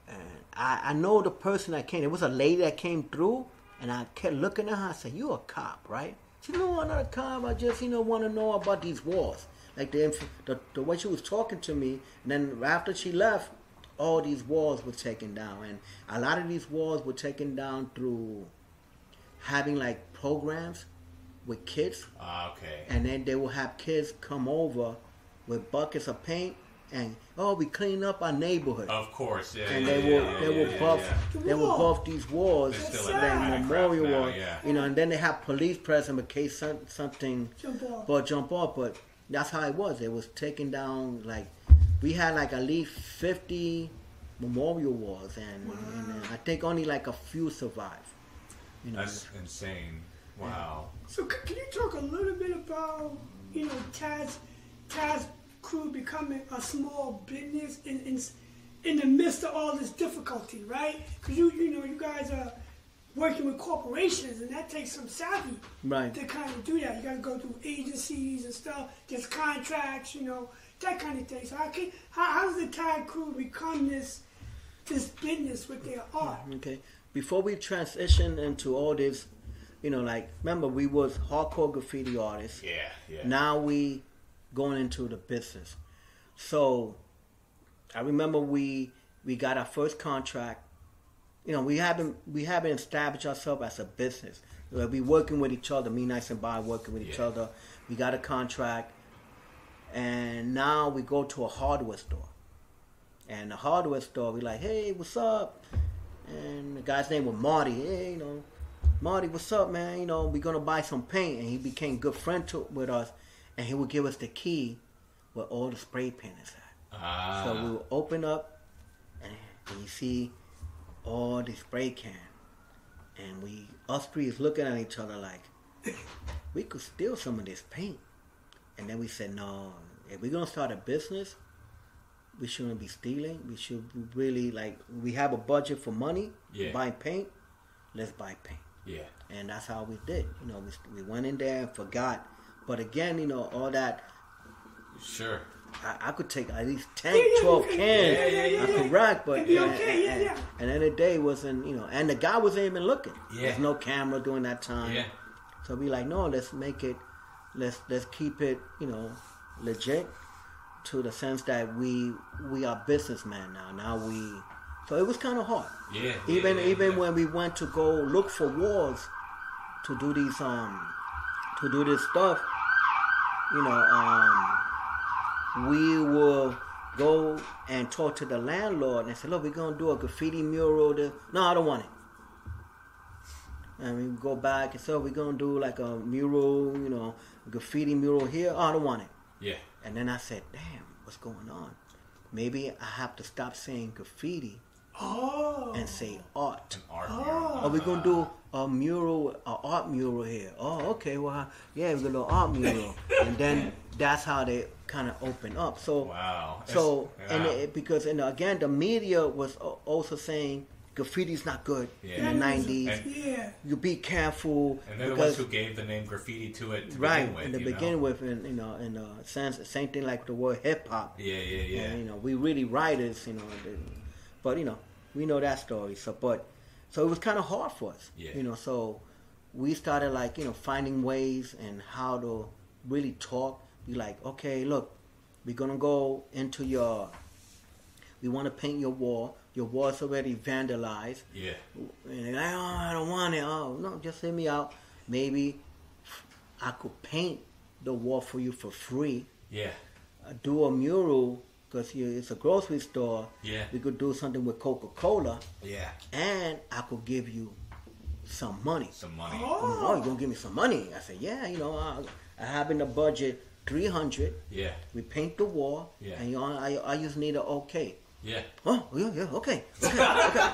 uh, and I I know the person that came. It was a lady that came through, and I kept looking at her. I said, "You a cop, right?" She know, "No, I'm not a cop. I just you know want to know about these walls." Like the, the the way she was talking to me, and then after she left, all these walls were taken down, and a lot of these walls were taken down through having like programs with kids Ah, okay. and then they will have kids come over with buckets of paint and oh we clean up our neighborhood Of course. Yeah. and yeah, they will yeah, they will yeah, buff yeah. they will buff these walls They're still like like Minecraft memorial now, wall yeah. you know and then they have police present in case some, something Jump off. but jump off but that's how it was it was taken down like we had like at least 50 memorial walls and, and I think only like a few survived you know That's insane. Wow. So can you talk a little bit about you know Tats Tats crew becoming a small business in in, in the midst of all this difficulty, right? Because you you know you guys are working with corporations and that takes some savvy right to kind of do that. You got to go through agencies and stuff, just contracts, you know that kind of thing. So how can how, how does the Tats Cru become this this business with their art? Okay. Before we transition into all this, you know, like remember we was hardcore graffiti artists. Yeah. Yeah. Now we going into the business. So I remember we we got our first contract. You know, we haven't we haven't established ourselves as a business. We working with each other. Me, Nice, and Bob working with each other. We got a contract, and now we go to a hardware store. And the hardware store, we like, hey, what's up? And the guy's name was Marty. Hey, you know, Marty, what's up, man? You know, we're gonna buy some paint, and he became good friend to, with us, and he would give us the key where all the spray paint is at. Ah. So we will open up, and, and you see all the spray can, and we us three is looking at each other like we could steal some of this paint, and then we said, no, if we're gonna start a business, we shouldn't be stealing. We should really like we have a budget for money, Yeah. buy paint. Let's buy paint yeah. and that's how we did. You know, we, we went in there and forgot. But again, you know, all that Sure. I, I could take at least 10, Yeah, yeah, 12 yeah, cans. yeah, yeah, yeah, I could yeah. rock, but It'd be and, okay, yeah, and, yeah. and then the day wasn't, you know, and the guy wasn't even looking. Yeah. There's no camera during that time. Yeah. So be like, no, let's make it, let's let's keep it, you know, legit, to the sense that we we are businessmen now. Now we, so it was kind of hard. Yeah. Even yeah, yeah, even yeah. when we went to go look for walls to do these um to do this stuff, you know, um we will go and talk to the landlord and say, look, we're gonna do a graffiti mural. To... No, I don't want it. And we go back and say, oh, we're gonna do like a mural, you know, graffiti mural here. Oh, I don't want it. Yeah. And then I said, damn, what's going on? Maybe I have to stop saying graffiti Oh, and say art. An art Oh. mural. Are we gonna do a mural, a art mural here? Oh, okay. Well, yeah, we're a little art mural, and then that's how they kind of open up. So, Wow. so It's- and it, because and again, the media was also saying graffiti's not good Yeah. in the nineties. And- yeah. You be careful And they're the ones who gave the name graffiti to it to right begin with. in the you know? beginning with, and you know, in a sense, same thing like the word hip hop. Yeah, yeah, yeah. And, you know, we really writers, you know, but you know, we know that story. So, but so it was kind of hard for us, Yeah. you know. So we started like you know finding ways and how to really talk. Be like, okay, look, we're gonna go into your. We want to paint your wall. Your wall's already vandalized. yeah. And they're like, oh, I don't want it. Oh, no, just hear me out. Maybe I could paint the wall for you for free Yeah. uh, do a mural because it's a grocery store. Yeah. We could do something with Coca Cola, Yeah. and I could give you some money. Some money. Oh, Oh, you gonna give me some money? I said, yeah. You know, I, I have in the budget three hundred. Yeah. We paint the wall, Yeah. and you know, I, I just need a okay. Yeah. Oh, yeah, yeah, okay, okay, okay,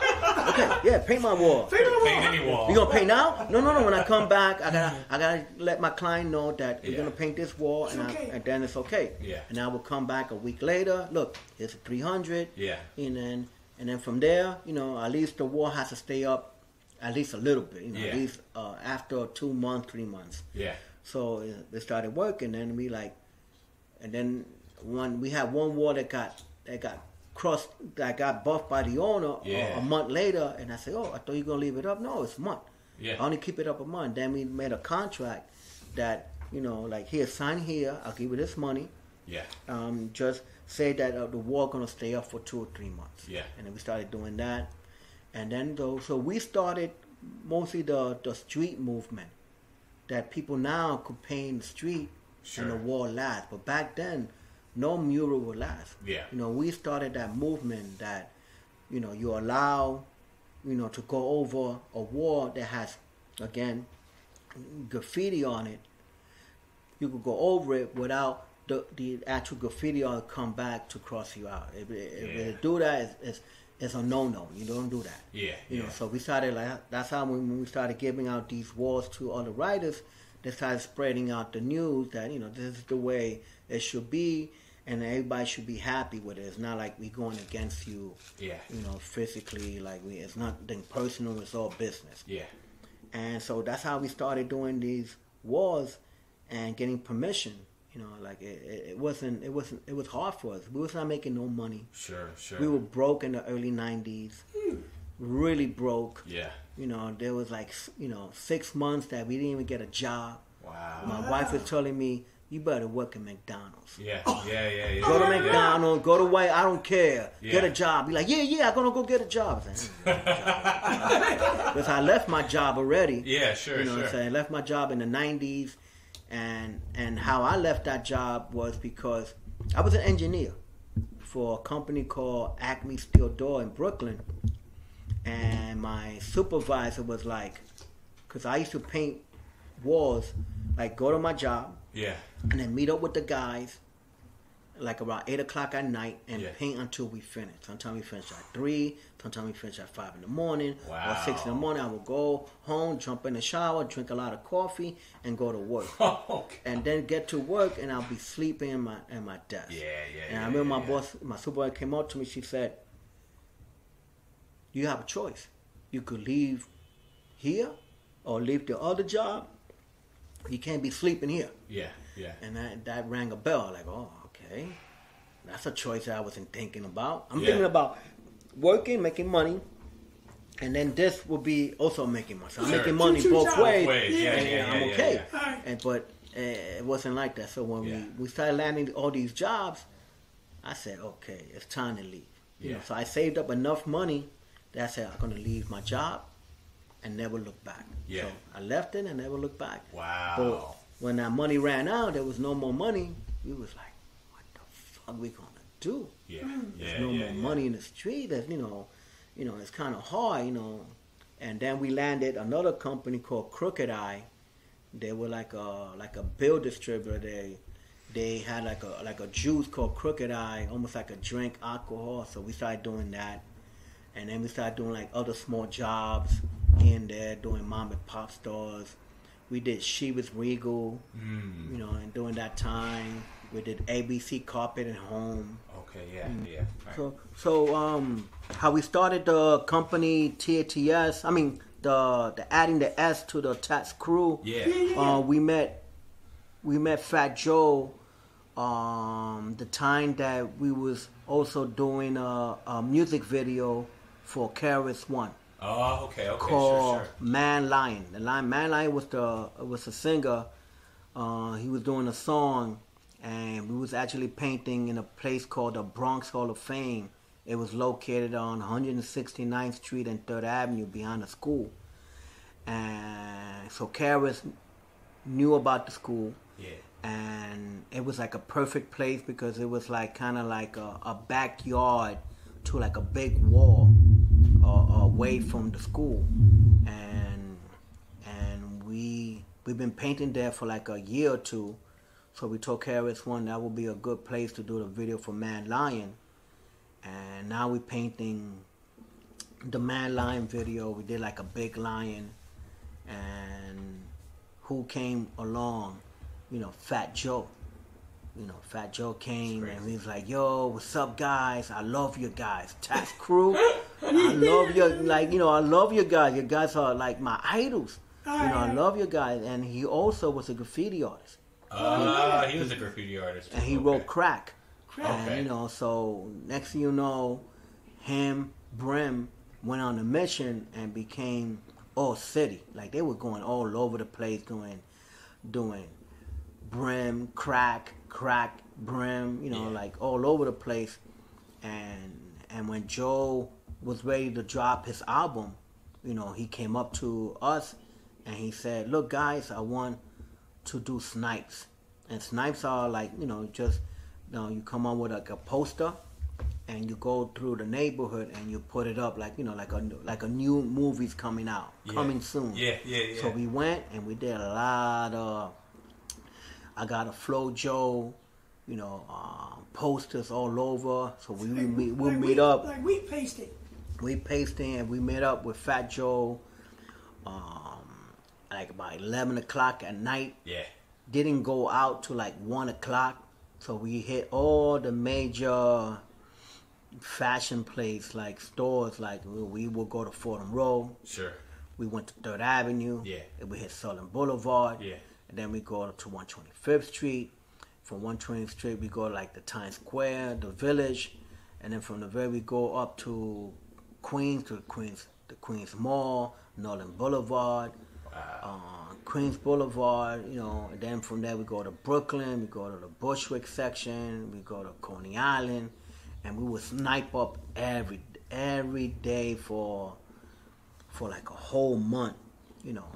okay, yeah, paint my wall. Paint the Paint wall. any wall. You gonna paint now? No, no, no. When I come back, I gotta, I gotta let my client know that we're Yeah. gonna paint this wall, and, It's I, and then it's okay. Yeah. And I will come back a week later. Look, it's a three hundred. Yeah. And then, and then from there, you know, at least the wall has to stay up, at least a little bit. You know, Yeah. at least uh, after two months, three months. Yeah. So uh, they started working, and we like, and then one we had one wall that got that got crossed that got buffed by the owner uh, Yeah. a, month later, and I said, oh, I thought you were gonna leave it up. No, it's a month. Yeah. I only keep it up a month. Then we made a contract that you know, like here, sign here. I'll give you this money. Yeah. Um, just say that uh, the wall gonna stay up for two or three months. Yeah. And then we started doing that, and then though, so we started mostly the the street movement that people now could paint the street and the Sure. wall last, but back then, no mural will last. Yeah. You know, we started that movement that, you know, you allow, you know, to go over a wall that has, again, graffiti on it. You could go over it without the, the actual graffiti on it come back to cross you out. If, if Yeah. you do that, it's, it's, it's a no-no. You don't do that. Yeah. You yeah. know, so we started like that's how when when we started giving out these walls to other writers, they started spreading out the news that you know this is the way it should be, and everybody should be happy with it. It's not like we're going against you, yeah. you know, physically. Like we, it's nothing personal. It's all business. Yeah. And so that's how we started doing these wars and getting permission. You know, like it, it, it wasn't it wasn't it was hard for us. We was not making no money. Sure. Sure. We were broke in the early '90s, hmm. really broke. yeah. You know, there was like you know six months that we didn't even get a job. Wow. My wife was telling me, "You better work at McDonald's. Yeah. Yeah. Yeah. Yeah. Go to yeah. McDonald's. Go to White. I don't care. Get a job." Be like, "Yeah, yeah, I'm gonna go get a job." I Because I left my job already. Yeah. Sure. You know sure. what I'm saying? I left my job in the 90s, and and how I left that job was because I was an engineer for a company called Acme Steel Door in Brooklyn, and my supervisor was like, because I used to paint walls, like go to my job Yeah. and then meet up with the guys. Like around eight o'clock at night and Yeah. paint until we finish. Sometimes we finish at three. Sometimes we finish at five in the morning or six in the morning. I will go home, jump in the shower, drink a lot of coffee, and go to work. okay. and then get to work, and I'll be sleeping in my in my desk. Yeah. Yeah. And I yeah, remember my yeah. boss, my supervisor came up to me. She said, "You have a choice. You could leave here, or leave the other job. You can't be sleeping here." Yeah. Yeah. And that, that rang a bell. Like, oh, okay, that's a choice I wasn't thinking about. I'm Yeah. thinking about working, making money, and then this will be also making money. So I'm Sure. making money Two- two both jobs. ways. Ways, yeah, and, yeah, and I'm yeah, okay. yeah, yeah. And but uh, it wasn't like that. So when Yeah. we we started landing all these jobs, I said, okay, it's time to leave. You know, Yeah. so I saved up enough money that I said I'm gonna leave my job and never look back. Yeah. So I left it and never looked back. Wow. But when that money ran out, there was no more money. We was like, what the fuck we gonna do? Yeah. There's Yeah. no yeah, more yeah. money in the street. There's you know, you know, it's kind of hard, you know. And then we landed another company called Crooked I. They were like a like a bill distributor. They they had like a like a juice called Crooked I, almost like a drink alcohol. So we started doing that, and then we started doing like other small jobs here and there, doing mom and pop stores. We did She Was Regal, Mm. you know, and during that time we did ABC Carpet and Home. Okay. Yeah. Yeah. Right. So, so um, how we started the company TATS? I mean, the the adding the S to the Tats crew. yeah. Uh, we met, we met Fat Joe. Um, the time that we was also doing a, a music video for KRS-One Oh. Okay. Okay. called Sure. Sure. Mad Lion. The line Mad Lion was the was a singer. Uh, he was doing a song, and we was actually painting in a place called the Bronx Hall of Fame. It was located on 169th Street and Third Avenue behind the school. And so KRS knew about the school, Yeah. and it was like a perfect place because it was like kind of like a, a backyard to like a big wall away from the school, and and we we've been painting there for like a year or two. So we told KRS-One that would be a good place to do the video for Mad Lion, and now we're painting the Mad Lion video. We did like a big lion, and who came along? You know, Fat Joe. You know, Fat Joe came and crazy. he's like, "Yo, what's up, guys? I love you guys. Tats Crew, I love you. Like, you know, I love you guys. You guys are like my idols. You know, I love you guys." And he also was a graffiti artist, Uh, he was a graffiti artist. and he Okay. wrote crack. Crack. And Okay. you know, so next thing you know, him, Brim went on a mission and became all city. Like they were going all over the place doing doing Brim, crack, crack, Brim, you know, Yeah. like all over the place. And and when Joe was ready to drop his album, you know, he came up to us and he said, Look guys, I want to do snipes. And snipes are like, you know, just you know, you come on with like a poster and you go through the neighborhood and you put it up like, you know, like a like a new movie's coming out, Yeah. coming soon. Yeah, yeah, yeah. So we went and we did a lot of. I got a Flo Joe, you know, uh, posters all over. So we we meet, we'll Like meet we- up. Like we pasted. We pasting and we met up with Fat Joe, um, like about eleven o'clock at night. Yeah. Didn't go out till like one o'clock. So we hit all the major fashion place like stores. Like we, we will go to Fordham Road. Sure. We went to Third Avenue. Yeah. And we hit Southern Boulevard. Yeah. Then we go to 125th Street. From 120th Street, we go like the Times Square, the Village, and then from the Village we go up to Queens to Queens, the Queens Mall, Northern Boulevard, Wow. uh, Queens Boulevard. You know, and then from there we go to Brooklyn. We go to the Bushwick section. We go to Coney Island, and we would snipe up every every day for for like a whole month. You know,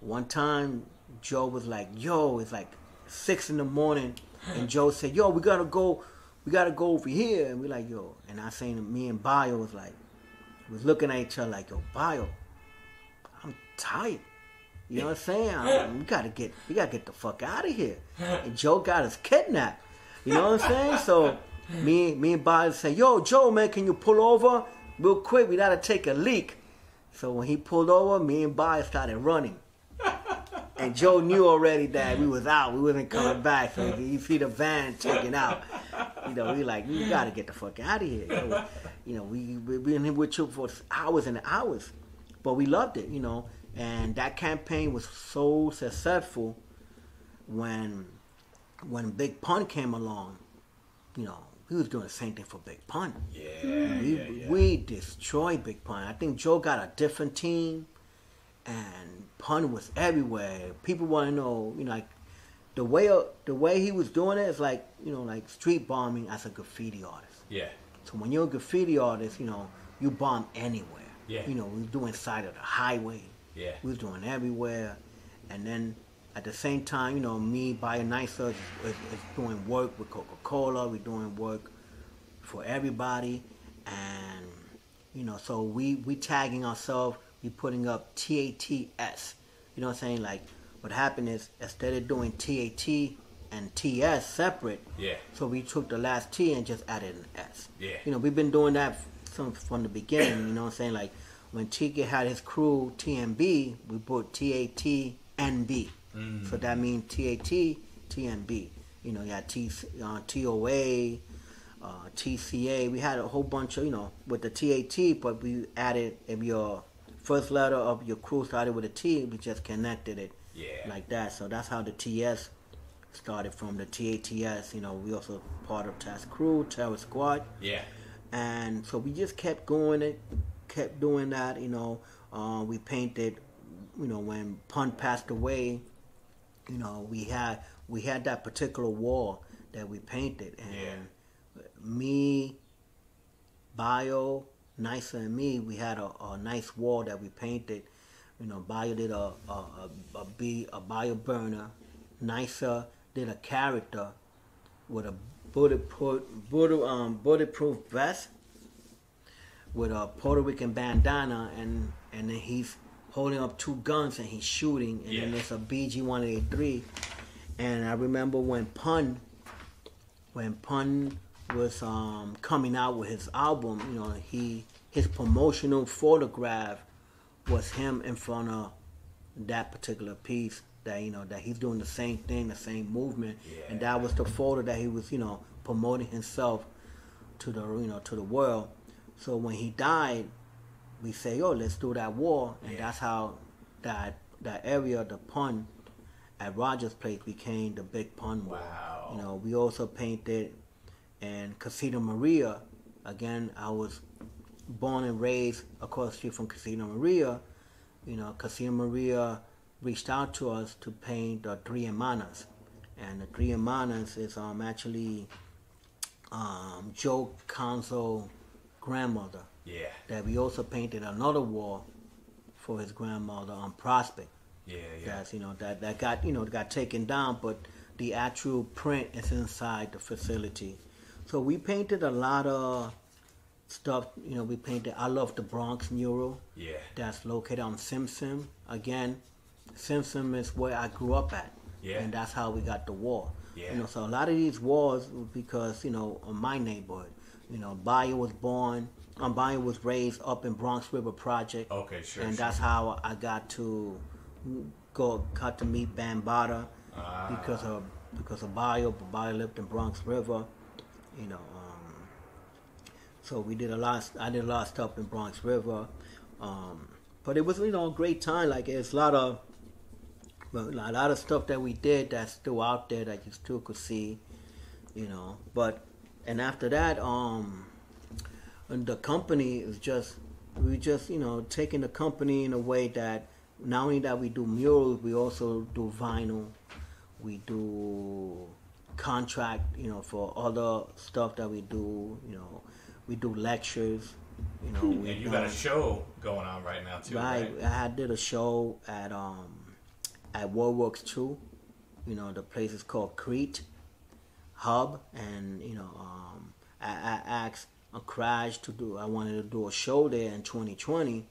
one time Joe was like, "Yo, it's like six in the morning," and Joe said, "Yo, we gotta go, we gotta go over here," and we like, "Yo," and I saying to me and Bio was like, was looking at each other like, "Yo, Bio, I'm tired." You know what I'm saying? I- we gotta get, we gotta get the fuck out of here. And Joe got us kidnapped. You know what I'm saying? So me, me and Bio say, "Yo, Joe, man, can you pull over real quick? We gotta take a leak." So when he pulled over, me and Bio started running. And Joe knew already that we was out. We wasn't coming back. So you see the van taken out. You know, we like, we gotta get the fuck out of here. You know, you know we we been here with you for hours and hours. But we loved it, you know. And that campaign was so successful when when Big Pun came along, you know, we was doing the same thing for Big Pun. Yeah, We, yeah, yeah. we destroyed Big Pun. I think Joe got a different team, and Pun was everywhere. People want to know, you know, like the way the way he was doing it is like you know, like street bombing as a graffiti artist. yeah. So when you're a graffiti artist, you know, you bomb anywhere. Yeah. You know, we was doing side of the highway. Yeah. We was doing everywhere, and then at the same time, you know, me Bio Nicer is, is, is doing work with Coca Cola. We're doing work for everybody, and you know, so we we tagging ourselves. We putting up TATS. You know what I'm saying? Like, what happened is instead of doing TAT and TS separate, Yeah. so we took the last T and just added an S. Yeah. You know, we've been doing that from from the beginning. You know what I'm saying? Like when Tiki had his crew TMB, we put TAT NB. Mm. So that means TAT TMB. You know, you had T, uh, TOA, uh, TCA. We had a whole bunch of you know with the TAT, but we added if your first letter of your crew started with a T, we just connected it Yeah. like that. So that's how the TS started from the TATS. You know, we also part of Tats Cru, Terror Squad, Yeah. and so we just kept going it, kept doing that. You know, uh, we painted. You know, when Pun passed away, you know, we had we had that particular wall that we painted, and me, Bio, Nicer, and me, we had a, a nice wall that we painted. You know, Bio did a a a bio burner. Nicer did a character with a bulletproof, bullet, um, bulletproof vest with a Puerto Rican bandana, and and then he's holding up two guns and he's shooting, and then Yeah. there's a BG one eighty three, and I remember when Pun, when Pun was um, coming out with his album, you know, he his promotional photograph was him in front of that particular piece that you know that he's doing the same thing, the same movement, and that was the photo that he was you know promoting himself to the you know to the world. So when he died, we say, "Oh, let's do that war," and Yeah. that's how that that area, the pun at Rogers Place, became the Big Pun War. Wow. You know, we also painted in Casita Maria. Again, I was born and raised across the street from Casita Maria. You know, Casita Maria reached out to us to paint the Three Hermanas. And the Three Hermanas is um, actually um, Joe Conzo grandmother Yeah. that we also painted another wall for his grandmother on Prospect. Yeah. Yeah. That's you know that that got you know got taken down, but the actual print is inside the facility. So we painted a lot of stuff. You know, we painted I love the Bronx mural Yeah. that's located on Simpson. Again, Simpson is where I grew up at, Yeah. and that's how we got the wall. Yeah. You know, so a lot of these walls because you know of my neighborhood. You know, Bio was born. Um, Bio was raised up in Bronx River Project Okay. Sure. and sure. that's how I got to go got to meet Bambaataa Ah. because of because of Bio. But Bio lived in Bronx River, you know. Um, so we did a lot. I did a lot of stuff in Bronx River, um, but it was you know a great time. Like it's a lot of a lot of stuff that we did that's still out there that you still could see, you know. But and after that, um, the company is just we just you know taking the company in a way that not only that we do murals, we also do vinyl, we do contract, you know, for other stuff that we do, you know, we do lectures, you know. and you got a show going on right now too, Right. right? I did a show at um at Worldworks Two. You know, the place is called Crete Hub, and you know, um, I, I asked a crash to do. I wanted to do a show there in 2020,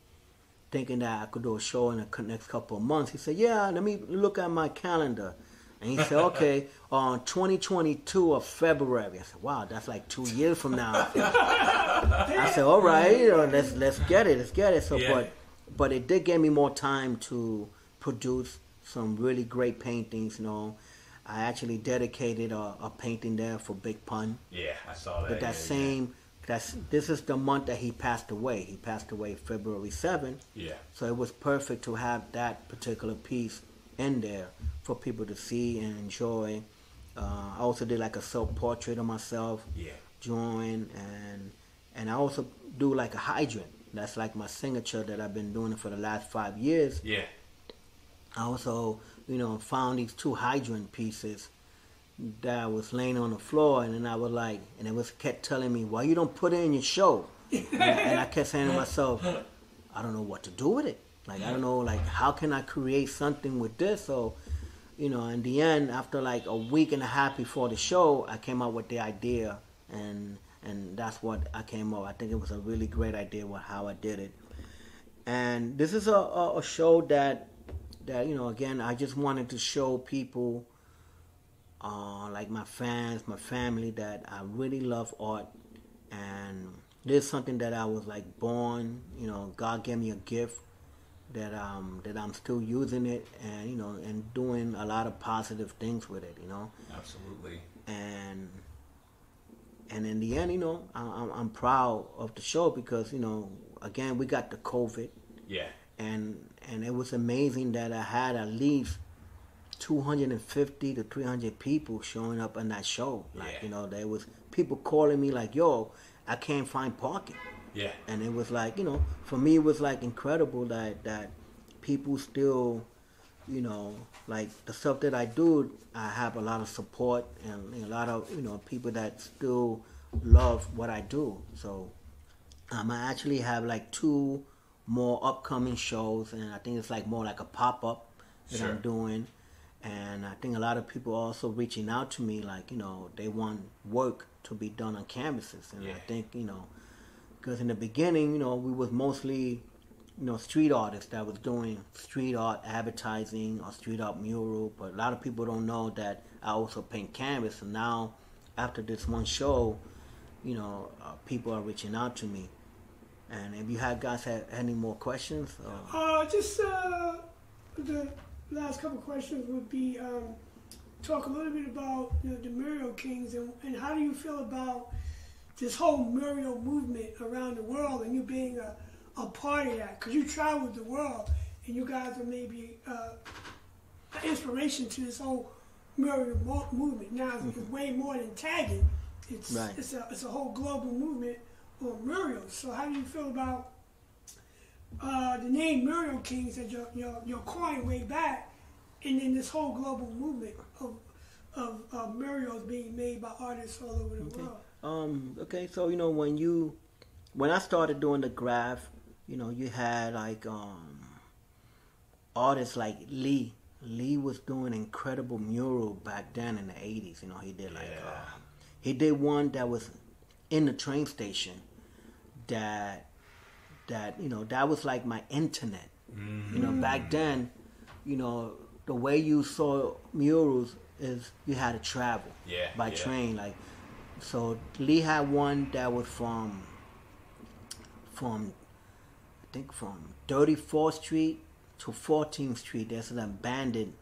thinking that I could do a show in the next couple of months. He said, "Yeah, let me look at my calendar." And he said, "Okay, on 2022 of February." I said, "Wow, that's like two years from now." I said, "All right, you know, let's let's get it, let's get it." So, Yeah. but but it did give me more time to produce some really great paintings. You know, I actually dedicated a, a painting there for Big Pun. Yeah, I saw that. But that yeah, same, that's this is the month that he passed away. He passed away February seventh. Yeah. So it was perfect to have that particular piece in there for people to see and enjoy. Uh, I also did like a self portrait of myself Yeah. drawing and and I also do like a hydrant. That's like my signature that I've been doing for the last five years. Yeah. I also, you know, found these two hydrant pieces that I was laying on the floor, and then I was like, and it was kept telling me, "Why you don't put it in your show?" and, and I kept saying to myself, "I don't know what to do with it. Like I don't know, like how can I create something with this?" So, you know, in the end, after like a week and a half before the show, I came up with the idea, and and that's what I came up. I think it was a really great idea with how I did it. And this is a, a, a show that that you know again I just wanted to show people uh, like my fans, my family that I really love art and this is something that I was like born, you know, God gave me a gift that um that I'm still using it and you know and doing a lot of positive things with it, you know Absolutely. and and in the end, you know, I, I'm, I'm proud of the show because you know, again, we got the COVID, Yeah. and and it was amazing that I had at least 250 to 300 people showing up on that show. Like Yeah. you know, there was people calling me like, "Yo, I can't find parking," Yeah. and it was like, you know, for me, it was like incredible that that people still you know, like the stuff that I do, I have a lot of support and a lot of you know people that still love what I do. So um, I actually have like two more upcoming shows, and I think it's like more like a pop up that Sure. I'm doing. and I think a lot of people also reaching out to me, like you know, they want work to be done on canvases, and I think you know, because in the beginning, you know, we was mostly you know street artists that was doing street art advertising or street art mural, but a lot of people don't know that I also paint canvas, and now after this one show, you know, uh, people are reaching out to me. And if you had guys have any more questions, uh, Uh, just uh, the last couple questions would be um, talk a little bit about you know, the Mural Kings and, and how do you feel about this whole mural movement around the world and you being a, a part of that? Because you traveled the world and you guys are maybe uh, an inspiration to this whole mural mo- movement. Now it's, it's way more than tagging. It's Right. it's a it's a whole global movement on murals. So how do you feel about uh, the name Mural Kings that your, your, your coin way back, and then this whole global movement of, of, of murals being made by artists all over the world. Um, okay, so you know when you when I started doing the graff, you know, you had like um artists like Lee. Lee was doing incredible mural back then in the eighties. You know, he did like Yeah. uh, he did one that was in the train station that that you know that was like my internet. You know, back then, you know, the way you saw murals is you had to travel Yeah, by yeah. train. Like, so Lee had one that was from from I think from 34th Street to 14th Street. There's an abandoned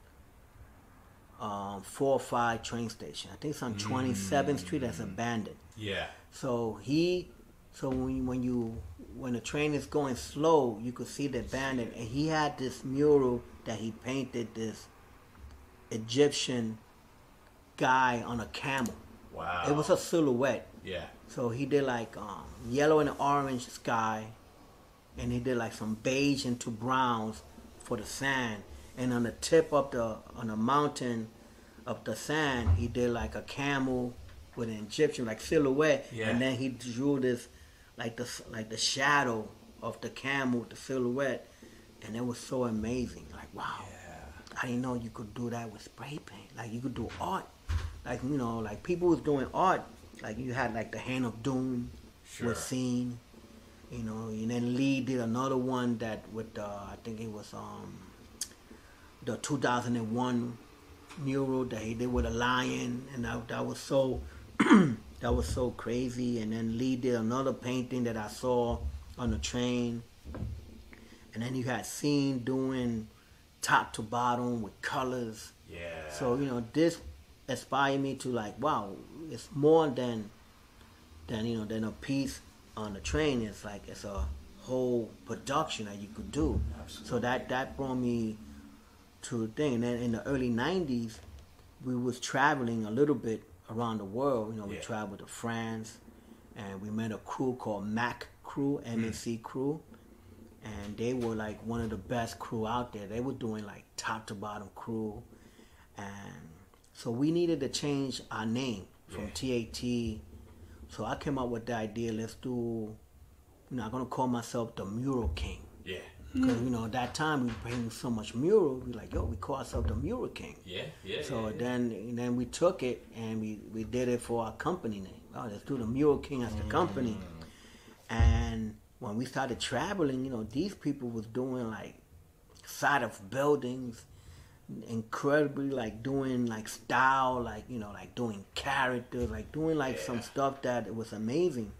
um, four or five train station. I think it's on 27th Street. That's abandoned. Yeah. So he, so when you, when you when the train is going slow, you could see the abandoned, and he had this mural that he painted this Egyptian guy on a camel. Wow. It was a silhouette. yeah. So he did like um, yellow and orange sky, and he did like some beige into browns for the sand. And on the tip of the on the mountain of the sand, he did like a camel with an Egyptian like silhouette, Yeah. and then he drew this like the like the shadow of the camel the silhouette, and it was so amazing. Like wow, Yeah. I didn't know you could do that with spray paint. Like you could do art. Like you know, like people was doing art. Like you had like the Hand of Doom Sure. was seen. You know, and then Lee did another one that with uh, I think it was um the 2001 mural that he did with a lion, and that, that was so that was so crazy. And then Lee did another painting that I saw on the train, and then you had Seen doing top to bottom with colors. Yeah. So you know, this inspired me to like, wow, it's more than than you know than a piece on the train. It's like it's a whole production that you could do. Absolutely. So that that brought me to a thing. And then in the early '90s, we was traveling a little bit around the world. You know, we Yeah. traveled to France, and we met a crew called Mac Crew, MNC mm. Crew and they were like one of the best crew out there. They were doing like top to bottom crew, and so we needed to change our name from TAT. So I came up with the idea. Let's do. You know, I'm gonna call myself the Mural King yeah. Mm-hmm. because you know at that time we were painting so much mural. We like, yo, we call ourselves the Mural King. Yeah. Yeah. So yeah, yeah. then, and then we took it and we, we did it for our company name. Oh, let's do the Mural King as the mm. company. And when we started traveling, you know, these people was doing like side of buildings, incredibly like doing like style, like you know, like doing characters, like doing like some stuff that it was amazing.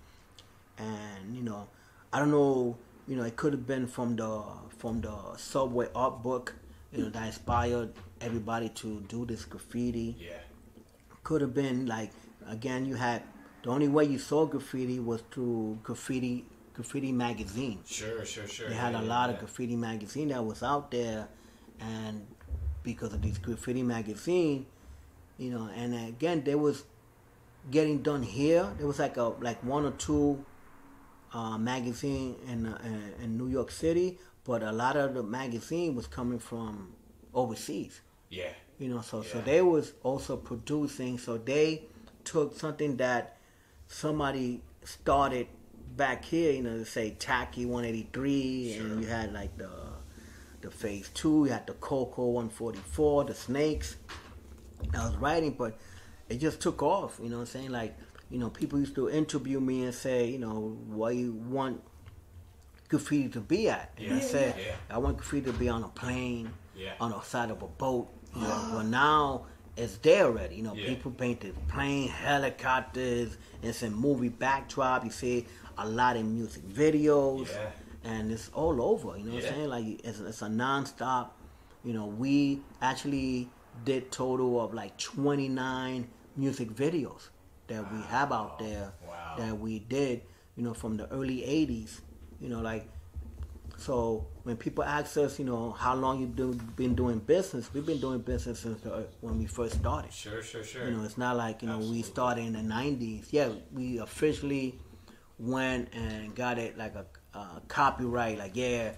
And you know, I don't know, you know, it could have been from the from the subway art book, you know, that inspired everybody to do this graffiti Yeah. could have been like again you had the only way you saw graffiti was through graffiti graffiti magazine Sure. Sure. Sure. they had yeah, a lot yeah. of graffiti magazine that was out there and because of this graffiti magazine you know and again there was getting done here there was like a like one or two uh, magazine in, uh, in New York City but a lot of the magazine was coming from overseas Yeah. you know so so they was also producing so they took something that somebody started back here you know say Taki 183 Sure. and you had like the the phase two. You had the Coco 144, the Snakes. I was writing, but it just took off. You know what I'm saying? Like, you know, people used to interview me and say, you know, why you want graffiti to be at? And I Yeah, said, yeah. I want graffiti to be on a plane, Yeah. on the side of a boat. You know, well, now it's there already. You know, Yeah. people painted plane, helicopters. It's in movie backdrop. You see a lot in music videos, Yeah. And it's all over. You know what I'm saying? Like it's, it's a nonstop. You know, we actually did total of like 29 music videos that we have out there Wow. that we did. You know, from the early 80s. You know, like so when people ask us, you know, how long you do, been doing business, we've been doing business since the, when we first started. Sure, sure, sure. You know, it's not like you know Absolutely. we started in the '90s. Yeah, we officially went and got it like a, a copyright. Like, yeah,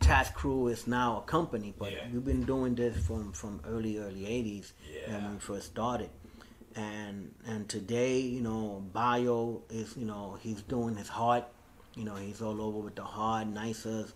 Tats Cru is now a company, but Yeah. we've been doing this from from early early '80s Yeah. when we first started. And and today, you know, Bio is you know he's doing his heart. You know, he's all over with the heart, nicers.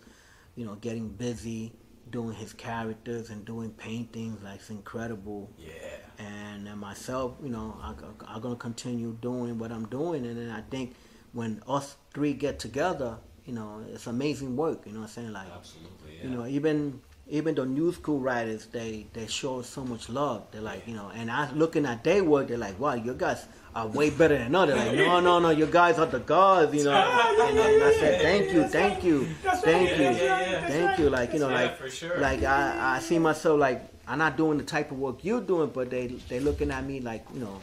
You know, getting busy doing his characters and doing paintings. Like, it's incredible yeah. and then myself, you know, I, I'm gonna continue doing what I'm doing, and then I think when us three get together, you know, it's amazing work. You know what I'm saying? Like, Absolutely. Yeah. you know, even even the new school writers, they they show so much love. They're like, you know, and I looking at their work, they're like, wow, you guys are way better than others. Like, no, no, no, you guys are the gods. You know, and, then I said, thank you, thank you, That's thank right, you, yeah, yeah, yeah. thank you. Like, you know, Yeah, like for sure. like I, I see myself like I'm not doing the type of work you're doing, but they they looking at me like you know,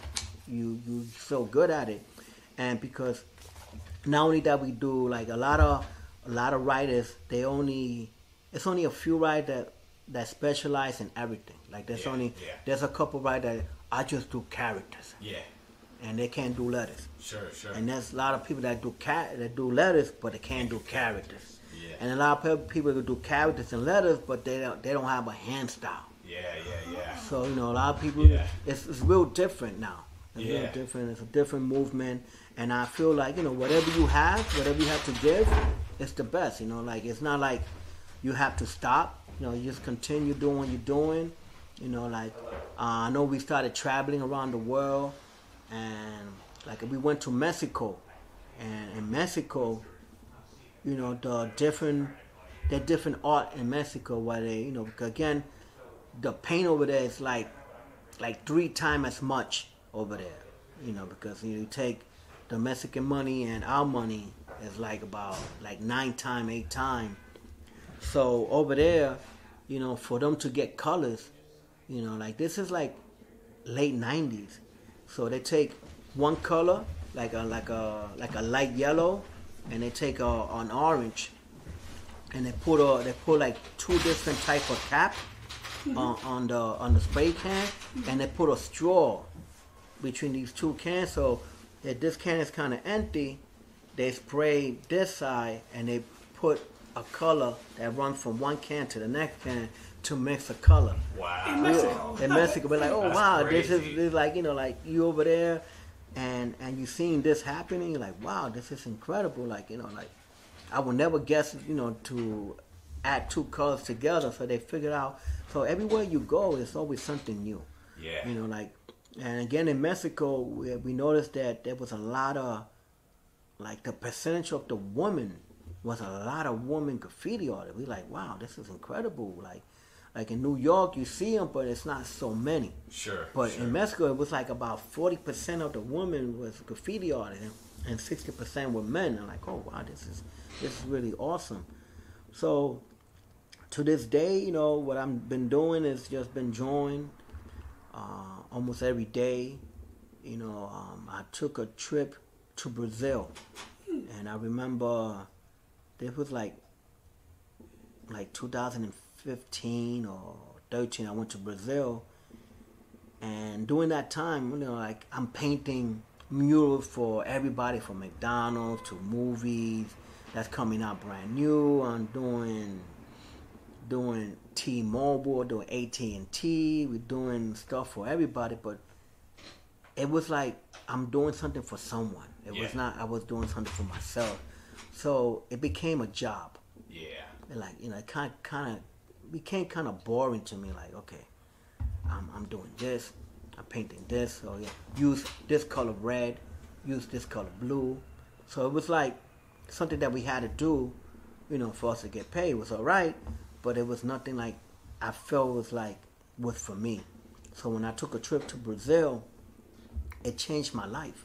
you you so good at it, and because not only that we do like a lot of a lot of writers they only it's only a few writers that that specialize in everything. Like there's Yeah, only yeah. there's a couple writers that I just do characters yeah. and they can't do letters. Sure, sure. And there's a lot of people that do cat that do letters, but they can't do characters. Yeah. And a lot of pe- people that do characters and letters, but they don't they don't have a hand style. yeah, yeah, yeah. So you know, a lot of people, Yeah. it's, it's real different now. It's Yeah. real different. It's a different movement, and I feel like you know, whatever you have, whatever you have to give, it's the best. You know, like it's not like you have to stop. You know, you just continue doing what you're doing. You know, like uh, I know we started traveling around the world, and like we went to Mexico, and in Mexico, you know, the different, the different art in Mexico where they, you know, again, the paint over there is like, like three times as much over there, you know, because you, know, you take the Mexican money and our money is like about like nine time, eight time. So over there, you know, for them to get colors, you know, like this is like late '90s. So they take one color, like a like a like a light yellow, and they take a, an orange, and they put a they put like two different type of cap mm-hmm. on, on the on the spray can, and they put a straw between these two cans. So if this can is kind of empty, they spray this side and they put a color that runs from one can to the next can to mix a color. Wow. In Mexico. In Mexico, we're like, oh That's wow, this is, this is like you know, like you over there, and and you seeing this happening, you're like, wow, this is incredible. Like you know, like I would never guess, you know, to add two colors together. So they figured out. So everywhere you go, it's always something new. Yeah. You know, like, and again in Mexico, we, we noticed that there was a lot of, like, the percentage of the woman was a lot of woman graffiti artists. We like, wow, this is incredible. Like, like in New York, you see them, but it's not so many. Sure. But sure. in Mexico, it was like about forty percent of the women was graffiti artists, and- and sixty percent were men. I'm like, oh wow, this is this is really awesome. So to this day, you know, what I've been doing is just been drawing uh, almost every day. You know, um, I took a trip to Brazil, and I remember this was like like 2015 or 13. I went to Brazil, and during that time, you know, like I'm painting murals for everybody from McDonald's to movies that's coming out brand new. I'm doing doing T-Mobile, doing AT&T. We're doing stuff for everybody, but it was like I'm doing something for someone. It Yeah. was not I was doing something for myself. So it became a job. Yeah. And like you know, it kind kind of became kind of boring to me. Like, okay, I'm, I'm doing this, I'm painting this, so yeah, use this color red, use this color blue. So it was like something that we had to do, you know, for us to get paid. It was all right, but it was nothing like I felt was like was for me. So when I took a trip to Brazil, it changed my life.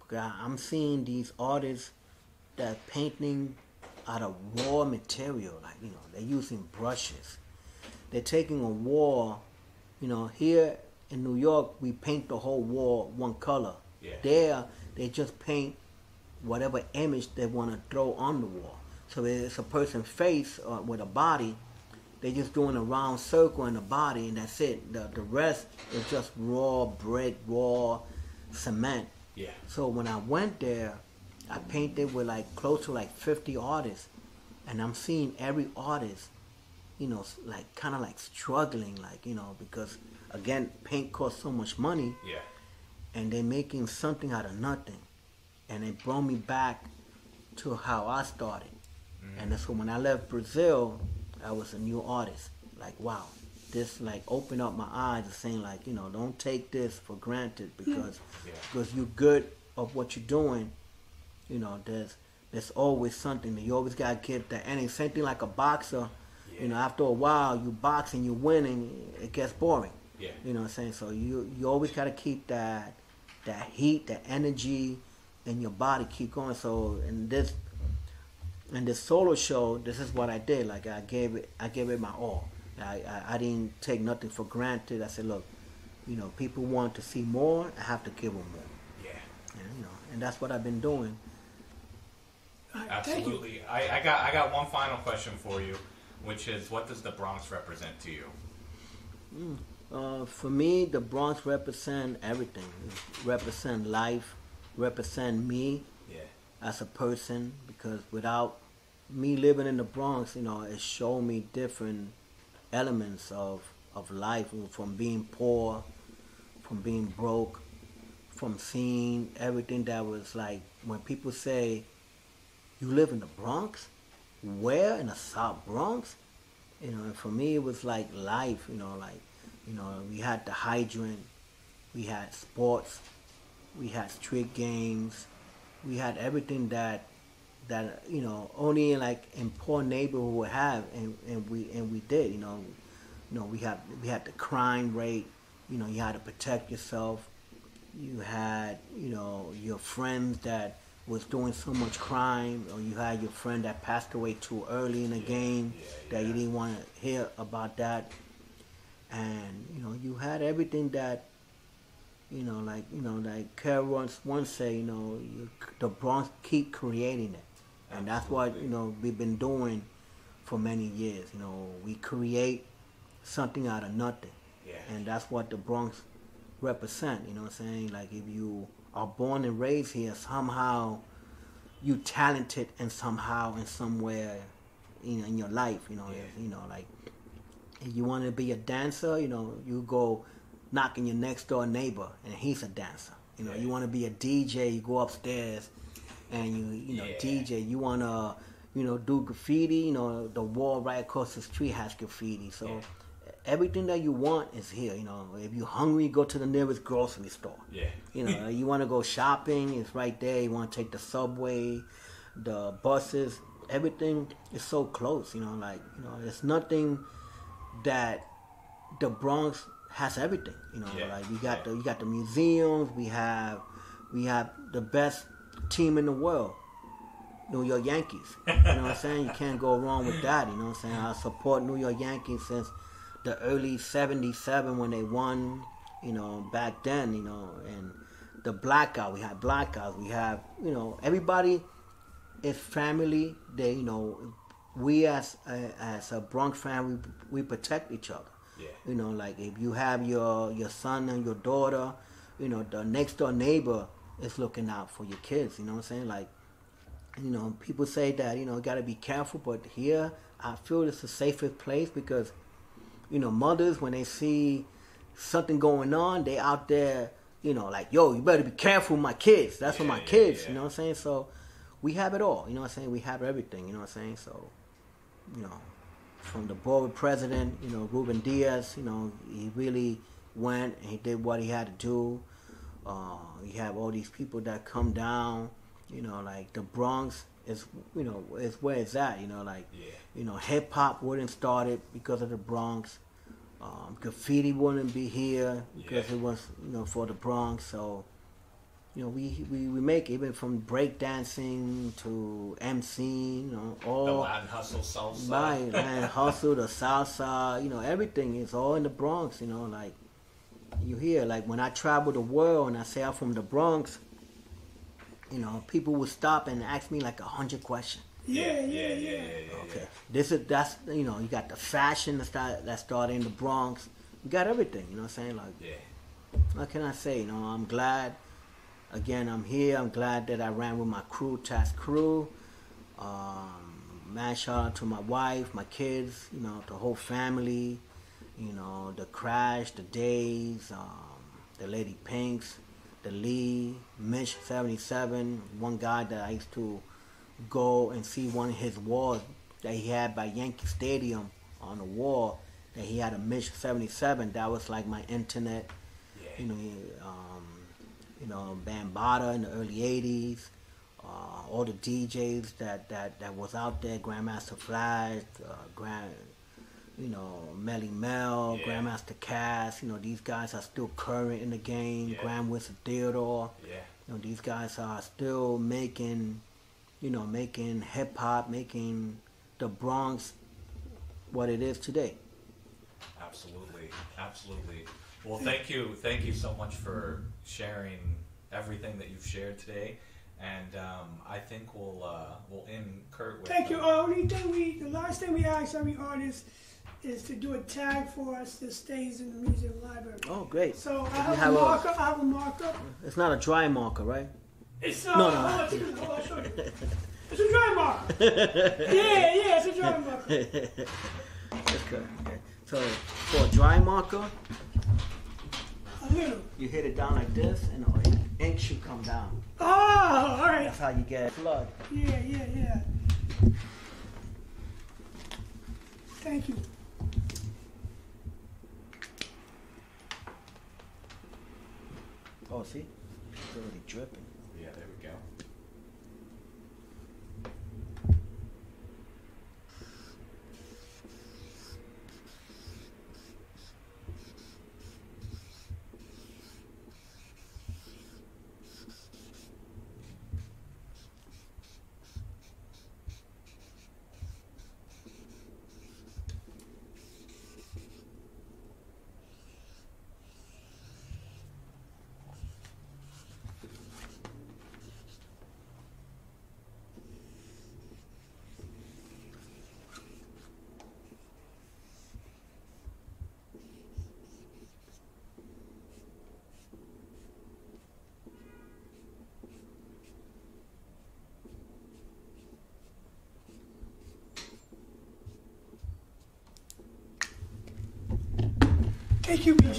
Because I'm seeing these artists that painting out of raw material, like you know, they're using brushes. They're taking a wall, you know, here in New York we paint the whole wall one color. Yeah. There they just paint whatever image they want to throw on the wall. So it's a person's face or with a body, they're just doing a round circle in the body, and that's it. The the rest is just raw brick, raw cement. Yeah. So when I went there, I painted with like close to like 50 artists, and I'm seeing every artist, you know, like kind of like struggling, like you know, because again, paint costs so much money, Yeah. and they're making something out of nothing, and it brought me back to how I started, Mm-hmm. and that's when I left Brazil, I was a new artist. Like wow, this like opened up my eyes to saying like you know, don't take this for granted because Yeah. because you're good of what you're doing, you know, there's there's always something that you always gotta give that and it's same thing like a boxer. You know, after a while you box and you're winning, it gets boring. Yeah. You know what I'm saying? So you you always gotta keep that that heat, that energy in your body, keep going. So in this in the solo show, this is what I did. Like I gave it I gave it my all. I, I, I didn't take nothing for granted. I said, look, you know, people want to see more, I have to give them more. Yeah. And, you know, and that's what I've been doing. All right, thank you. Absolutely. I, I got I got one final question for you, which is what does the Bronx represent to you? Uh, for me, the Bronx represent everything. It represent life, represent me Yeah. as a person. Because without me living in the Bronx, you know, it showed me different elements of of life, from being poor, from being broke, from seeing everything that was like when people say, "You live in the Bronx," where in the South Bronx? You know, and for me, it was like life. You know, like you know, we had the hydrant, we had sports, we had street games, we had everything that that you know only in like in poor neighborhood would have, and, and we and we did. You know, you know we had we had the crime rate. You know, you had to protect yourself. You had you know your friends that was doing so much crime, or you had your friend that passed away too early in the game yeah, that you didn't want to hear about that. And you know, you had everything that you know, like you know, like Carol once once say, you know, you, the Bronx keep creating it, and that's what you know we've been doing for many years. You know, we create something out of nothing, Yeah. and that's what the Bronx represent. You know what I'm saying? Like if you are born and raised here, somehow you talented and somehow in somewhere, you know, in your life. You know, Yeah. you know, like if you want to be a dancer, you know, you go knocking your next door neighbor, and he's a dancer. You know, Yeah. you want to be a DJ, you go upstairs, and you you know Yeah. DJ. You want to you know do graffiti. You know, the wall right across the street has graffiti. So Yeah. everything that you want is here. You know, if you're hungry, go to the nearest grocery store. Yeah. You know, you want to go shopping, it's right there. You want to take the subway, the buses, everything is so close. You know, like you know, there's nothing that the Bronx has everything. You know, Yeah, like we got yeah. the you got the museums, we have we have the best team in the world. New York Yankees. You know what I'm saying? You can't go wrong with that. You know what I'm saying? I support New York Yankees since the early 77 when they won, you know, back then, you know, and the blackout. We had blackouts. We have, you know, everybody is family. They, you know, we as a, as a Bronx family, we protect each other. Yeah. You know, like if you have your your son and your daughter, you know, the next door neighbor is looking out for your kids. You know what I'm saying? Like, you know, people say that you know got to be careful, but here I feel it's the safest place because, you know, mothers when they see something going on, they out there, you know, like yo, you better be careful with my kids. That's for my yeah, kids. yeah. You know what I'm saying? So we have it all. You know what I'm saying? We have everything. You know what I'm saying? So, you know, from the board president, you know, Ruben Diaz. You know, he really went and he did what he had to do. Uh, you have all these people that come down. You know, like the Bronx is, you know, is where it's at. You know, like, Yeah. you know, hip hop wouldn't start it because of the Bronx. Um, graffiti wouldn't be here because Yeah. it was, you know, for the Bronx. So, you know, we, we, we make even from break dancing to MC, you know, all The hustle salsa. Right, hustle, the salsa, you know, everything is all in the Bronx, you know, like you hear, like when I travel the world and I say I'm from the Bronx, you know, people will stop and ask me like a hundred questions. Yeah, yeah, yeah, yeah. yeah. Okay, this is that's you know, you got the fashion that start that started in the Bronx. You got everything, you know what I'm saying? Like, Yeah. what can I say? You know, I'm glad. Again, I'm here. I'm glad that I ran with my crew, Tats Cru. Um, man, shout out to my wife, my kids, you know, the whole family. You know, the Crash, the Daze, um, the Lady Pinks, the Lee, Mitch 77. One guy that I used to go and see one of his walls that he had by Yankee Stadium on the wall that he had a Mitch 77. That was like my internet Yeah. you know, um, you know, Bambaataa in the early '80s, uh, all the DJs that, that, that was out there, Grandmaster Flash, uh, Grand, you know, Melle Mel, Yeah. Grandmaster Caz, you know, these guys are still current in the game. Yeah. Grand Wizard Theodore, Yeah. you know, these guys are still making, you know, making hip hop, making the Bronx what it is today. Absolutely, absolutely. Well, thank you, thank you so much for sharing everything that you've shared today, and um, I think we'll uh, we'll end Kurt with. Thank you. uh, only thing we, the last thing we ask every artist is to do a tag for us that stays in the museum library. Oh, great! So I have, have a a- marker. I have a marker. It's not a dry marker, right? It's uh, No, no. hold on, take a- I'll show you. It's a dry marker. yeah, yeah, it's a dry marker. That's good. Okay. So for a dry marker, A little. you hit it down like this, and the ink should come down. Oh, all right. That's how you get flood. Yeah, yeah, yeah. Thank you. Oh, see, it's already dripping. Yeah, there we go. Thank you, BG.